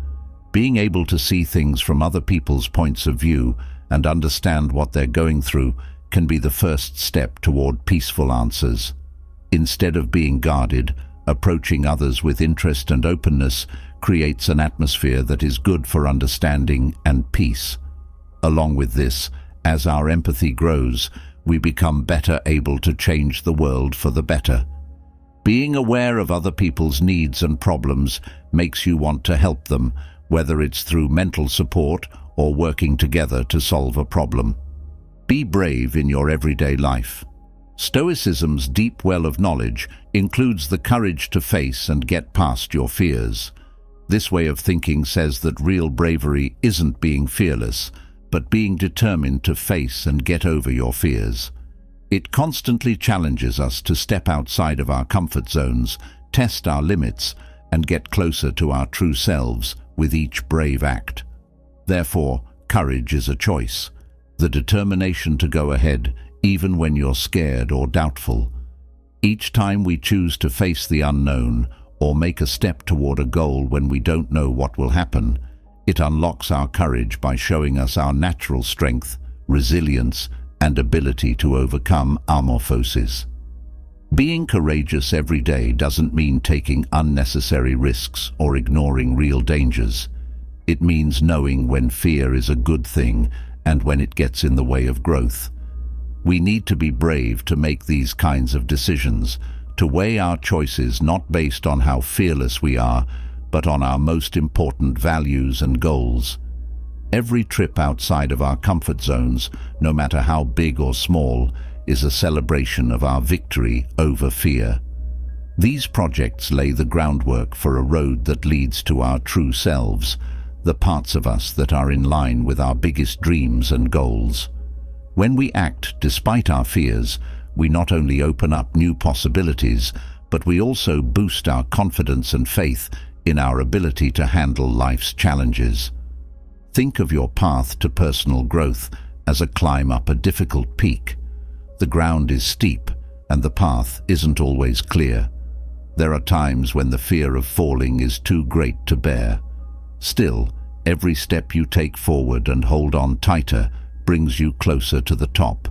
Being able to see things from other people's points of view and understand what they're going through can be the first step toward peaceful answers. Instead of being guarded, approaching others with interest and openness creates an atmosphere that is good for understanding and peace. Along with this, as our empathy grows, we become better able to change the world for the better. Being aware of other people's needs and problems makes you want to help them, whether it's through mental support or working together to solve a problem. Be brave in your everyday life. Stoicism's deep well of knowledge includes the courage to face and get past your fears. This way of thinking says that real bravery isn't being fearless, but being determined to face and get over your fears. It constantly challenges us to step outside of our comfort zones, test our limits, and get closer to our true selves with each brave act. Therefore, courage is a choice, the determination to go ahead even when you're scared or doubtful. Each time we choose to face the unknown or make a step toward a goal when we don't know what will happen, it unlocks our courage by showing us our natural strength, resilience, and ability to overcome amorphosis. Being courageous every day doesn't mean taking unnecessary risks or ignoring real dangers. It means knowing when fear is a good thing and when it gets in the way of growth. We need to be brave to make these kinds of decisions, to weigh our choices not based on how fearless we are, but on our most important values and goals. Every trip outside of our comfort zones, no matter how big or small, is a celebration of our victory over fear. These projects lay the groundwork for a road that leads to our true selves, the parts of us that are in line with our biggest dreams and goals. When we act despite our fears, we not only open up new possibilities, but we also boost our confidence and faith in our ability to handle life's challenges. Think of your path to personal growth as a climb up a difficult peak. The ground is steep and the path isn't always clear. There are times when the fear of falling is too great to bear. Still, every step you take forward and hold on tighter brings you closer to the top.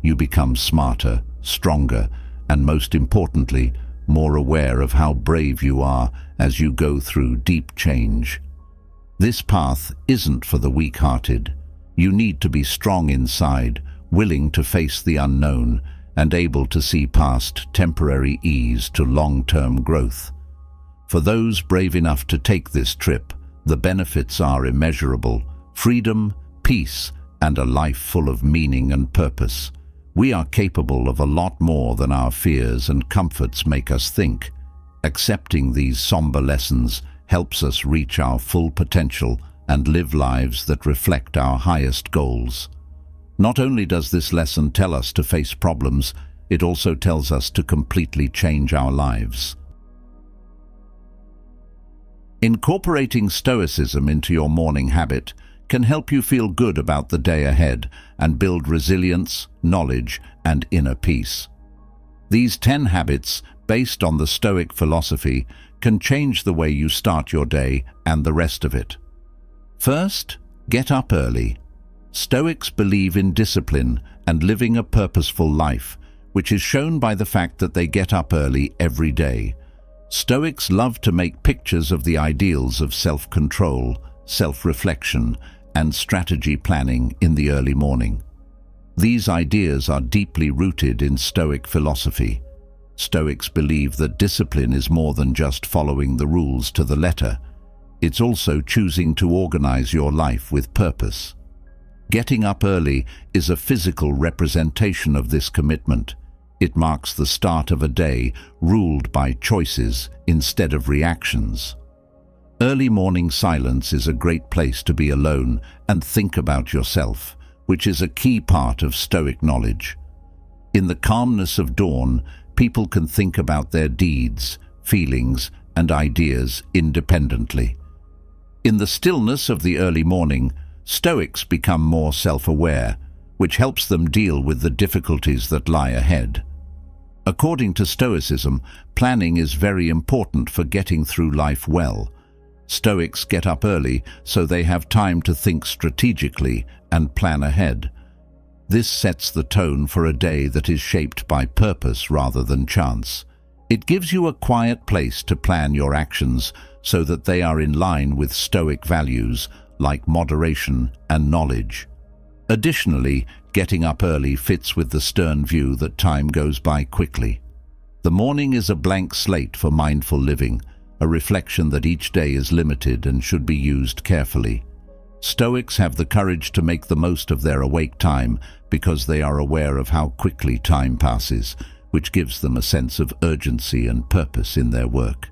You become smarter, stronger, and most importantly, more aware of how brave you are as you go through deep change. This path isn't for the weak-hearted. You need to be strong inside, willing to face the unknown, and able to see past temporary ease to long-term growth. For those brave enough to take this trip, the benefits are immeasurable. Freedom, peace, and a life full of meaning and purpose. We are capable of a lot more than our fears and comforts make us think. Accepting these somber lessons helps us reach our full potential and live lives that reflect our highest goals. Not only does this lesson tell us to face problems, it also tells us to completely change our lives. Incorporating Stoicism into your morning habit can help you feel good about the day ahead and build resilience, knowledge, and inner peace. These 10 habits, based on the Stoic philosophy, can change the way you start your day and the rest of it. First, get up early. Stoics believe in discipline and living a purposeful life, which is shown by the fact that they get up early every day. Stoics love to make pictures of the ideals of self-control, self-reflection, and strategy planning in the early morning. These ideas are deeply rooted in Stoic philosophy. Stoics believe that discipline is more than just following the rules to the letter. It's also choosing to organize your life with purpose. Getting up early is a physical representation of this commitment. It marks the start of a day ruled by choices instead of reactions. Early morning silence is a great place to be alone and think about yourself, which is a key part of Stoic knowledge. In the calmness of dawn, people can think about their deeds, feelings, and ideas independently. In the stillness of the early morning, Stoics become more self-aware, which helps them deal with the difficulties that lie ahead. According to Stoicism, planning is very important for getting through life well, Stoics get up early so they have time to think strategically and plan ahead. This sets the tone for a day that is shaped by purpose rather than chance. It gives you a quiet place to plan your actions so that they are in line with Stoic values like moderation and knowledge. Additionally, getting up early fits with the stern view that time goes by quickly. The morning is a blank slate for mindful living, a reflection that each day is limited and should be used carefully. Stoics have the courage to make the most of their awake time because they are aware of how quickly time passes, which gives them a sense of urgency and purpose in their work.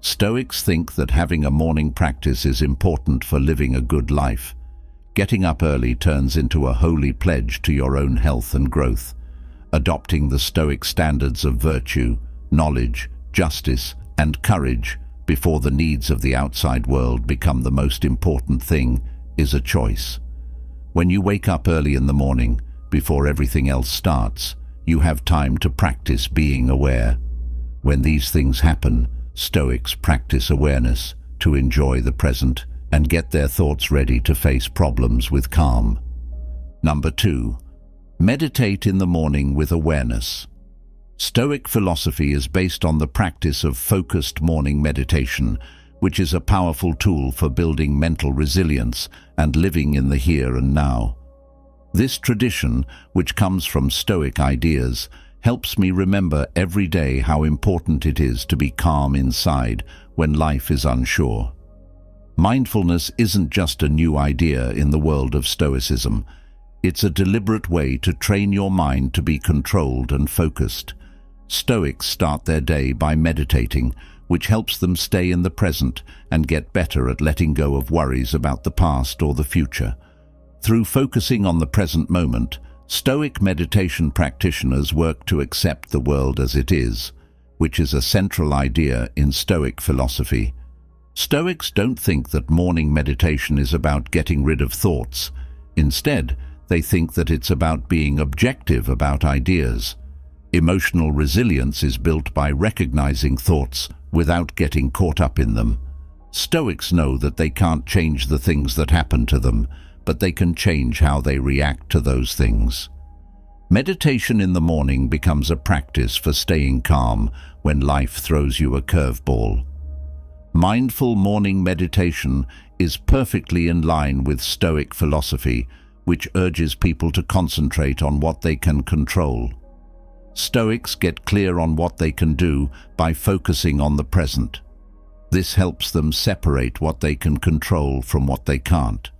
Stoics think that having a morning practice is important for living a good life. Getting up early turns into a holy pledge to your own health and growth. Adopting the Stoic standards of virtue, knowledge, justice, and courage before the needs of the outside world become the most important thing is a choice. When you wake up early in the morning, before everything else starts, you have time to practice being aware. When these things happen, Stoics practice awareness to enjoy the present and get their thoughts ready to face problems with calm. Number two, meditate in the morning with awareness. Stoic philosophy is based on the practice of focused morning meditation, which is a powerful tool for building mental resilience and living in the here and now. This tradition, which comes from Stoic ideas, helps me remember every day how important it is to be calm inside when life is unsure. Mindfulness isn't just a new idea in the world of Stoicism. It's a deliberate way to train your mind to be controlled and focused. Stoics start their day by meditating, which helps them stay in the present and get better at letting go of worries about the past or the future. Through focusing on the present moment, Stoic meditation practitioners work to accept the world as it is, which is a central idea in Stoic philosophy. Stoics don't think that morning meditation is about getting rid of thoughts. Instead, they think that it's about being objective about ideas. Emotional resilience is built by recognizing thoughts without getting caught up in them. Stoics know that they can't change the things that happen to them, but they can change how they react to those things. Meditation in the morning becomes a practice for staying calm when life throws you a curveball. Mindful morning meditation is perfectly in line with Stoic philosophy, which urges people to concentrate on what they can control. Stoics get clear on what they can do by focusing on the present. This helps them separate what they can control from what they can't.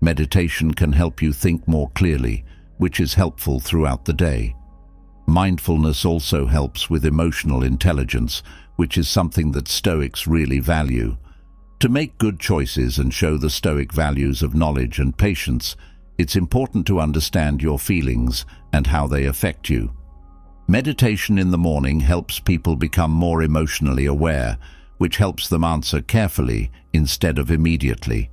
Meditation can help you think more clearly, which is helpful throughout the day. Mindfulness also helps with emotional intelligence, which is something that Stoics really value. To make good choices and show the Stoic values of knowledge and patience, it's important to understand your feelings and how they affect you. Meditation in the morning helps people become more emotionally aware, which helps them answer carefully instead of immediately.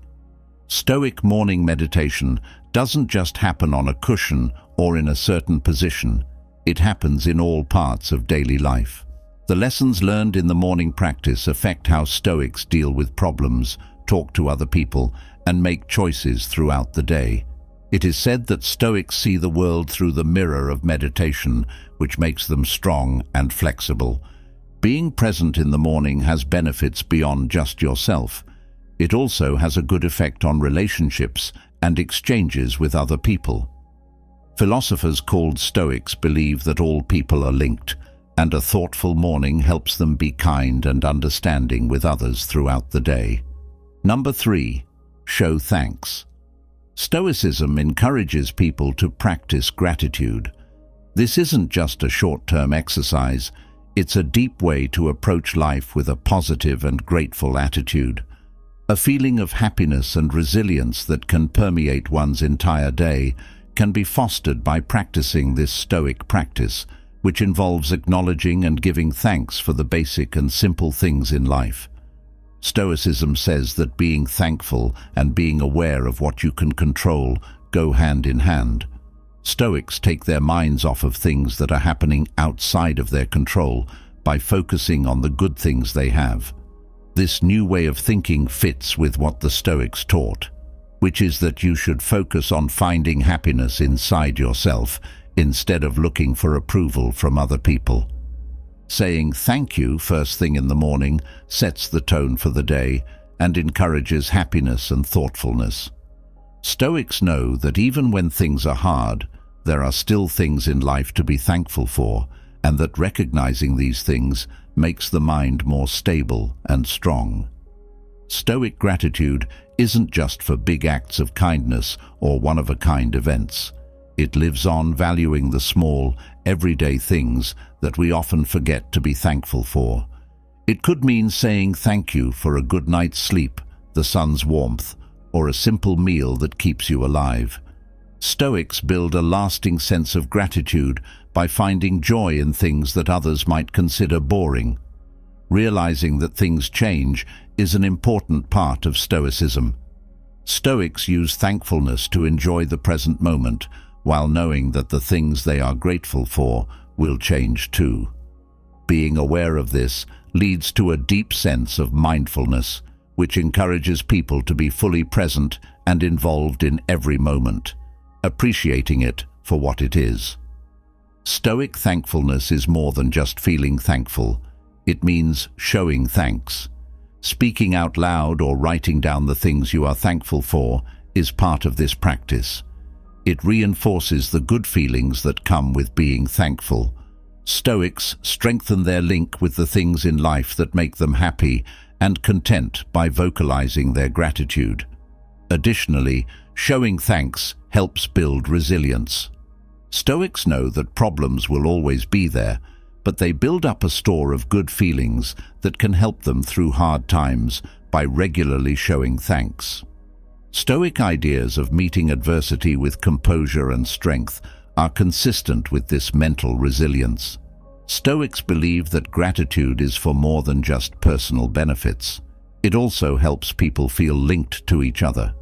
Stoic morning meditation doesn't just happen on a cushion or in a certain position. It happens in all parts of daily life. The lessons learned in the morning practice affect how Stoics deal with problems, talk to other people, and make choices throughout the day. It is said that Stoics see the world through the mirror of meditation, which makes them strong and flexible. Being present in the morning has benefits beyond just yourself. It also has a good effect on relationships and exchanges with other people. Philosophers called Stoics believe that all people are linked, and a thoughtful morning helps them be kind and understanding with others throughout the day. Number three, show thanks. Stoicism encourages people to practice gratitude. This isn't just a short-term exercise, it's a deep way to approach life with a positive and grateful attitude. A feeling of happiness and resilience that can permeate one's entire day can be fostered by practicing this stoic practice, which involves acknowledging and giving thanks for the basic and simple things in life. Stoicism says that being thankful and being aware of what you can control go hand in hand. Stoics take their minds off of things that are happening outside of their control by focusing on the good things they have. This new way of thinking fits with what the Stoics taught, which is that you should focus on finding happiness inside yourself instead of looking for approval from other people. Saying thank you first thing in the morning sets the tone for the day and encourages happiness and thoughtfulness. Stoics know that even when things are hard, there are still things in life to be thankful for, and that recognizing these things makes the mind more stable and strong. Stoic gratitude isn't just for big acts of kindness or one-of-a-kind events. It lives on valuing the small, everyday things that we often forget to be thankful for. It could mean saying thank you for a good night's sleep, the sun's warmth, or a simple meal that keeps you alive. Stoics build a lasting sense of gratitude by finding joy in things that others might consider boring. Realizing that things change is an important part of Stoicism. Stoics use thankfulness to enjoy the present moment, while knowing that the things they are grateful for will change too. Being aware of this leads to a deep sense of mindfulness, which encourages people to be fully present and involved in every moment, appreciating it for what it is. Stoic thankfulness is more than just feeling thankful. It means showing thanks. Speaking out loud or writing down the things you are thankful for is part of this practice. It reinforces the good feelings that come with being thankful. Stoics strengthen their link with the things in life that make them happy and content by vocalizing their gratitude. Additionally, showing thanks helps build resilience. Stoics know that problems will always be there, but they build up a store of good feelings that can help them through hard times by regularly showing thanks. Stoic ideas of meeting adversity with composure and strength are consistent with this mental resilience. Stoics believe that gratitude is for more than just personal benefits. It also helps people feel linked to each other.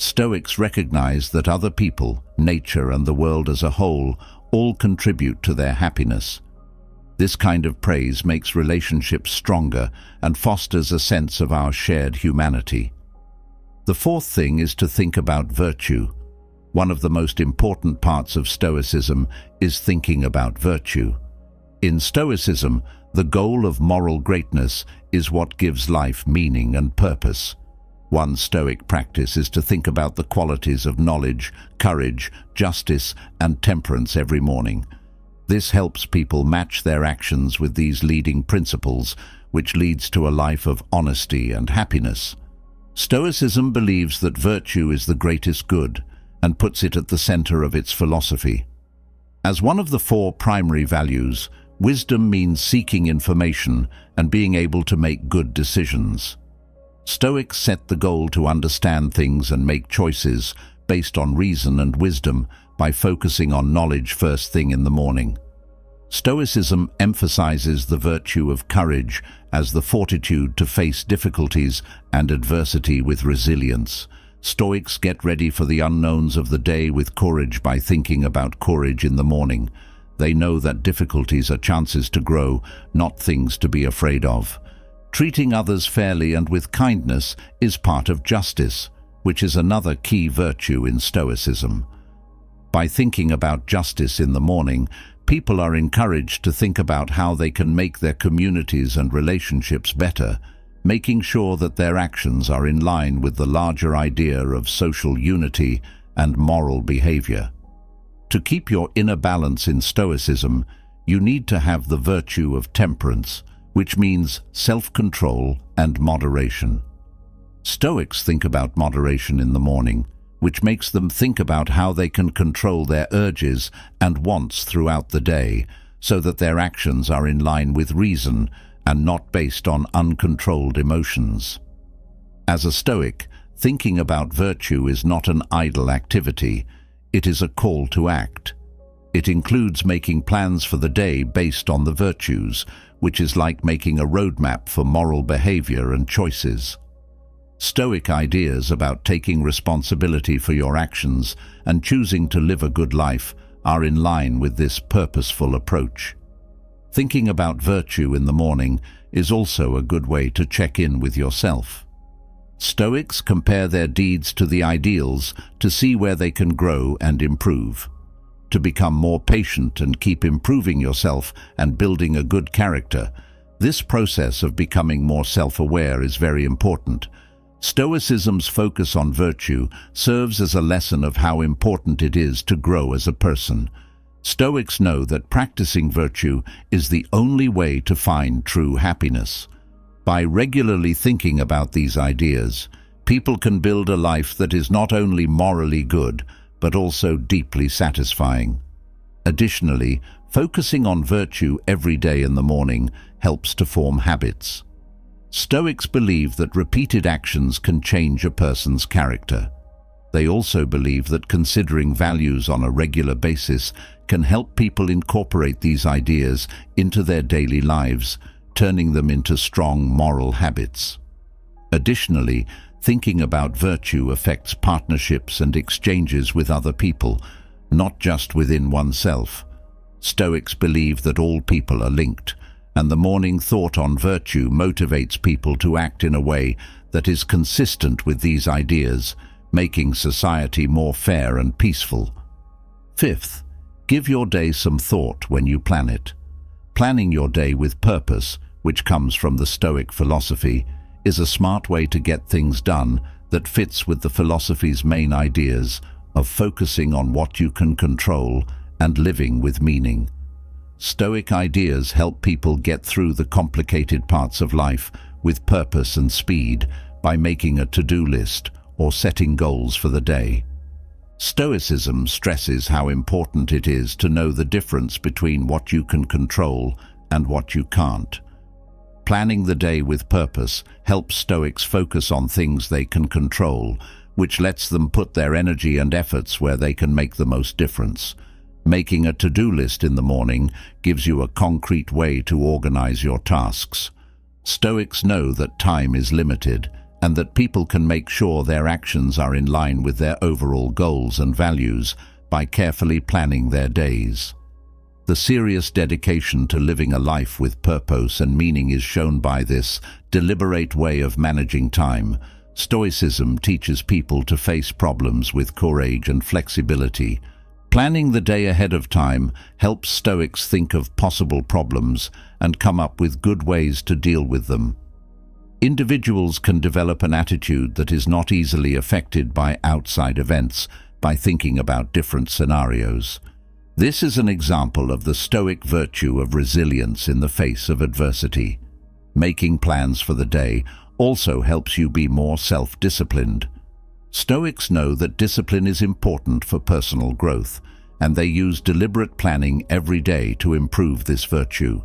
Stoics recognize that other people, nature and the world as a whole all contribute to their happiness. This kind of praise makes relationships stronger and fosters a sense of our shared humanity. The fourth thing is to think about virtue. One of the most important parts of Stoicism is thinking about virtue. In Stoicism, the goal of moral greatness is what gives life meaning and purpose. One Stoic practice is to think about the qualities of knowledge, courage, justice and temperance every morning. This helps people match their actions with these leading principles, which leads to a life of honesty and happiness. Stoicism believes that virtue is the greatest good and puts it at the center of its philosophy. As one of the four primary values, wisdom means seeking information and being able to make good decisions. Stoics set the goal to understand things and make choices based on reason and wisdom by focusing on knowledge first thing in the morning. Stoicism emphasizes the virtue of courage as the fortitude to face difficulties and adversity with resilience. Stoics get ready for the unknowns of the day with courage by thinking about courage in the morning. They know that difficulties are chances to grow, not things to be afraid of. Treating others fairly and with kindness is part of justice, which is another key virtue in Stoicism. By thinking about justice in the morning, people are encouraged to think about how they can make their communities and relationships better, making sure that their actions are in line with the larger idea of social unity and moral behavior. To keep your inner balance in Stoicism, you need to have the virtue of temperance, which means self-control and moderation. Stoics think about moderation in the morning, which makes them think about how they can control their urges and wants throughout the day, so that their actions are in line with reason and not based on uncontrolled emotions. As a Stoic, thinking about virtue is not an idle activity, it is a call to act. It includes making plans for the day based on the virtues, which is like making a roadmap for moral behavior and choices. Stoic ideas about taking responsibility for your actions and choosing to live a good life are in line with this purposeful approach. Thinking about virtue in the morning is also a good way to check in with yourself. Stoics compare their deeds to the ideals to see where they can grow and improve to become more patient and keep improving yourself and building a good character, this process of becoming more self-aware is very important. Stoicism's focus on virtue serves as a lesson of how important it is to grow as a person. Stoics know that practicing virtue is the only way to find true happiness. By regularly thinking about these ideas, people can build a life that is not only morally good, but also deeply satisfying. Additionally, focusing on virtue every day in the morning helps to form habits. Stoics believe that repeated actions can change a person's character. They also believe that considering values on a regular basis can help people incorporate these ideas into their daily lives, turning them into strong moral habits. Additionally, Thinking about virtue affects partnerships and exchanges with other people, not just within oneself. Stoics believe that all people are linked, and the morning thought on virtue motivates people to act in a way that is consistent with these ideas, making society more fair and peaceful. Fifth, give your day some thought when you plan it. Planning your day with purpose, which comes from the Stoic philosophy, is a smart way to get things done that fits with the philosophy's main ideas of focusing on what you can control and living with meaning. Stoic ideas help people get through the complicated parts of life with purpose and speed by making a to-do list or setting goals for the day. Stoicism stresses how important it is to know the difference between what you can control and what you can't. Planning the day with purpose helps Stoics focus on things they can control, which lets them put their energy and efforts where they can make the most difference. Making a to-do list in the morning gives you a concrete way to organize your tasks. Stoics know that time is limited and that people can make sure their actions are in line with their overall goals and values by carefully planning their days. The serious dedication to living a life with purpose and meaning is shown by this deliberate way of managing time. Stoicism teaches people to face problems with courage and flexibility. Planning the day ahead of time helps Stoics think of possible problems and come up with good ways to deal with them. Individuals can develop an attitude that is not easily affected by outside events by thinking about different scenarios. This is an example of the stoic virtue of resilience in the face of adversity. Making plans for the day also helps you be more self-disciplined. Stoics know that discipline is important for personal growth, and they use deliberate planning every day to improve this virtue.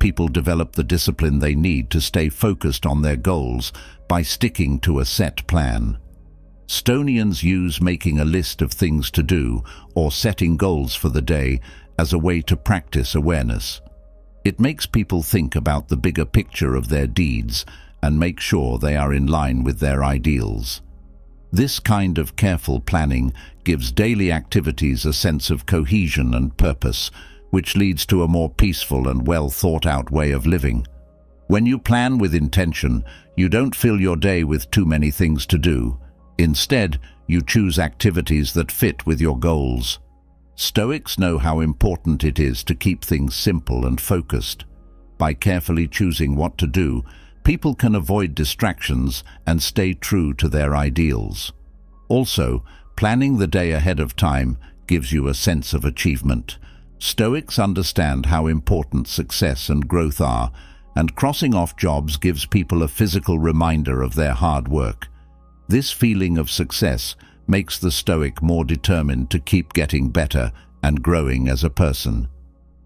People develop the discipline they need to stay focused on their goals by sticking to a set plan. Stonians use making a list of things to do or setting goals for the day as a way to practice awareness. It makes people think about the bigger picture of their deeds and make sure they are in line with their ideals. This kind of careful planning gives daily activities a sense of cohesion and purpose, which leads to a more peaceful and well thought out way of living. When you plan with intention, you don't fill your day with too many things to do. Instead, you choose activities that fit with your goals. Stoics know how important it is to keep things simple and focused. By carefully choosing what to do, people can avoid distractions and stay true to their ideals. Also, planning the day ahead of time gives you a sense of achievement. Stoics understand how important success and growth are, and crossing off jobs gives people a physical reminder of their hard work. This feeling of success makes the Stoic more determined to keep getting better and growing as a person.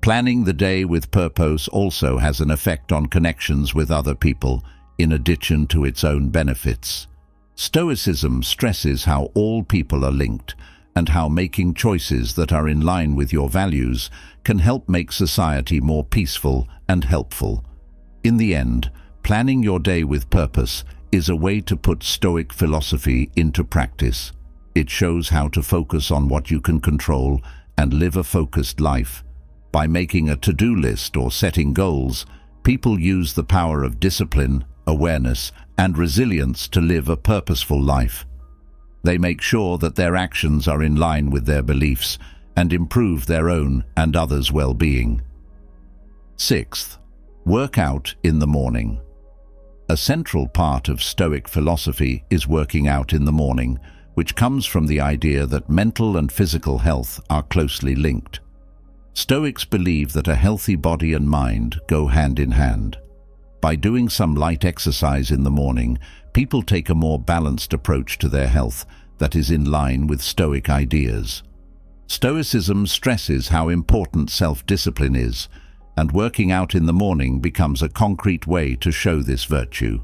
Planning the day with purpose also has an effect on connections with other people, in addition to its own benefits. Stoicism stresses how all people are linked and how making choices that are in line with your values can help make society more peaceful and helpful. In the end, planning your day with purpose is a way to put Stoic philosophy into practice. It shows how to focus on what you can control and live a focused life. By making a to-do list or setting goals, people use the power of discipline, awareness, and resilience to live a purposeful life. They make sure that their actions are in line with their beliefs and improve their own and others' well-being. Sixth, work out in the morning. A central part of Stoic philosophy is working out in the morning, which comes from the idea that mental and physical health are closely linked. Stoics believe that a healthy body and mind go hand in hand. By doing some light exercise in the morning, people take a more balanced approach to their health that is in line with Stoic ideas. Stoicism stresses how important self-discipline is, and working out in the morning becomes a concrete way to show this virtue.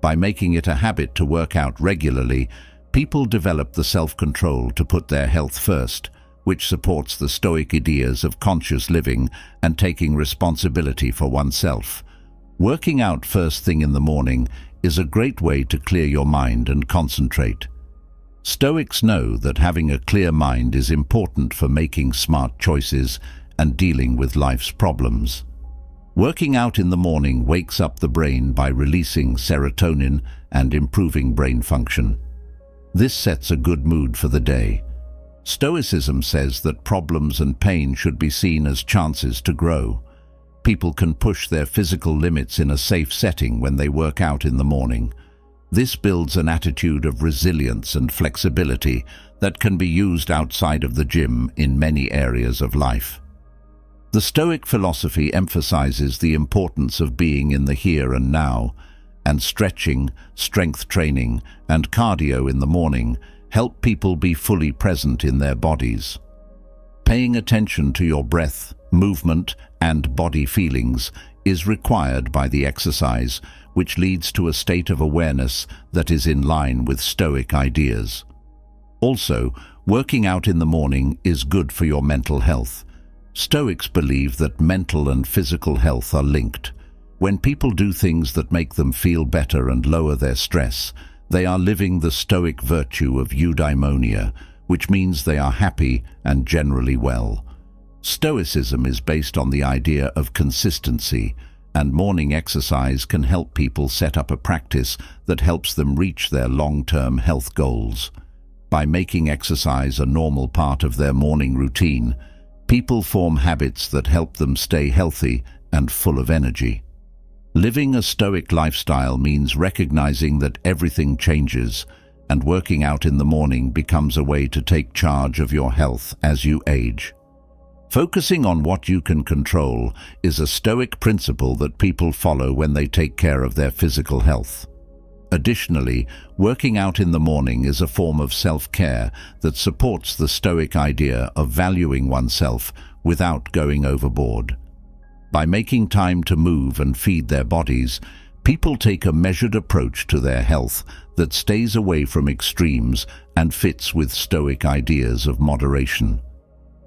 By making it a habit to work out regularly, people develop the self-control to put their health first, which supports the Stoic ideas of conscious living and taking responsibility for oneself. Working out first thing in the morning is a great way to clear your mind and concentrate. Stoics know that having a clear mind is important for making smart choices and dealing with life's problems. Working out in the morning wakes up the brain by releasing serotonin and improving brain function. This sets a good mood for the day. Stoicism says that problems and pain should be seen as chances to grow. People can push their physical limits in a safe setting when they work out in the morning. This builds an attitude of resilience and flexibility that can be used outside of the gym in many areas of life. The Stoic philosophy emphasizes the importance of being in the here and now, and stretching, strength training, and cardio in the morning help people be fully present in their bodies. Paying attention to your breath, movement, and body feelings is required by the exercise, which leads to a state of awareness that is in line with Stoic ideas. Also, working out in the morning is good for your mental health. Stoics believe that mental and physical health are linked. When people do things that make them feel better and lower their stress, they are living the Stoic virtue of eudaimonia, which means they are happy and generally well. Stoicism is based on the idea of consistency, and morning exercise can help people set up a practice that helps them reach their long-term health goals. By making exercise a normal part of their morning routine, people form habits that help them stay healthy and full of energy. Living a stoic lifestyle means recognizing that everything changes and working out in the morning becomes a way to take charge of your health as you age. Focusing on what you can control is a stoic principle that people follow when they take care of their physical health. Additionally, working out in the morning is a form of self-care that supports the Stoic idea of valuing oneself without going overboard. By making time to move and feed their bodies, people take a measured approach to their health that stays away from extremes and fits with Stoic ideas of moderation.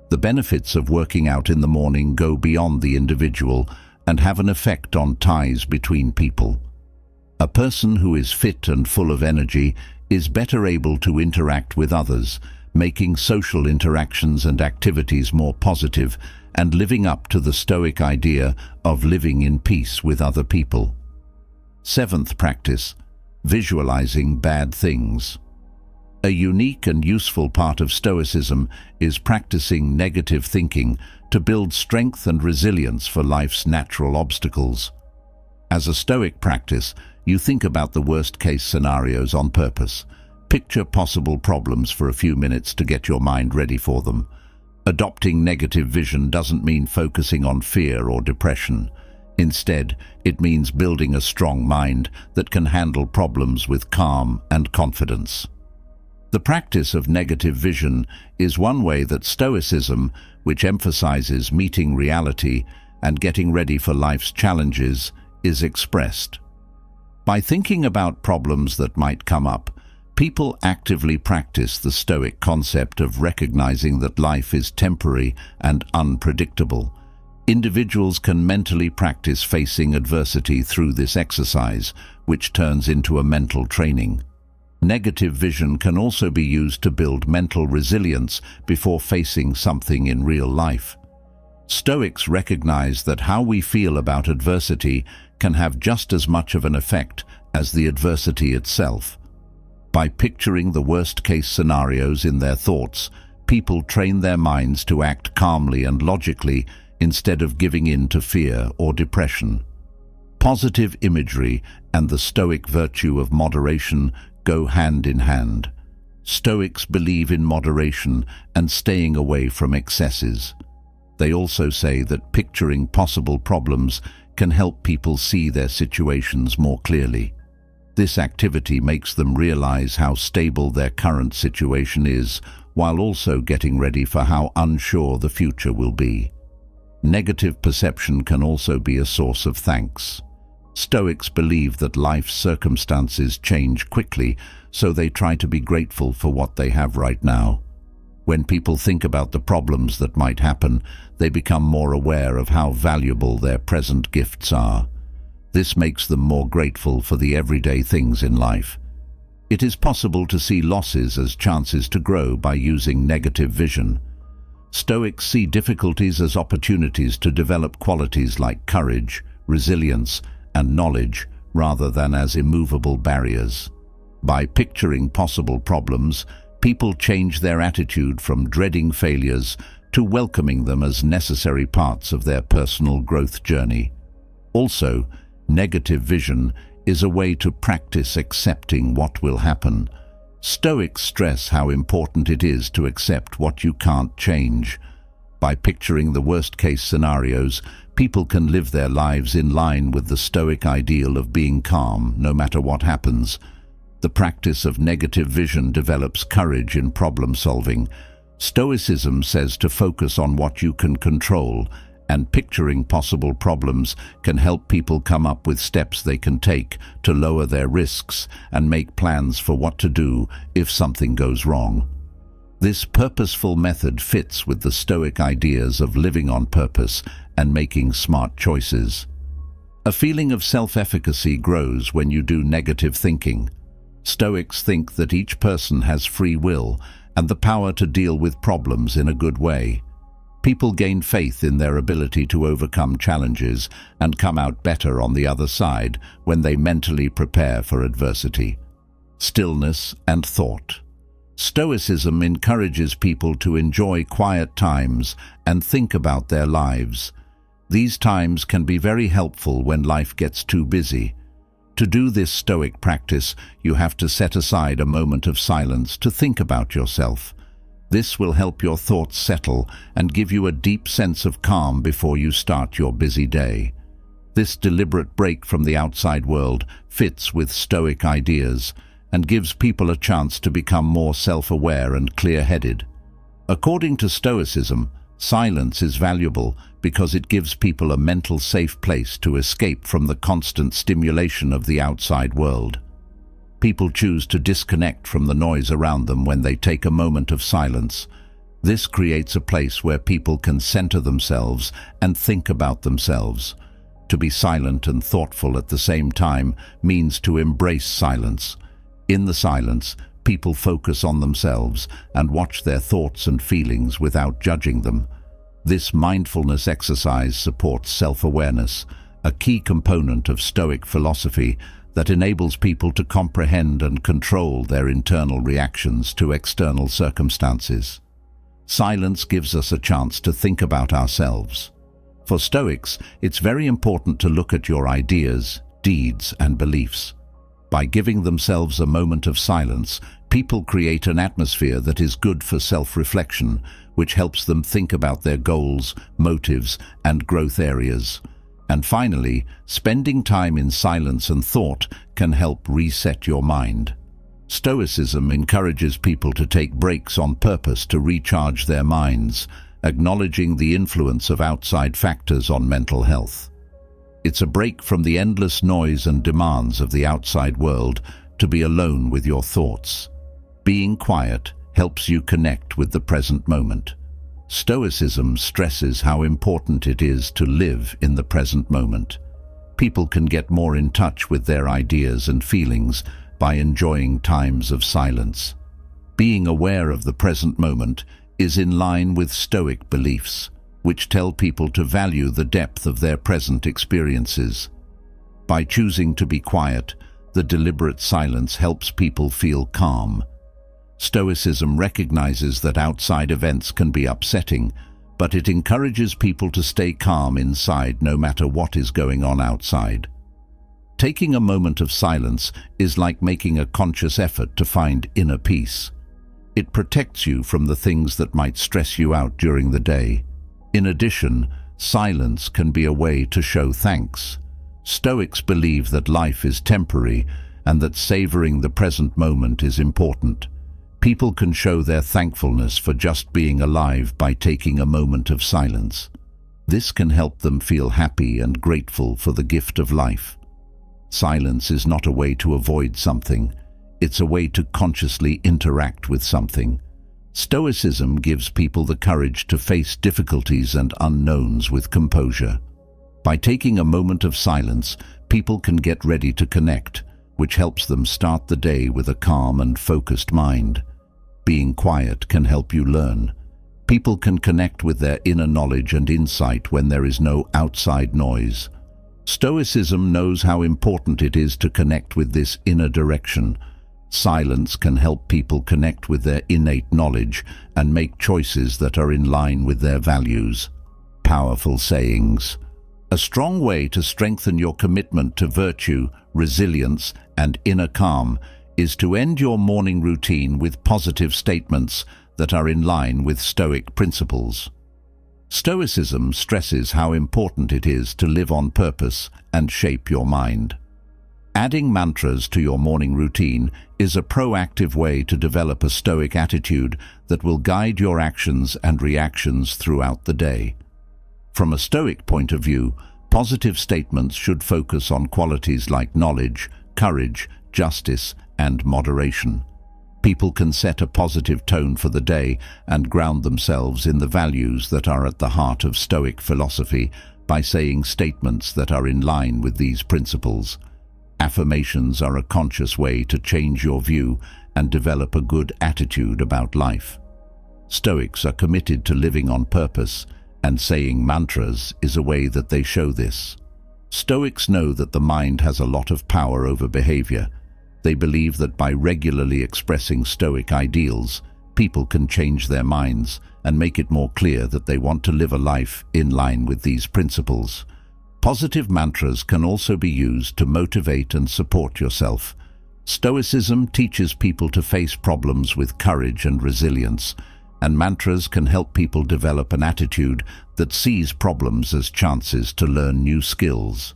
The benefits of working out in the morning go beyond the individual and have an effect on ties between people. A person who is fit and full of energy is better able to interact with others, making social interactions and activities more positive and living up to the Stoic idea of living in peace with other people. Seventh practice, visualizing bad things. A unique and useful part of Stoicism is practicing negative thinking to build strength and resilience for life's natural obstacles. As a Stoic practice, you think about the worst-case scenarios on purpose. Picture possible problems for a few minutes to get your mind ready for them. Adopting negative vision doesn't mean focusing on fear or depression. Instead, it means building a strong mind that can handle problems with calm and confidence. The practice of negative vision is one way that Stoicism, which emphasizes meeting reality and getting ready for life's challenges, is expressed. By thinking about problems that might come up, people actively practice the Stoic concept of recognizing that life is temporary and unpredictable. Individuals can mentally practice facing adversity through this exercise, which turns into a mental training. Negative vision can also be used to build mental resilience before facing something in real life. Stoics recognize that how we feel about adversity can have just as much of an effect as the adversity itself. By picturing the worst-case scenarios in their thoughts, people train their minds to act calmly and logically instead of giving in to fear or depression. Positive imagery and the Stoic virtue of moderation go hand in hand. Stoics believe in moderation and staying away from excesses. They also say that picturing possible problems can help people see their situations more clearly. This activity makes them realize how stable their current situation is, while also getting ready for how unsure the future will be. Negative perception can also be a source of thanks. Stoics believe that life's circumstances change quickly, so they try to be grateful for what they have right now. When people think about the problems that might happen, they become more aware of how valuable their present gifts are. This makes them more grateful for the everyday things in life. It is possible to see losses as chances to grow by using negative vision. Stoics see difficulties as opportunities to develop qualities like courage, resilience, and knowledge rather than as immovable barriers. By picturing possible problems, people change their attitude from dreading failures to welcoming them as necessary parts of their personal growth journey. Also, negative vision is a way to practice accepting what will happen. Stoics stress how important it is to accept what you can't change. By picturing the worst-case scenarios, people can live their lives in line with the Stoic ideal of being calm no matter what happens. The practice of negative vision develops courage in problem solving. Stoicism says to focus on what you can control and picturing possible problems can help people come up with steps they can take to lower their risks and make plans for what to do if something goes wrong. This purposeful method fits with the Stoic ideas of living on purpose and making smart choices. A feeling of self-efficacy grows when you do negative thinking. Stoics think that each person has free will and the power to deal with problems in a good way. People gain faith in their ability to overcome challenges and come out better on the other side when they mentally prepare for adversity. Stillness and thought. Stoicism encourages people to enjoy quiet times and think about their lives. These times can be very helpful when life gets too busy. To do this Stoic practice, you have to set aside a moment of silence to think about yourself. This will help your thoughts settle and give you a deep sense of calm before you start your busy day. This deliberate break from the outside world fits with Stoic ideas, and gives people a chance to become more self-aware and clear-headed. According to Stoicism, silence is valuable because it gives people a mental safe place to escape from the constant stimulation of the outside world. People choose to disconnect from the noise around them when they take a moment of silence. This creates a place where people can center themselves and think about themselves. To be silent and thoughtful at the same time means to embrace silence, in the silence, people focus on themselves and watch their thoughts and feelings without judging them. This mindfulness exercise supports self-awareness, a key component of Stoic philosophy that enables people to comprehend and control their internal reactions to external circumstances. Silence gives us a chance to think about ourselves. For Stoics, it's very important to look at your ideas, deeds and beliefs. By giving themselves a moment of silence, people create an atmosphere that is good for self-reflection, which helps them think about their goals, motives, and growth areas. And finally, spending time in silence and thought can help reset your mind. Stoicism encourages people to take breaks on purpose to recharge their minds, acknowledging the influence of outside factors on mental health. It's a break from the endless noise and demands of the outside world to be alone with your thoughts. Being quiet helps you connect with the present moment. Stoicism stresses how important it is to live in the present moment. People can get more in touch with their ideas and feelings by enjoying times of silence. Being aware of the present moment is in line with Stoic beliefs which tell people to value the depth of their present experiences. By choosing to be quiet, the deliberate silence helps people feel calm. Stoicism recognizes that outside events can be upsetting, but it encourages people to stay calm inside no matter what is going on outside. Taking a moment of silence is like making a conscious effort to find inner peace. It protects you from the things that might stress you out during the day. In addition, silence can be a way to show thanks. Stoics believe that life is temporary and that savoring the present moment is important. People can show their thankfulness for just being alive by taking a moment of silence. This can help them feel happy and grateful for the gift of life. Silence is not a way to avoid something. It's a way to consciously interact with something. Stoicism gives people the courage to face difficulties and unknowns with composure. By taking a moment of silence, people can get ready to connect, which helps them start the day with a calm and focused mind. Being quiet can help you learn. People can connect with their inner knowledge and insight when there is no outside noise. Stoicism knows how important it is to connect with this inner direction. Silence can help people connect with their innate knowledge and make choices that are in line with their values. Powerful sayings. A strong way to strengthen your commitment to virtue, resilience and inner calm is to end your morning routine with positive statements that are in line with Stoic principles. Stoicism stresses how important it is to live on purpose and shape your mind. Adding mantras to your morning routine is a proactive way to develop a Stoic attitude that will guide your actions and reactions throughout the day. From a Stoic point of view, positive statements should focus on qualities like knowledge, courage, justice, and moderation. People can set a positive tone for the day and ground themselves in the values that are at the heart of Stoic philosophy by saying statements that are in line with these principles. Affirmations are a conscious way to change your view and develop a good attitude about life. Stoics are committed to living on purpose and saying mantras is a way that they show this. Stoics know that the mind has a lot of power over behavior. They believe that by regularly expressing Stoic ideals, people can change their minds and make it more clear that they want to live a life in line with these principles. Positive mantras can also be used to motivate and support yourself. Stoicism teaches people to face problems with courage and resilience, and mantras can help people develop an attitude that sees problems as chances to learn new skills.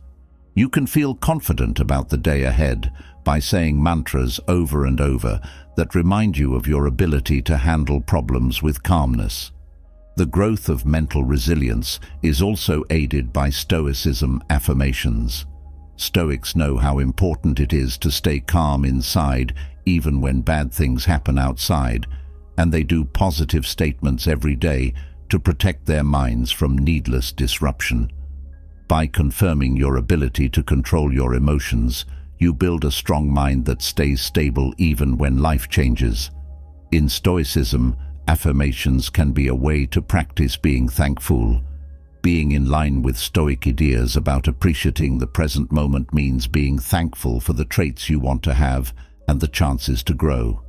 You can feel confident about the day ahead by saying mantras over and over that remind you of your ability to handle problems with calmness. The growth of mental resilience is also aided by Stoicism affirmations. Stoics know how important it is to stay calm inside even when bad things happen outside and they do positive statements every day to protect their minds from needless disruption. By confirming your ability to control your emotions, you build a strong mind that stays stable even when life changes. In Stoicism, affirmations can be a way to practice being thankful. Being in line with Stoic ideas about appreciating the present moment means being thankful for the traits you want to have and the chances to grow.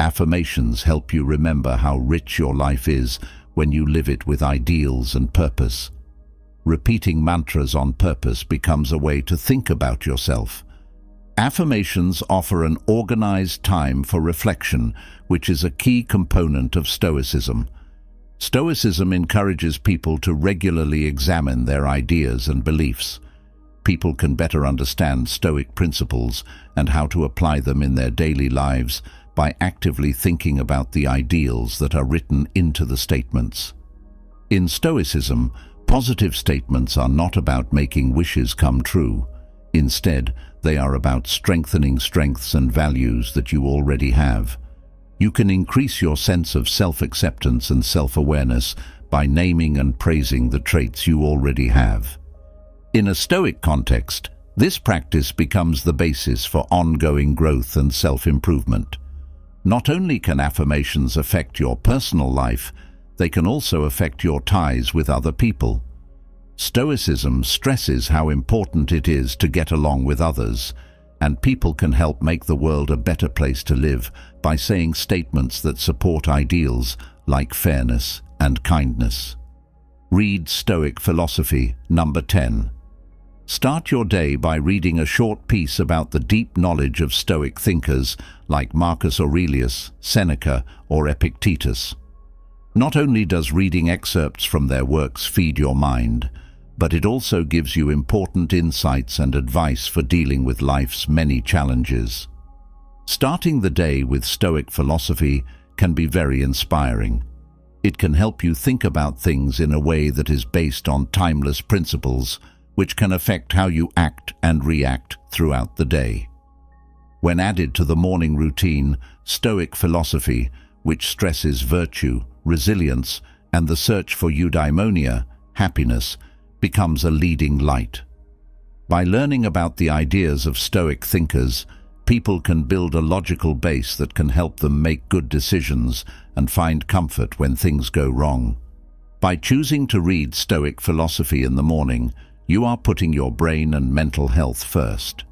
Affirmations help you remember how rich your life is when you live it with ideals and purpose. Repeating mantras on purpose becomes a way to think about yourself. Affirmations offer an organized time for reflection, which is a key component of Stoicism. Stoicism encourages people to regularly examine their ideas and beliefs. People can better understand Stoic principles and how to apply them in their daily lives by actively thinking about the ideals that are written into the statements. In Stoicism, positive statements are not about making wishes come true. Instead, they are about strengthening strengths and values that you already have. You can increase your sense of self-acceptance and self-awareness by naming and praising the traits you already have. In a Stoic context, this practice becomes the basis for ongoing growth and self-improvement. Not only can affirmations affect your personal life, they can also affect your ties with other people. Stoicism stresses how important it is to get along with others, and people can help make the world a better place to live by saying statements that support ideals like fairness and kindness. Read Stoic Philosophy, number 10. Start your day by reading a short piece about the deep knowledge of Stoic thinkers like Marcus Aurelius, Seneca, or Epictetus. Not only does reading excerpts from their works feed your mind, but it also gives you important insights and advice for dealing with life's many challenges. Starting the day with Stoic philosophy can be very inspiring. It can help you think about things in a way that is based on timeless principles which can affect how you act and react throughout the day. When added to the morning routine, Stoic philosophy, which stresses virtue, resilience, and the search for eudaimonia, happiness, becomes a leading light. By learning about the ideas of Stoic thinkers, people can build a logical base that can help them make good decisions and find comfort when things go wrong. By choosing to read Stoic philosophy in the morning, you are putting your brain and mental health first.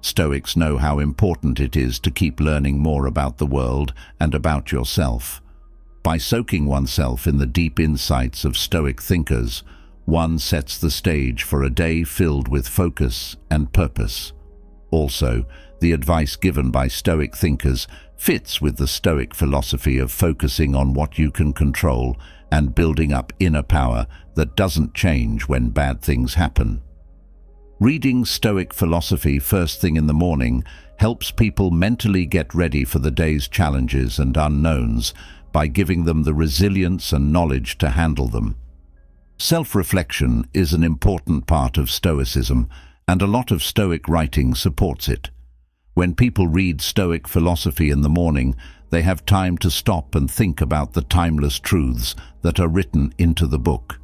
Stoics know how important it is to keep learning more about the world and about yourself. By soaking oneself in the deep insights of Stoic thinkers, one sets the stage for a day filled with focus and purpose. Also, the advice given by Stoic thinkers fits with the Stoic philosophy of focusing on what you can control and building up inner power that doesn't change when bad things happen. Reading Stoic philosophy first thing in the morning helps people mentally get ready for the day's challenges and unknowns by giving them the resilience and knowledge to handle them. Self-reflection is an important part of Stoicism, and a lot of Stoic writing supports it. When people read Stoic philosophy in the morning, they have time to stop and think about the timeless truths that are written into the book.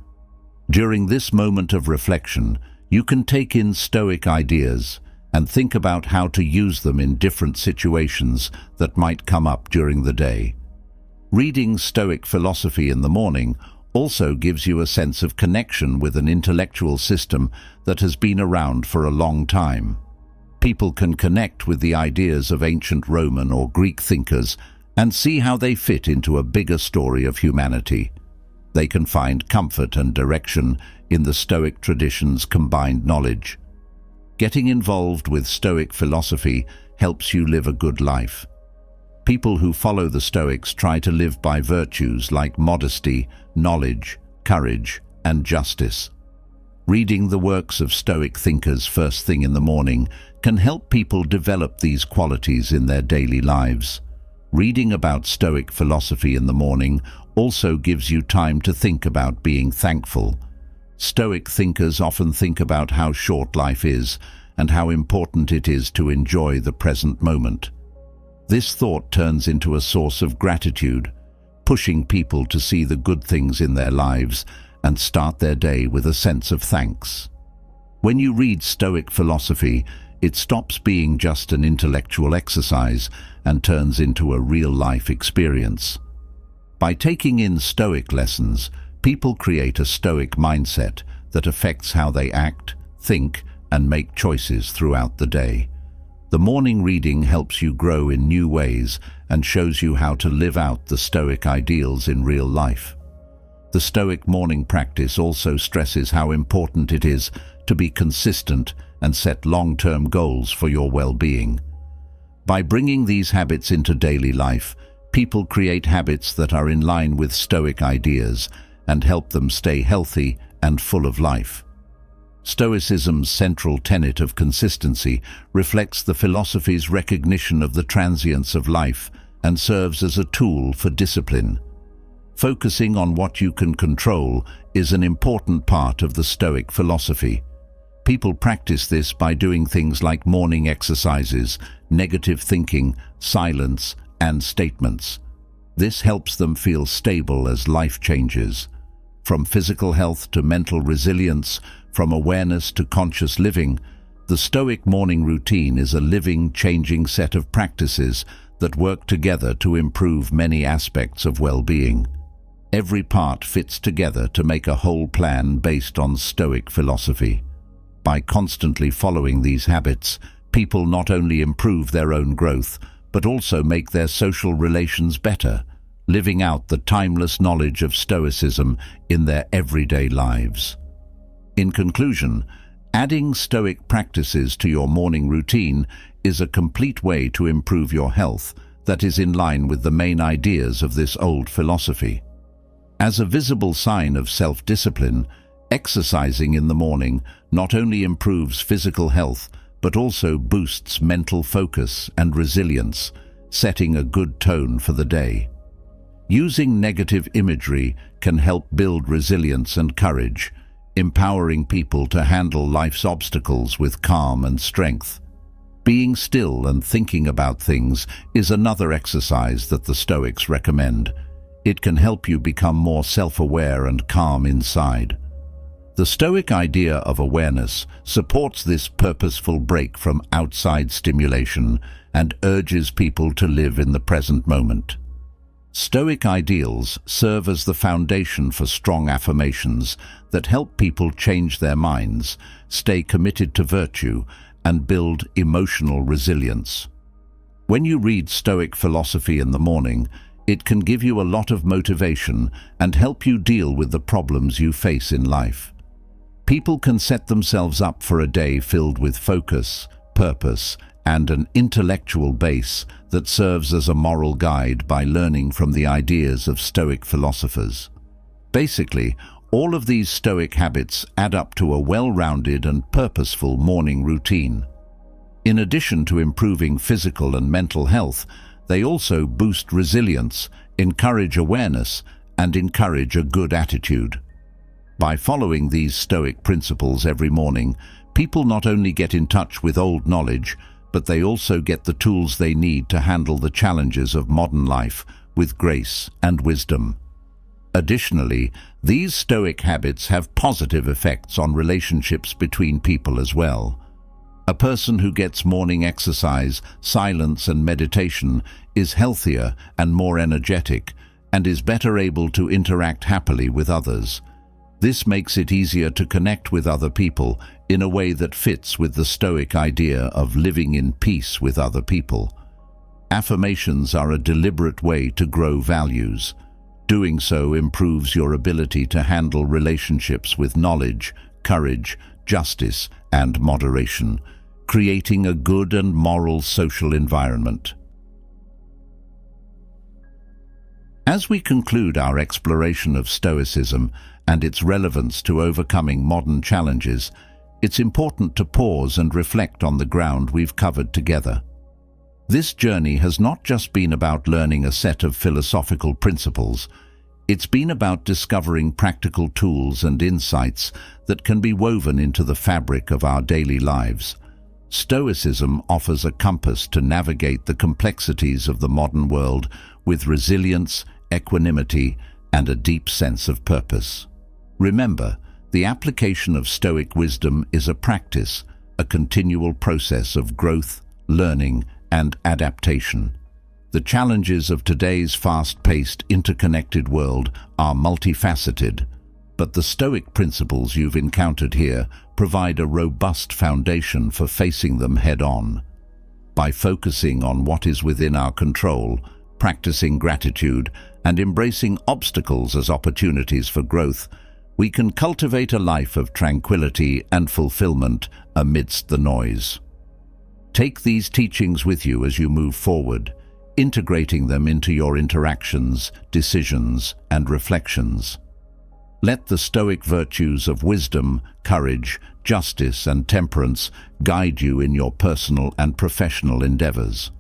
During this moment of reflection, you can take in Stoic ideas and think about how to use them in different situations that might come up during the day. Reading Stoic philosophy in the morning also gives you a sense of connection with an intellectual system that has been around for a long time. People can connect with the ideas of ancient Roman or Greek thinkers and see how they fit into a bigger story of humanity. They can find comfort and direction in the Stoic tradition's combined knowledge. Getting involved with Stoic philosophy helps you live a good life. People who follow the Stoics try to live by virtues like modesty, knowledge, courage, and justice. Reading the works of Stoic thinkers first thing in the morning can help people develop these qualities in their daily lives. Reading about Stoic philosophy in the morning also gives you time to think about being thankful. Stoic thinkers often think about how short life is and how important it is to enjoy the present moment. This thought turns into a source of gratitude, pushing people to see the good things in their lives and start their day with a sense of thanks. When you read Stoic philosophy, it stops being just an intellectual exercise and turns into a real-life experience. By taking in Stoic lessons, people create a Stoic mindset that affects how they act, think, and make choices throughout the day. The morning reading helps you grow in new ways and shows you how to live out the Stoic ideals in real life. The Stoic morning practice also stresses how important it is to be consistent and set long-term goals for your well-being. By bringing these habits into daily life, people create habits that are in line with Stoic ideas and help them stay healthy and full of life. Stoicism's central tenet of consistency reflects the philosophy's recognition of the transience of life and serves as a tool for discipline. Focusing on what you can control is an important part of the Stoic philosophy. People practice this by doing things like morning exercises, negative thinking, silence, and statements. This helps them feel stable as life changes. From physical health to mental resilience, from awareness to conscious living, the Stoic morning routine is a living, changing set of practices that work together to improve many aspects of well-being. Every part fits together to make a whole plan based on Stoic philosophy. By constantly following these habits, people not only improve their own growth, but also make their social relations better, living out the timeless knowledge of Stoicism in their everyday lives. In conclusion, adding Stoic practices to your morning routine is a complete way to improve your health that is in line with the main ideas of this old philosophy. As a visible sign of self-discipline, exercising in the morning not only improves physical health but also boosts mental focus and resilience, setting a good tone for the day. Using negative imagery can help build resilience and courage, empowering people to handle life's obstacles with calm and strength. Being still and thinking about things is another exercise that the Stoics recommend. It can help you become more self-aware and calm inside. The Stoic idea of awareness supports this purposeful break from outside stimulation and urges people to live in the present moment. Stoic ideals serve as the foundation for strong affirmations that help people change their minds, stay committed to virtue, and build emotional resilience. When you read Stoic philosophy in the morning, it can give you a lot of motivation and help you deal with the problems you face in life. People can set themselves up for a day filled with focus, purpose, and an intellectual base that serves as a moral guide by learning from the ideas of Stoic philosophers. Basically, all of these Stoic habits add up to a well-rounded and purposeful morning routine. In addition to improving physical and mental health, they also boost resilience, encourage awareness, and encourage a good attitude. By following these Stoic principles every morning, people not only get in touch with old knowledge, but they also get the tools they need to handle the challenges of modern life with grace and wisdom. Additionally, these Stoic habits have positive effects on relationships between people as well. A person who gets morning exercise, silence and meditation is healthier and more energetic and is better able to interact happily with others. This makes it easier to connect with other people in a way that fits with the Stoic idea of living in peace with other people. Affirmations are a deliberate way to grow values. Doing so improves your ability to handle relationships with knowledge, courage, justice and moderation, creating a good and moral social environment. As we conclude our exploration of Stoicism, and its relevance to overcoming modern challenges, it's important to pause and reflect on the ground we've covered together. This journey has not just been about learning a set of philosophical principles, it's been about discovering practical tools and insights that can be woven into the fabric of our daily lives. Stoicism offers a compass to navigate the complexities of the modern world with resilience, equanimity, and a deep sense of purpose. Remember, the application of Stoic wisdom is a practice, a continual process of growth, learning and adaptation. The challenges of today's fast-paced, interconnected world are multifaceted, but the Stoic principles you've encountered here provide a robust foundation for facing them head-on. By focusing on what is within our control, practicing gratitude, and embracing obstacles as opportunities for growth, we can cultivate a life of tranquility and fulfillment amidst the noise. Take these teachings with you as you move forward, integrating them into your interactions, decisions, and reflections. Let the stoic virtues of wisdom, courage, justice, and temperance guide you in your personal and professional endeavors.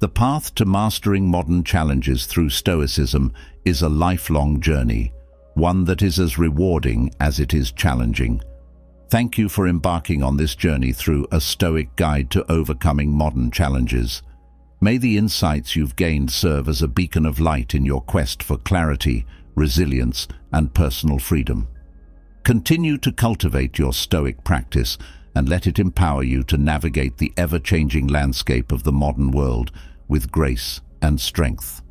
The path to mastering modern challenges through Stoicism is a lifelong journey, one that is as rewarding as it is challenging. Thank you for embarking on this journey through a Stoic guide to overcoming modern challenges. May the insights you've gained serve as a beacon of light in your quest for clarity, resilience, and personal freedom. Continue to cultivate your Stoic practice and let it empower you to navigate the ever-changing landscape of the modern world with grace and strength.